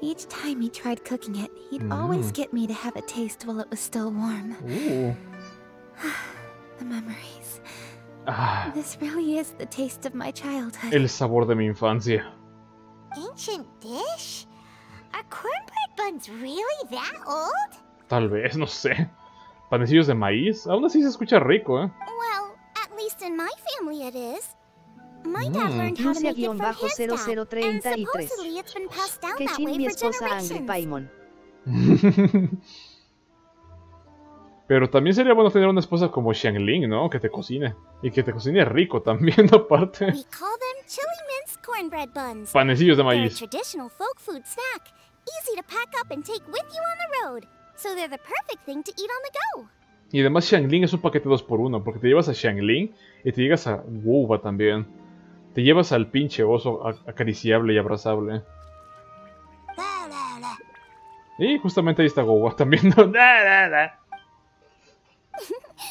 each time he tried cooking it, he'd always Mm. get me to have a taste while it was still warm. Uh, The memories. ah, This really is the taste of my childhood. el sabor de mi infancia. Ancient dish? Are cornbread buns really that old? Tal vez, no sé. Panecillos de maíz. Aún así se escucha rico, ¿eh? Well, at least in my family it is. Lucia-0033. supposedly it's been passed down that Kechin way mi esposa Angry. Paimon. Pero también sería bueno tener una esposa como Xiangling, ¿no? Que te cocine. Y que te cocine rico también, aparte. We call them chili minced cornbread buns. Panecillos de maíz. traditional folk food snack, easy to pack up and take with you on the road. So they're the perfect thing to eat on the go. Y además Xiangling es un paquete 2x1, porque te llevas a Xiangling y te llegas a Wuba también. Te llevas al pinche oso acariciable y abrazable. Y justamente ahí está Wuba también. ¿no? Da, da, da.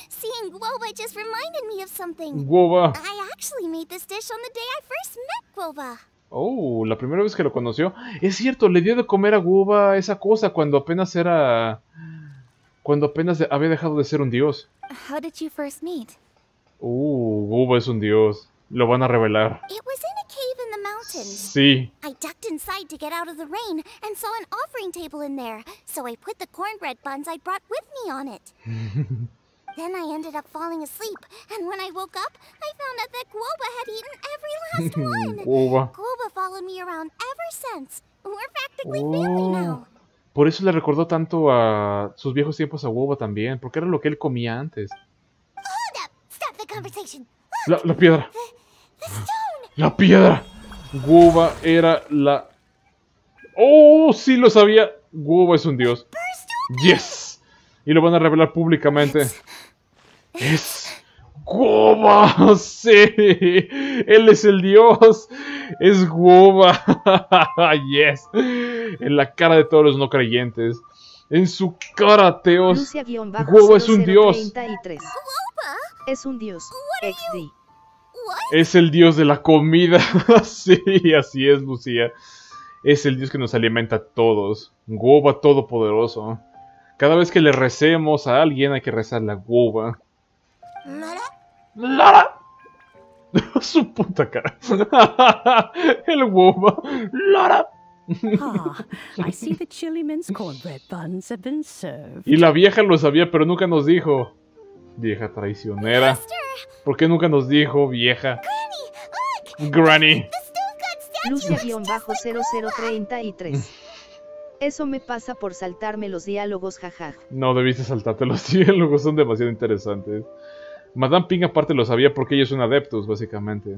Seeing guava just reminded me of something. Guava. I actually made this dish on the day I first met guava. Oh, la primera vez que lo conoció. Es cierto, le dio de comer a Wuba esa cosa cuando apenas era... Cuando apenas había dejado de ser un dios. How did you first meet? Uh, Wuba es un dios. Lo van a revelar. It was in a cave in the mountains. Sí. I ducked inside to get out of the rain and saw an offering table in there, so I put the cornbread buns I brought with me on it. then I ended up falling asleep, and when I woke up, I found out that Guoba had eaten every last one. Guoba. Guoba followed me around ever since. We're practically family now. Por eso le recordó tanto a sus viejos tiempos a Wuba también, porque era lo que él comía antes. Hold up! Stop the conversation. La, piedra. La piedra. Wuba era la... Oh, sí lo sabía. Wuba es un dios. Yes. Y lo van a revelar públicamente. Es Guoba. Sí. Él es el dios. Es Guoba. yes. En la cara de todos los no creyentes. En su cara, Teos. Guoba es un dios. Lucia-0033. Es un dios. XD. Es el dios de la comida. sí, así es, Lucía. Es el dios que nos alimenta a todos. Guoba todopoderoso. Cada vez que le recemos a alguien hay que rezarle a Guoba. ¡Lara! Su puta cara. El Woba. ¡Lara! Ah, I see the Chiliman's cornbread buns have been served. Y la vieja lo sabía, pero nunca nos dijo. Vieja traicionera. ¿Por qué nunca nos dijo, vieja? Granny. Lucia-0033. Eso me pasa por saltarme los diálogos, jajaj. No debiste saltarte los diálogos, son demasiado interesantes. Madame Ping aparte lo sabía porque ella es un adeptus, básicamente.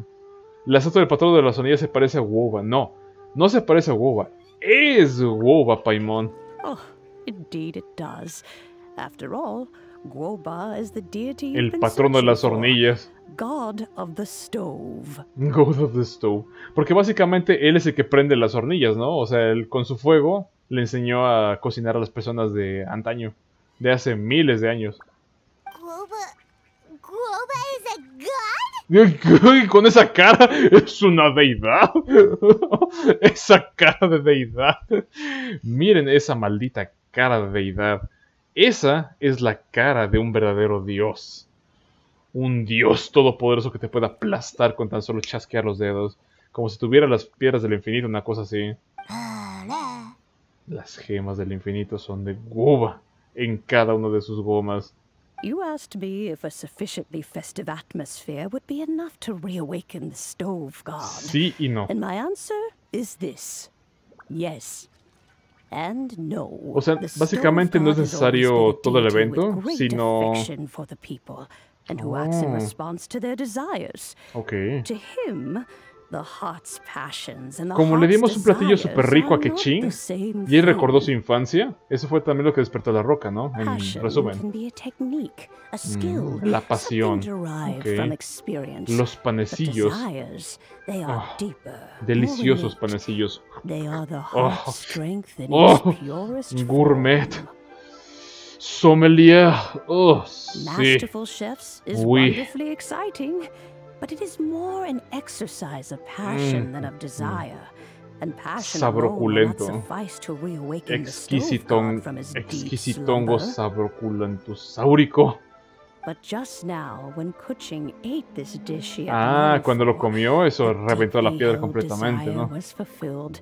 La estatua del patrón de la sonilla se parece a Woba. No, no se parece a Woba. Es Woba, Paimon. Oh, indeed it does. After all, Woba is the deity El patrono de las hornillas. God of the stove. God of the stove. Porque básicamente él es el que prende las hornillas, ¿no? O sea, él con su fuego le enseñó a cocinar a las personas de antaño. De hace miles de años. Con esa cara es una deidad. esa cara de deidad. Miren esa maldita cara de deidad. Esa es la cara de un verdadero dios. Un dios todopoderoso que te pueda aplastar con tan solo chasquear los dedos. Como si tuviera las piedras del infinito, una cosa así. Las gemas del infinito son de guba en cada una de sus gomas. You asked me if a sufficiently festive atmosphere would be enough to reawaken the stove god. Sí y no. And my answer is this. Yes. And no. O sea, básicamente no es necesario todo el evento, sino for the people and who acts in Oh. response to their desires. Ok. To him, the heart's passions and the Como le dimos un platillo súper rico a are not Kechin the same y él recordó su infancia, eso fue también lo que despertó a la roca, ¿no? En resumen. can be a technique, a skill, Mm, la pasión. something derived ok. from experience. Los panecillos. desires, they are deeper, more Deliciosos panecillos. They are the Oh. Oh. Gourmet. Sommelier. Oh, sí. Masterful but it is more an exercise of passion Mm, than of desire. And passion Sabroculento. suffice to reawaken Exquisitón, exquisitongo slumber. sabroculentosáurico. But just now, when Kuching ate this dish he Ah, cuando lo comió, eso reventó la deeply piedra held completamente, ¿no? was fulfilled.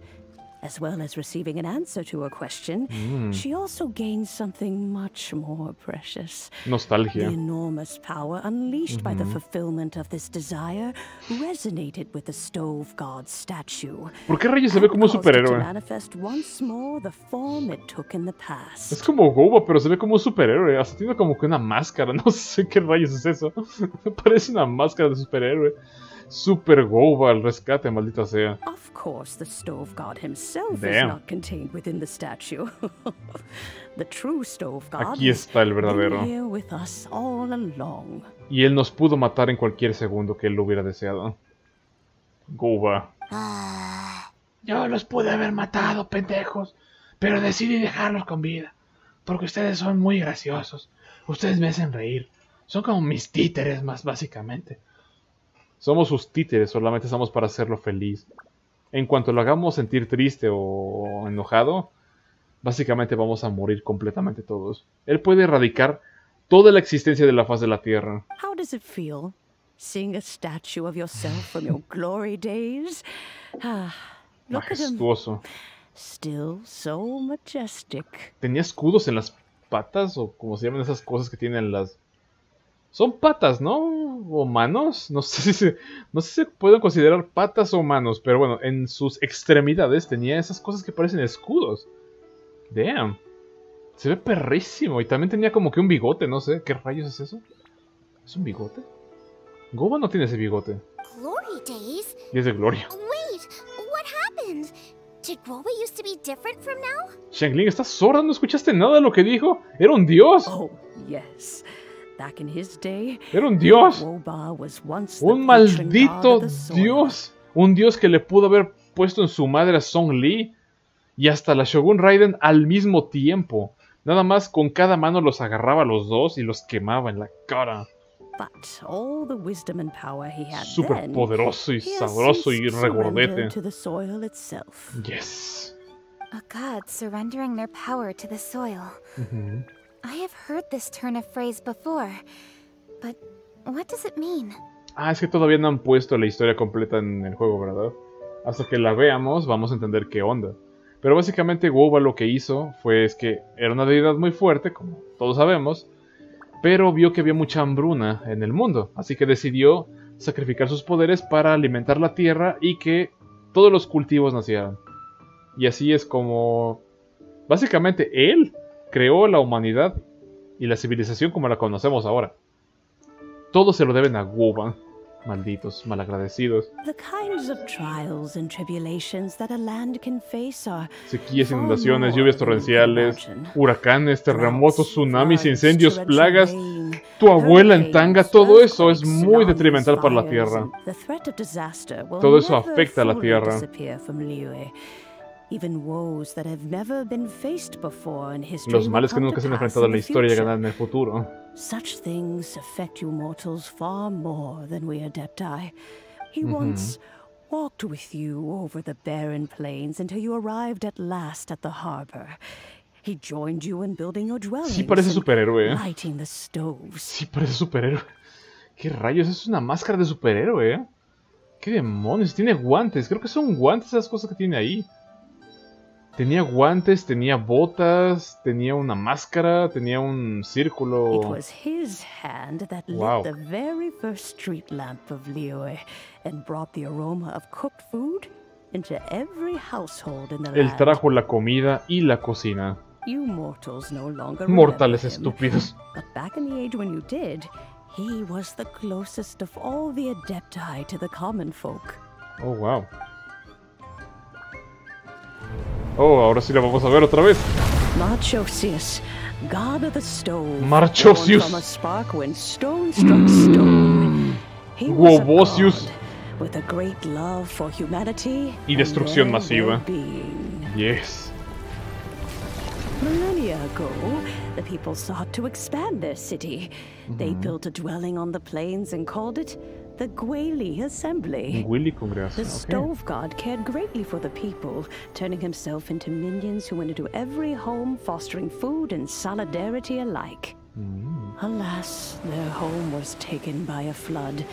As well as receiving an answer to her question, Mm. she also gained something much more precious. Nostalgia. The enormous power unleashed by the Mhm. fulfillment of this desire resonated with the stove god's statue. ¿Por qué Reyes se ve como un and caused it to superhéroe? manifest once more the form it took in the past. Es como Goba, pero se ve como un superhéroe. Hasta tiene como que una máscara. No sé qué rayos es eso. Parece una máscara de superhéroe. Super Goba al rescate, maldita sea. Of course, the stove god himself is not contained within the statue. the true stove god Aquí está el has been verdadero. here with us all along. Y él nos pudo matar en cualquier segundo que él lo hubiera deseado. Goba. Yo los pude haber matado, pendejos, pero decidí dejarlos con vida, porque ustedes son muy graciosos. Ustedes me hacen reír. Son como mis títeres, más básicamente. Somos sus títeres, solamente estamos para hacerlo feliz. En cuanto lo hagamos sentir triste o enojado, básicamente vamos a morir completamente todos. Él puede erradicar toda la existencia de la faz de la Tierra. How does it feel? Seeing a statue of yourself from your glory days? Ah, look at him. Majestuoso. Still so majestic. ¿Tenía escudos en las patas? ¿O como se llaman esas cosas que tienen las... Son patas, ¿no? ¿O manos? No sé si se, no sé si se pueden considerar patas o manos, pero bueno, en sus extremidades tenía esas cosas que parecen escudos. Damn. Se ve perrísimo. Y también tenía como que un bigote, no sé. ¿Qué rayos es eso? ¿Es un bigote? Goba no tiene ese bigote. Glory days? Y es de gloria. Wait, what happened? Did used to be different from now? Shangling, ¿estás sorda? ¿No escuchaste nada de lo que dijo? Era un dios. Oh, yes. Back in his day, Era un dios. Woba was once the Un maldito dios. Un dios que le pudo haber puesto en su madre a Song Lee y hasta la Shogun Raiden al mismo tiempo. Nada más con cada mano los agarraba a los dos y los quemaba en la cara. But all the wisdom and power he had Súper then, poderoso y sabroso y regordete. surrendered to the soil itself. Yes. A god surrendering their power to the soil. I have heard this turn of phrase before, but What does it mean? Ah, es que todavía no han puesto la historia completa en el juego, ¿verdad? Hasta que la veamos vamos a entender qué onda. Pero básicamente Woba lo que hizo fue que era una deidad muy fuerte, como todos sabemos, pero vio que había mucha hambruna en el mundo, así que decidió sacrificar sus poderes para alimentar la tierra y que todos los cultivos nacieran. Y así es como... Básicamente él creó la humanidad y la civilización como la conocemos ahora. Todo se lo deben a Woban. Malditos, malagradecidos. Sequías, inundaciones, lluvias torrenciales, huracanes, terremotos, tsunamis, incendios, plagas. Tu abuela en tanga, todo eso es muy detrimental para la Tierra. Todo eso afecta a la Tierra. Disappear from Liyue. Even woes that have never been faced before in history Los males que nunca se han enfrentado en la historia llegarán en el futuro. Such things affect you mortals far more than we Adepti. He Mhm. once walked with you over the barren plains until you arrived at last at the harbor. He joined you in building your dwellings Sí parece superhéroe, ¿eh? lighting the stoves. Sí parece superhéroe. ¿Qué rayos? Es una máscara de superhéroe, ¿eh? ¿Qué demonios? Tiene guantes. Creo que son guantes esas cosas que tiene ahí. Tenía guantes, tenía botas, tenía una máscara, tenía un círculo. It was his hand that Wow. lit the very first street lamp of Liyue and brought the aroma of cooked food into every household in the Él land. trajo la comida y la cocina. You mortals no longer Mortales estúpidos. But back in the age when you did, he was the closest of all the Adepti to the common folk. Oh, wow. Oh, ahora sí la vamos a ver otra vez. Marchosius, god of the stove. Marchosius. From a spark when stone struck stone. He was a god with a great love for humanity Y and destrucción masiva. Yes. Millennia ago, the people sought to expand their city. They Mhm. built a dwelling on the plains and called it the Gwali Assembly. Willy The congregación. ok. stove god cared greatly for the people, turning himself into minions who went into every home, fostering food and solidarity alike. Mm. Alas, their home was taken by a flood.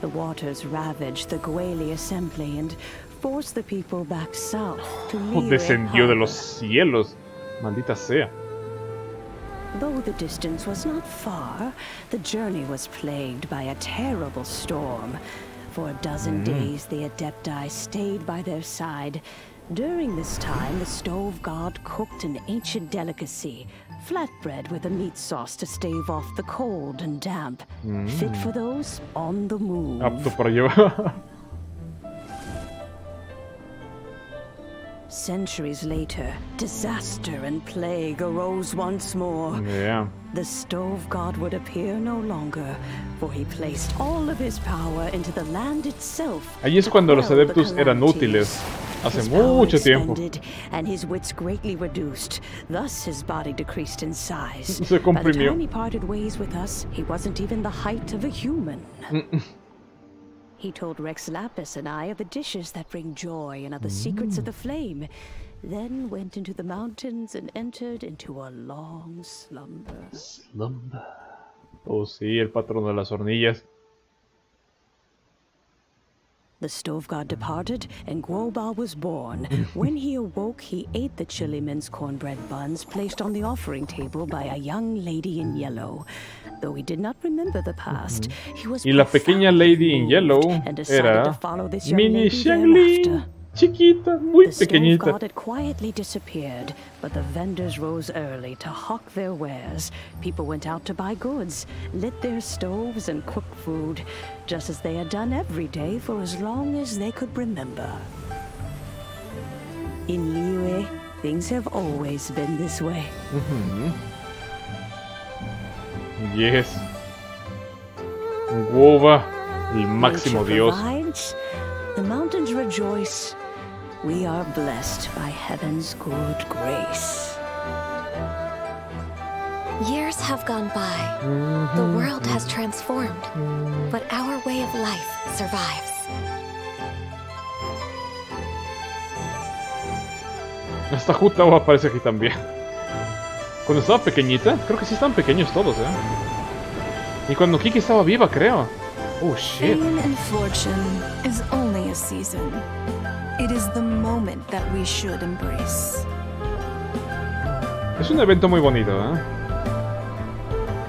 The waters ravaged the Gwali Assembly and forced the people back south to Oh, descendió de los cielos. Maldita sea. Though the distance was not far, the journey was plagued by a terrible storm. For a dozen Mm. days, the Adepti stayed by their side. During this time, the stove god cooked an ancient delicacy, flatbread with a meat sauce to stave off the cold and damp, fit Mm. for those on the move. Apto para Centuries later, disaster and plague arose once more. Yeah. The stove god would appear no longer, for he placed all of his power into the land itself. Ahí es cuando los quell adeptus eran útiles. Hace mucho tiempo. and his wits greatly reduced. Thus his body decreased in size. Se By the time he parted ways with us, he wasn't even the height of a human. He told Rex Lapis and I of the dishes that bring joy and of the secrets of the mm. flame, then went into the mountains and entered into a long slumber. Slumber. Oh, sí, el patrón de las hornillas. The stove god departed, and Guobal was born. when he awoke, he ate the chilimen's cornbread buns placed on the offering table by a young lady in yellow. Though he did not remember the past, mm-hmm. he was Y la pequeña Lady in Yellow and decided to era follow this young Mini lady Xiangling. thereafter. Chiquita, muy The pequeñita. god had quietly disappeared, but the vendors rose early to hawk their wares. People went out to buy goods, lit their stoves, and cooked food, just as they had done every day for as long as they could remember. In Liyue, things have always been this way. Ujú. Yes. Woba, el máximo dios. provides, the mountains rejoice. We are blessed by heaven's good grace. Years have gone by. The world has transformed, but our way of life survives. Esta Jutao aparece aquí también. Cuando estaba pequeñita, creo que sí estaban pequeños todos, ¿eh? Y cuando Kiki estaba viva, creo. Oh, shit. Fame and fortune is only a season. It is the moment that we should embrace. Es un evento muy bonito, ¿eh?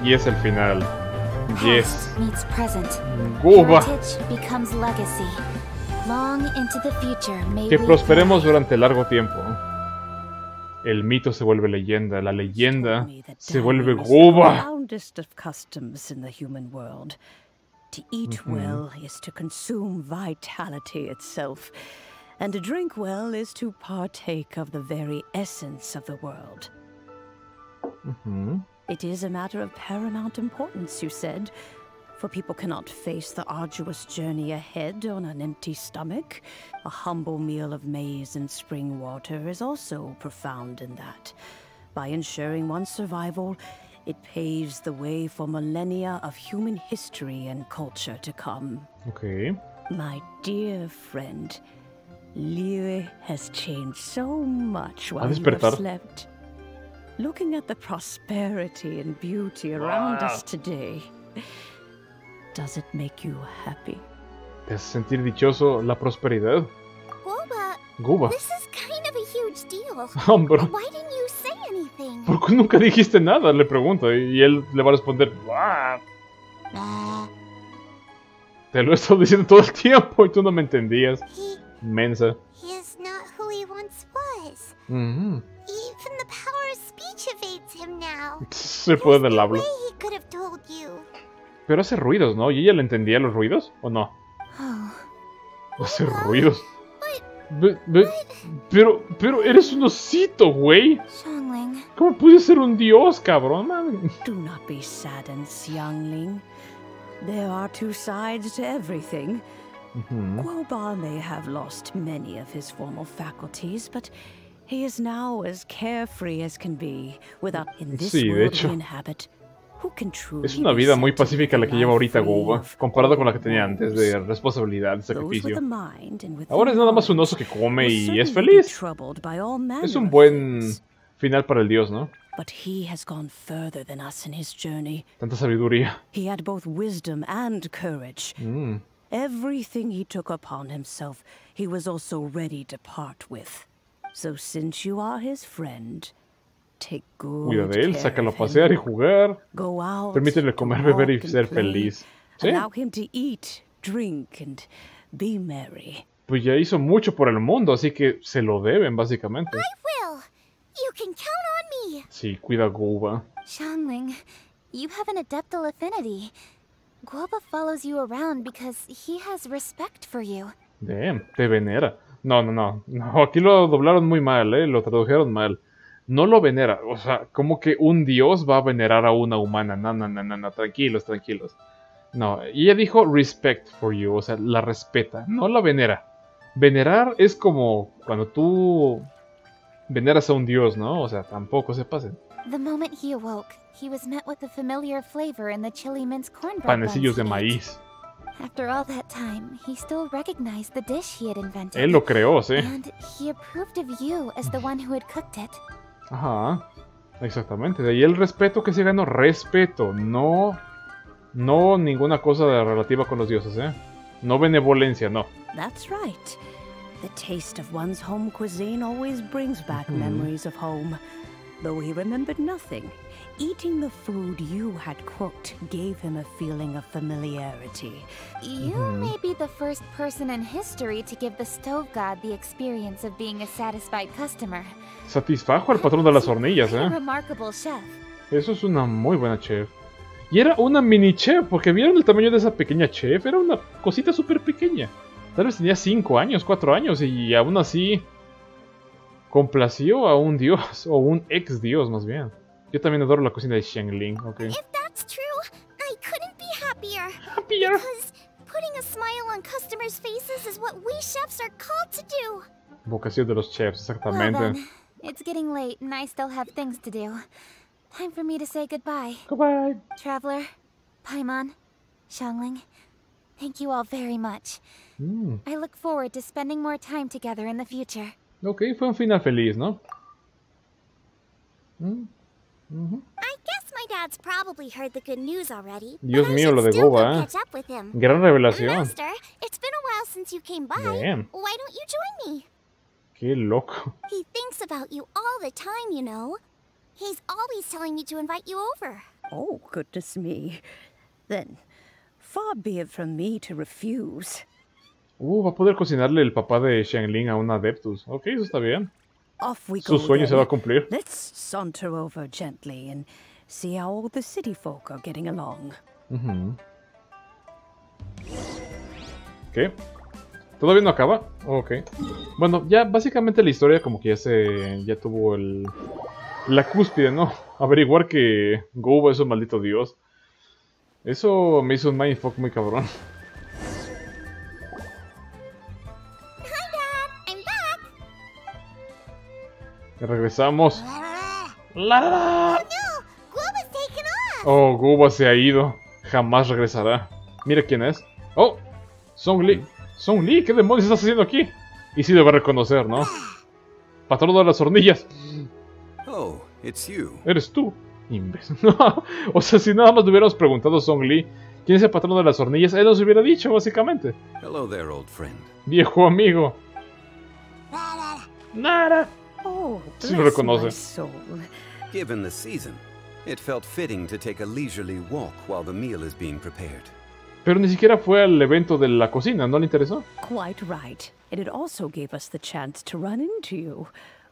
Y es el final. Yes. Meets present. Goba. Heritage becomes legacy. Long into the future may Que prosperemos durante largo tiempo. El mito se vuelve leyenda, la leyenda se vuelve Dining is the goba. profoundest of customs in the human world. To eat well is to consume vitality itself, and to drink well is to partake of the very essence of the world. Ujú. It is a matter of paramount importance, you said, for people cannot face the arduous journey ahead on an empty stomach. A humble meal of maize and spring water is also profound in that. By ensuring one's survival, it paves the way for millennia of human history and culture to come. Ok. My dear friend, Liyue has changed so much while you have slept. Looking at the prosperity and beauty around Ah. us today, does it make you happy? Te hace sentir dichoso la prosperidad. Boba, Goba. this is kind of a huge deal. Hombre. Why didn't you say anything? ¿Por qué nunca dijiste nada? Le pregunto. Y él le va a responder. "Ah, Te lo he estado diciendo todo el tiempo y tú no me entendías. Mensa. He is not who he once was. Ujú. Even the power of speech evades him now. Se puede del habla. He could have told you. Pero hace ruidos, ¿no? ¿Y ella le entendía los ruidos? ¿O no? Oh. Hace ruidos. Ve- pero, pero eres un osito, güey. Xiangling. ¿Cómo puedes ser un dios, cabrón? man? Do not be saddened, youngling. There are two sides to everything. Ujú. Guoba may have lost many of his formal faculties, but he is now as carefree as can be, without in this Sí, de world hecho. inhabit. Who can truly Es una vida muy pacífica la que lleva ahorita Goba, comparado con la que tenía antes de responsabilidad, de sacrificio. Ahora es nada más un oso que come y es feliz. Es un buen final para el dios, ¿no? Tanta sabiduría. He had both wisdom and courage. Mm. Everything he took upon himself, he was also ready to part with. So since you are his friend, take good Cuida de él, care sácalo a of pasear y him. jugar. Go out, Permítele to comer, beber y walk and ser play. feliz. Sí, Allow him to eat, drink, and be merry. pues ya hizo mucho por el mundo, así que se lo deben, básicamente. I Will, you can count on me. Sí, cuida a Goba. Xiangling, you have an adeptal affinity. Guoba follows you around because he has respect for you. Damn, te venera. No, no, no. No, aquí lo doblaron muy mal, ¿eh? Lo tradujeron mal. No lo venera. O sea, como que un dios va a venerar a una humana. No, no, no, no, no. Tranquilos, tranquilos. No, y ella dijo respect for you. O sea, la respeta. No la venera. Venerar es como cuando tú veneras a un dios, ¿no? O sea, tampoco se pasen. The moment he awoke, he was met with the familiar flavor in the chili mince cornbread Panecillos buns de he maíz. After all that time, he still recognized the dish he had invented. Él lo creó, sí. And he approved of you as the one who had cooked it. Ajá, exactamente. De ahí el respeto que se ganó. Respeto, no. No ninguna cosa de- relativa con los dioses, ¿eh? No benevolencia, no. That's right. The taste of one's home cuisine always brings back Mhm. memories of home. Though he remembered nothing, eating the food you had cooked gave him a feeling of familiarity. You Mhm. may be the first person in history to give the stove god the experience of being a satisfied customer. Satisfajo al patrón de las hornillas, ¿eh? remarkable chef. Eso es una muy buena chef. Y era una mini chef, porque vieron el tamaño de esa pequeña chef. Era una cosita súper pequeña. Tal vez tenía 5 años, 4 años, y aún así complació a un dios, o un ex dios más bien. Yo también adoro la cocina de Xiangling, ok. If that's true, I couldn't be happier. Happier? Because putting a smile on customers' faces is what we chefs are called to do. Vocación de los chefs, Well exactamente. then, it's getting late and I still have things to do. Time for me to say goodbye. Goodbye. Traveler, Paimon, Xiangling, thank you all very much. Mm, I look forward to spending more time together in the future. ok, fue un final feliz, ¿no? Mm, Dios mío, lo de Goba, eh. catch up with him. Gran revelación. Master, it's been a while since you came by. Damn. Why don't you join me? Qué loco. He thinks about you all the time, you know. He's always telling me to invite you over. Oh, goodness me. Then, far be it from me to refuse. Uh, va a poder cocinarle el papá de Xiangling a un Adeptus. Ok, eso está bien. Su sueño se va a cumplir. Let's saunter over gently and see how all the city folk are getting along. ¿Qué? ¿Todavía no acaba? Ok. Bueno, ya básicamente la historia como que ya se... ya tuvo el... La cúspide, ¿no? Averiguar que Goba es un maldito dios. Eso me hizo un mindfuck muy cabrón. Regresamos. La. Oh, Goba se ha ido. Jamás regresará. Mira quién es. Oh, Song Li. Song Li, ¿qué demonios estás haciendo aquí? Y sí debe reconocer, ¿no? Patrón de las hornillas. Oh, it's you. Eres tú. Imbécil. No, o sea, si nada más le hubiéramos preguntado a Song Li quién es el patrón de las hornillas, él nos hubiera dicho, básicamente. Hello there, old friend. Viejo amigo. Nada. Oh, Sí lo bless reconoce. my soul. Given the season, it felt fitting to take a leisurely walk while the meal is being prepared. Pero ni siquiera fue al evento de la cocina, ¿no le interesó? Quite right. And it also gave us the chance to run into you.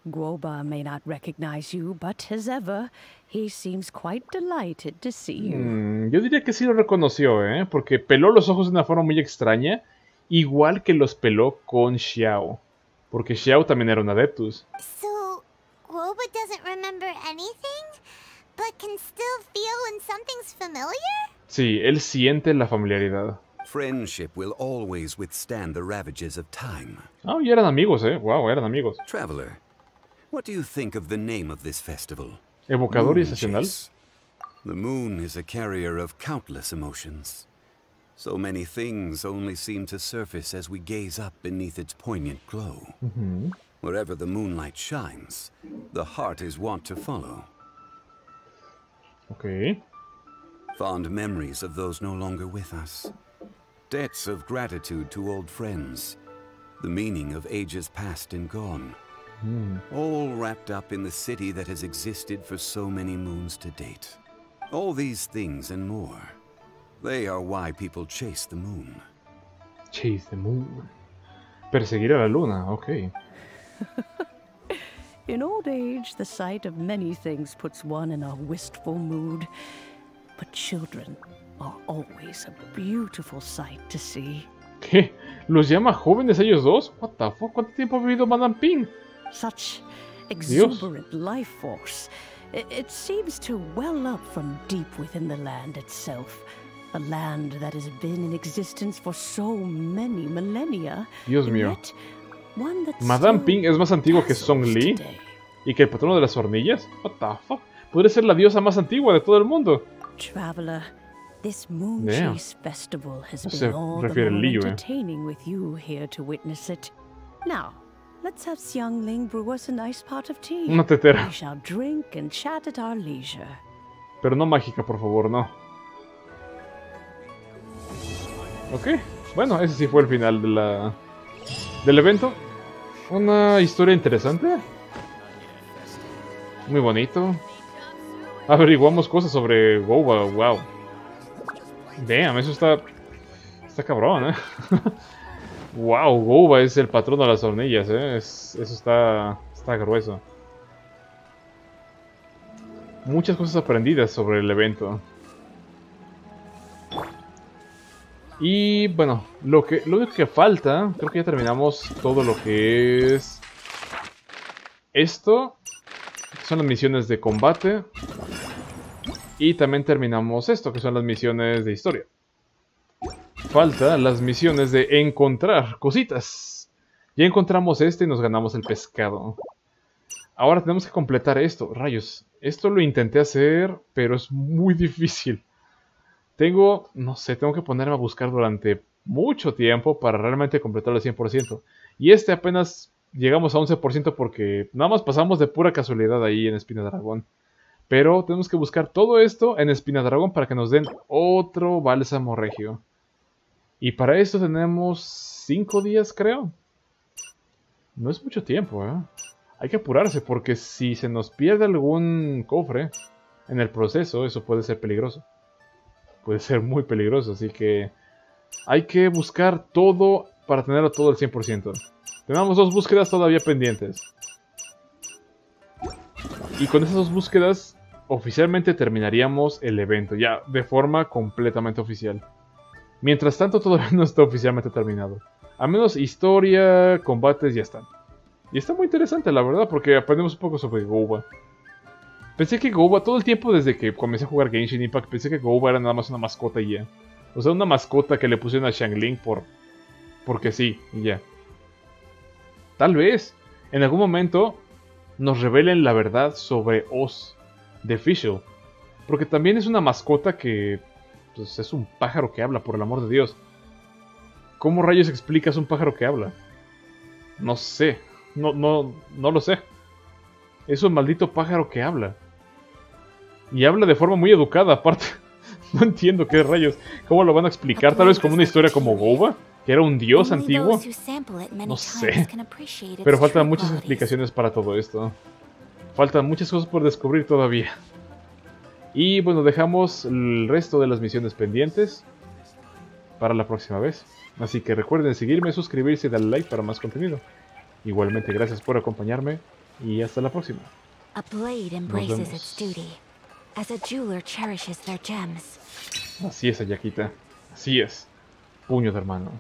Guoba may not recognize you, but as ever, he seems quite delighted to see you. Mm, yo diría que sí lo reconoció, ¿eh? Porque peló los ojos de una forma muy extraña, igual que los peló con Xiao. Porque Xiao también era un Adeptus. So, Guoba doesn't remember anything, but can still feel when something's familiar? Sí, él siente la familiaridad. Friendship will always withstand the ravages of time. Ah, y eran amigos, ¿eh? Wow, eran amigos. Traveler, what do you think of the name of this festival? Evocador y estacional. The moon is a carrier of countless emotions. So many things only seem to surface as we gaze up beneath its poignant glow. Ujú. Wherever the moonlight shines, the heart is wont to follow. Ok. Fond memories of those no longer with us. Debts of gratitude to old friends. The meaning of ages past and gone. Mm. All wrapped up in the city that has existed for so many moons to date. All these things and more. They are why people chase the moon. Chase the moon. Perseguir a la luna, ok. In old age, the sight of many things puts one in a wistful mood. But children are always a beautiful sight to see. ¿Qué? ¿Los llama jóvenes ellos dos? What the fuck? ¿Cuánto tiempo ha vivido Madame Ping? Such Dios. exuberant life force. It, it seems to well up from deep within the land itself. A land that has been in existence for so many millennia. Dios mío. Madame Ping es más antigua que Song Li y que el patrono de las hornillas. What the fuck? Podría ser la diosa más antigua de todo el mundo. Traveler, this Moon Festival has been all the refiere more Liu, eh. entertaining with you here to witness it. Now, let's have Xiang Ling brew us a nice pot of tea. Una tetera. We shall drink and chat at our leisure. Pero no mágica, por favor, no. Ok, bueno, ese sí fue el final de la, del evento. Una historia interesante. Muy bonito. Averiguamos cosas sobre Goba, wow. Damn, eso está... Está cabrón, eh. wow, Goba es el patrón de las hornillas, eh. Es- eso está... Está grueso. Muchas cosas aprendidas sobre el evento. Y bueno, lo que lo único que falta, creo que ya terminamos todo lo que es esto. Son las misiones de combate. Y también terminamos esto, que son las misiones de historia. Falta las misiones de encontrar cositas. Ya encontramos este y nos ganamos el pescado. Ahora tenemos que completar esto. Rayos, esto lo intenté hacer, pero es muy difícil. Tengo, no sé, tengo que ponerme a buscar durante mucho tiempo para realmente completarlo al 100%. Y este apenas llegamos a 11% porque nada más pasamos de pura casualidad ahí en Espina Dragón. Pero tenemos que buscar todo esto en Espina Dragón para que nos den otro bálsamo regio. Y para esto tenemos 5 días, creo. No es mucho tiempo, ¿eh? Hay que apurarse porque si se nos pierde algún cofre en el proceso, eso puede ser peligroso. Puede ser muy peligroso, así que hay que buscar todo para tenerlo todo al 100%. Tenemos dos búsquedas todavía pendientes. Y con esas dos búsquedas oficialmente terminaríamos el evento, ya de forma completamente oficial. Mientras tanto todavía no está oficialmente terminado. A menos historia, combates ya están. Y está muy interesante la verdad porque aprendemos un poco sobre Goba. Pensé que Goba, todo el tiempo desde que comencé a jugar Genshin Impact, pensé que Goba era nada más una mascota y ya. O sea, una mascota que le pusieron a Shangling por... Porque sí, y ya. Tal vez, en algún momento, nos revelen la verdad sobre Oz de Fischl. Porque también es una mascota que pues, es un pájaro que habla, por el amor de Dios. ¿Cómo rayos explicas un pájaro que habla? No sé. No, no, no lo sé. Es un maldito pájaro que habla. Y habla de forma muy educada, aparte. no entiendo qué rayos. ¿Cómo lo van a explicar? Tal vez como una historia como Goba, que era un dios antiguo. No sé. Pero faltan muchas explicaciones para todo esto. Faltan muchas cosas por descubrir todavía. Y bueno, dejamos el resto de las misiones pendientes para la próxima vez. Así que recuerden seguirme, suscribirse y darle like para más contenido. Igualmente, gracias por acompañarme y hasta la próxima. Así es, Ayakita. Así es. Puño de hermano.